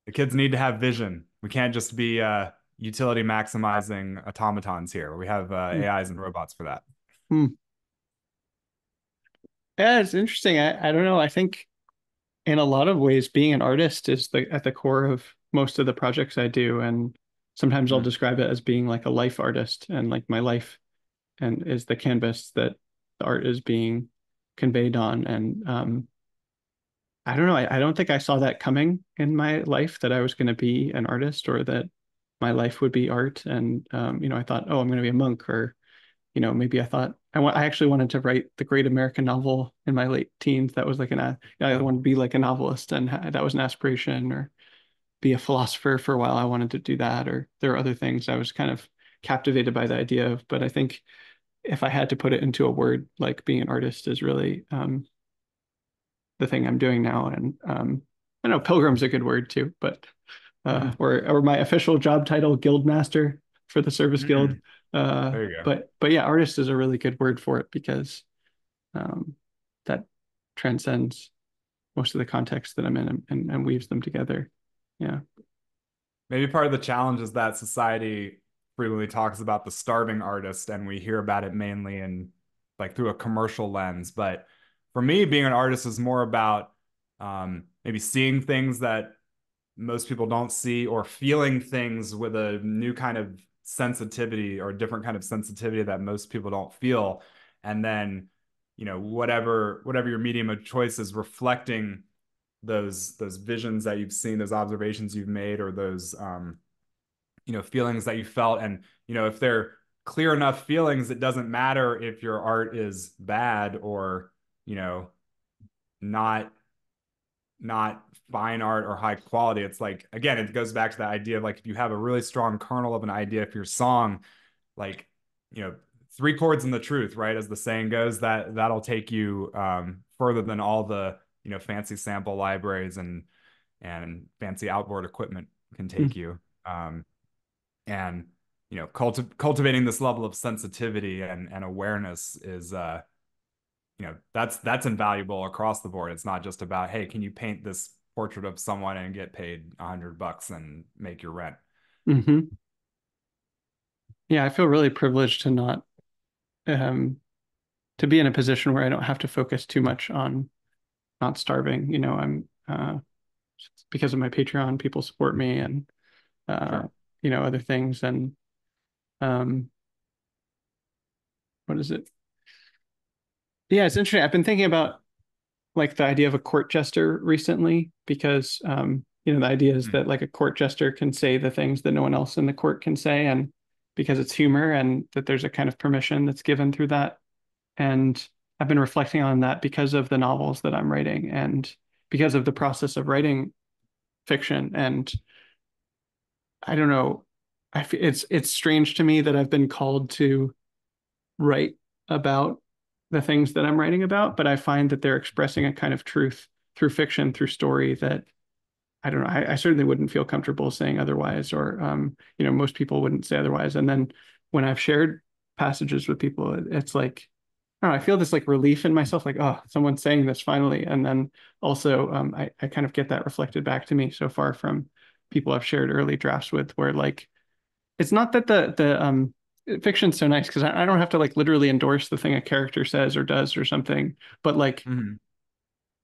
The kids need to have vision. We can't just be uh, utility maximizing automatons here. We have uh, mm. AIs and robots for that. Hmm. Yeah, it's interesting. I, I don't know. I think in a lot of ways, being an artist is the at the core of most of the projects I do. And sometimes I'll mm-hmm. describe it as being like a life artist and like my life and is the canvas that the art is being conveyed on. And um, I don't know, I, I don't think I saw that coming in my life that I was going to be an artist or that my life would be art. And, um, you know, I thought, oh, I'm going to be a monk or, you know, maybe I thought I want I actually wanted to write the great American novel in my late teens. That was like an uh, I wanted to be like a novelist, and that was an aspiration, or be a philosopher for a while. I wanted to do that, or there are other things I was kind of captivated by the idea of. But I think if I had to put it into a word, like being an artist is really um, the thing I'm doing now. And um, I know pilgrim's a good word too, but uh, mm-hmm. or or my official job title, guild master for the service mm-hmm. guild. Uh, there you go. But but yeah, artist is a really good word for it because um, that transcends most of the context that I'm in and, and, and weaves them together. Yeah. Maybe part of the challenge is that society frequently talks about the starving artist and we hear about it mainly in like through a commercial lens but for me being an artist is more about um, maybe seeing things that most people don't see or feeling things with a new kind of sensitivity or a different kind of sensitivity that most people don't feel. And then you know whatever whatever your medium of choice is reflecting those those visions that you've seen those observations you've made or those um, you know feelings that you felt. And you know if they're clear enough feelings it doesn't matter if your art is bad or you know not not fine art or high quality it's like again it goes back to the idea of like if you have a really strong kernel of an idea for your song like you know three chords in the truth right as the saying goes that that'll take you um, further than all the you know fancy sample libraries and and fancy outboard equipment can take mm-hmm. you um, and you know culti- cultivating this level of sensitivity and and awareness is uh you know that's that's invaluable across the board. It's not just about hey can you paint this portrait of someone and get paid a hundred bucks and make your rent? Mm-hmm. yeah i feel really privileged to not um to be in a position where i don't have to focus too much on not starving you know i'm uh because of my patreon people support me and uh sure. you know other things and um what is it yeah it's interesting i've been thinking about like the idea of a court jester recently because um you know the idea is mm-hmm. that like a court jester can say the things that no one else in the court can say and because it's humor and that there's a kind of permission that's given through that and i've been reflecting on that because of the novels that i'm writing and because of the process of writing fiction and I don't know. I f- it's it's strange to me that I've been called to write about the things that I'm writing about, but I find that they're expressing a kind of truth through fiction, through story that I don't know. I, I certainly wouldn't feel comfortable saying otherwise, or um, you know, most people wouldn't say otherwise. And then when I've shared passages with people, it's like I, know, I feel this like relief in myself, like, oh, someone's saying this finally. And then also um, I, I kind of get that reflected back to me so far from people I've shared early drafts with where like it's not that the the um fiction's so nice because I, I, don't have to like literally endorse the thing a character says or does or something but like mm-hmm.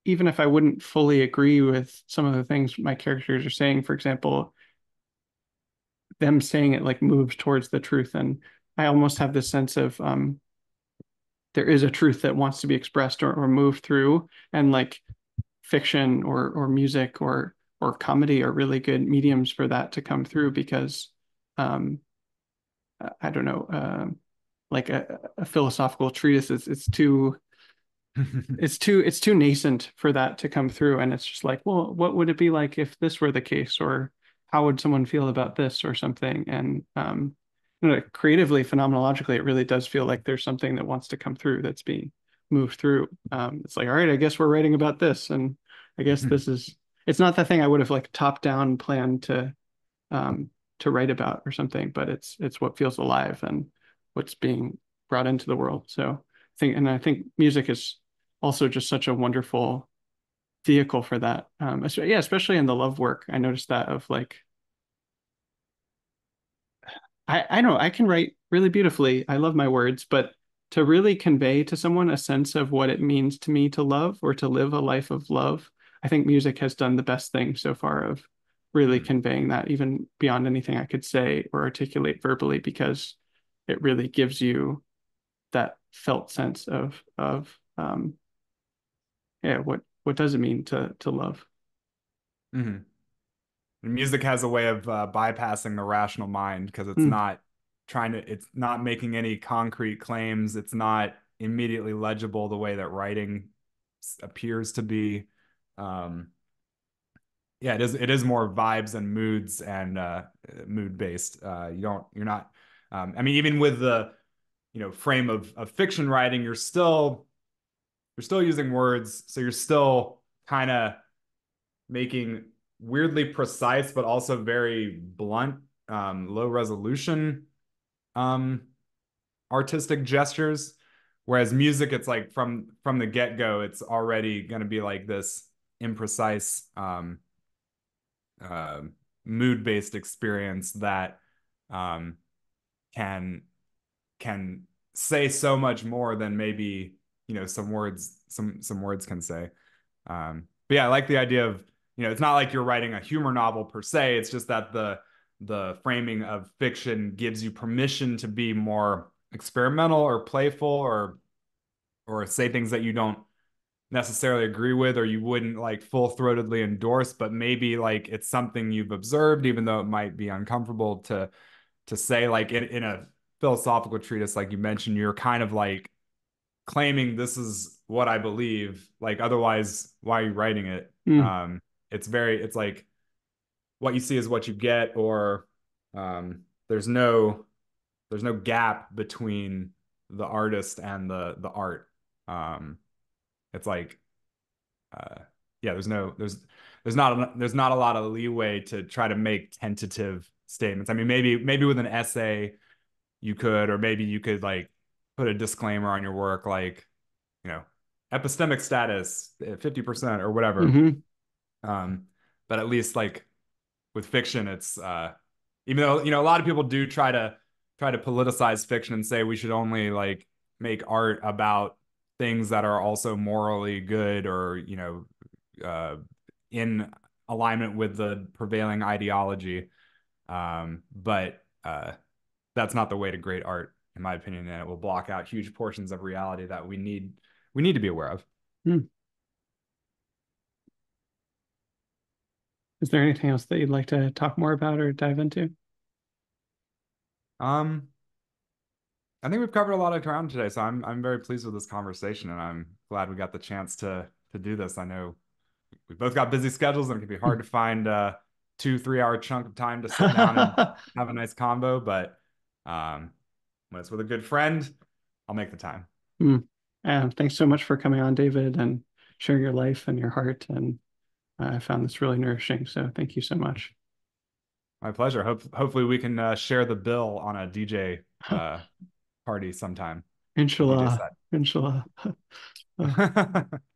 even if i wouldn't fully agree with some of the things my characters are saying for example them saying it like moves towards the truth and i almost have this sense of um there is a truth that wants to be expressed or, or moved through and like fiction or or music or or comedy are really good mediums for that to come through because um, I don't know, uh, like a, a, philosophical treatise, it's, it's too, it's too, it's too nascent for that to come through. And it's just like, well, what would it be like if this were the case, or how would someone feel about this or something? And um, you know, creatively, phenomenologically, it really does feel like there's something that wants to come through that's being moved through. Um, it's like, all right, I guess we're writing about this, and I guess this is it's not the thing I would have like top down planned to um, to write about or something, but it's it's what feels alive and what's being brought into the world. So I think, and I think music is also just such a wonderful vehicle for that. Um, yeah, especially in the love work, I noticed that of like, I I know I can write really beautifully. I love my words, but to really convey to someone a sense of what it means to me to love or to live a life of love I think music has done the best thing so far of really mm-hmm. conveying that even beyond anything I could say or articulate verbally because it really gives you that felt sense of of um yeah what what does it mean to to love mm-hmm. music has a way of uh, bypassing the rational mind because it's mm. not trying to it's not making any concrete claims it's not immediately legible the way that writing appears to be um yeah it is it is more vibes and moods and uh mood based. Uh you don't you're not um i mean even with the you know frame of of fiction writing you're still you're still using words so you're still kind of making weirdly precise but also very blunt um low resolution um artistic gestures. Whereas music it's like from from the get-go it's already going to be like this imprecise um uh, mood-based experience that um can can say so much more than maybe you know some words some some words can say. Um but yeah i like the idea of you know it's not like you're writing a humor novel per se. It's just that the the framing of fiction gives you permission to be more experimental or playful or or say things that you don't necessarily agree with or you wouldn't like full-throatedly endorse but maybe like it's something you've observed even though it might be uncomfortable to to say like in, in a philosophical treatise like you mentioned you're kind of like claiming this is what i believe like otherwise why are you writing it mm. um it's very it's like what you see is what you get or um, there's no there's no gap between the artist and the the art um, it's like uh, yeah there's no there's there's not a, there's not a lot of leeway to try to make tentative statements i mean maybe maybe with an essay you could or maybe you could like put a disclaimer on your work like you know epistemic status 50% or whatever mm-hmm. um, but at least like with fiction, it's uh, even though you know a lot of people do try to try to politicize fiction and say we should only like make art about things that are also morally good or you know uh, in alignment with the prevailing ideology. Um, but uh, that's not the way to great art, in my opinion, and it will block out huge portions of reality that we need we need to be aware of. Hmm. Is there anything else that you'd like to talk more about or dive into? Um, I think we've covered a lot of ground today, so I'm I'm very pleased with this conversation, and I'm glad we got the chance to to do this. I know we both got busy schedules, and it can be hard to find a two three hour chunk of time to sit down and have a nice combo. But um, when it's with a good friend, I'll make the time. Mm. And thanks so much for coming on, David, and sharing your life and your heart and I found this really nourishing. So thank you so much. My pleasure. Hope, hopefully we can uh, share the bill on a DJ uh, party sometime. Inshallah. Inshallah.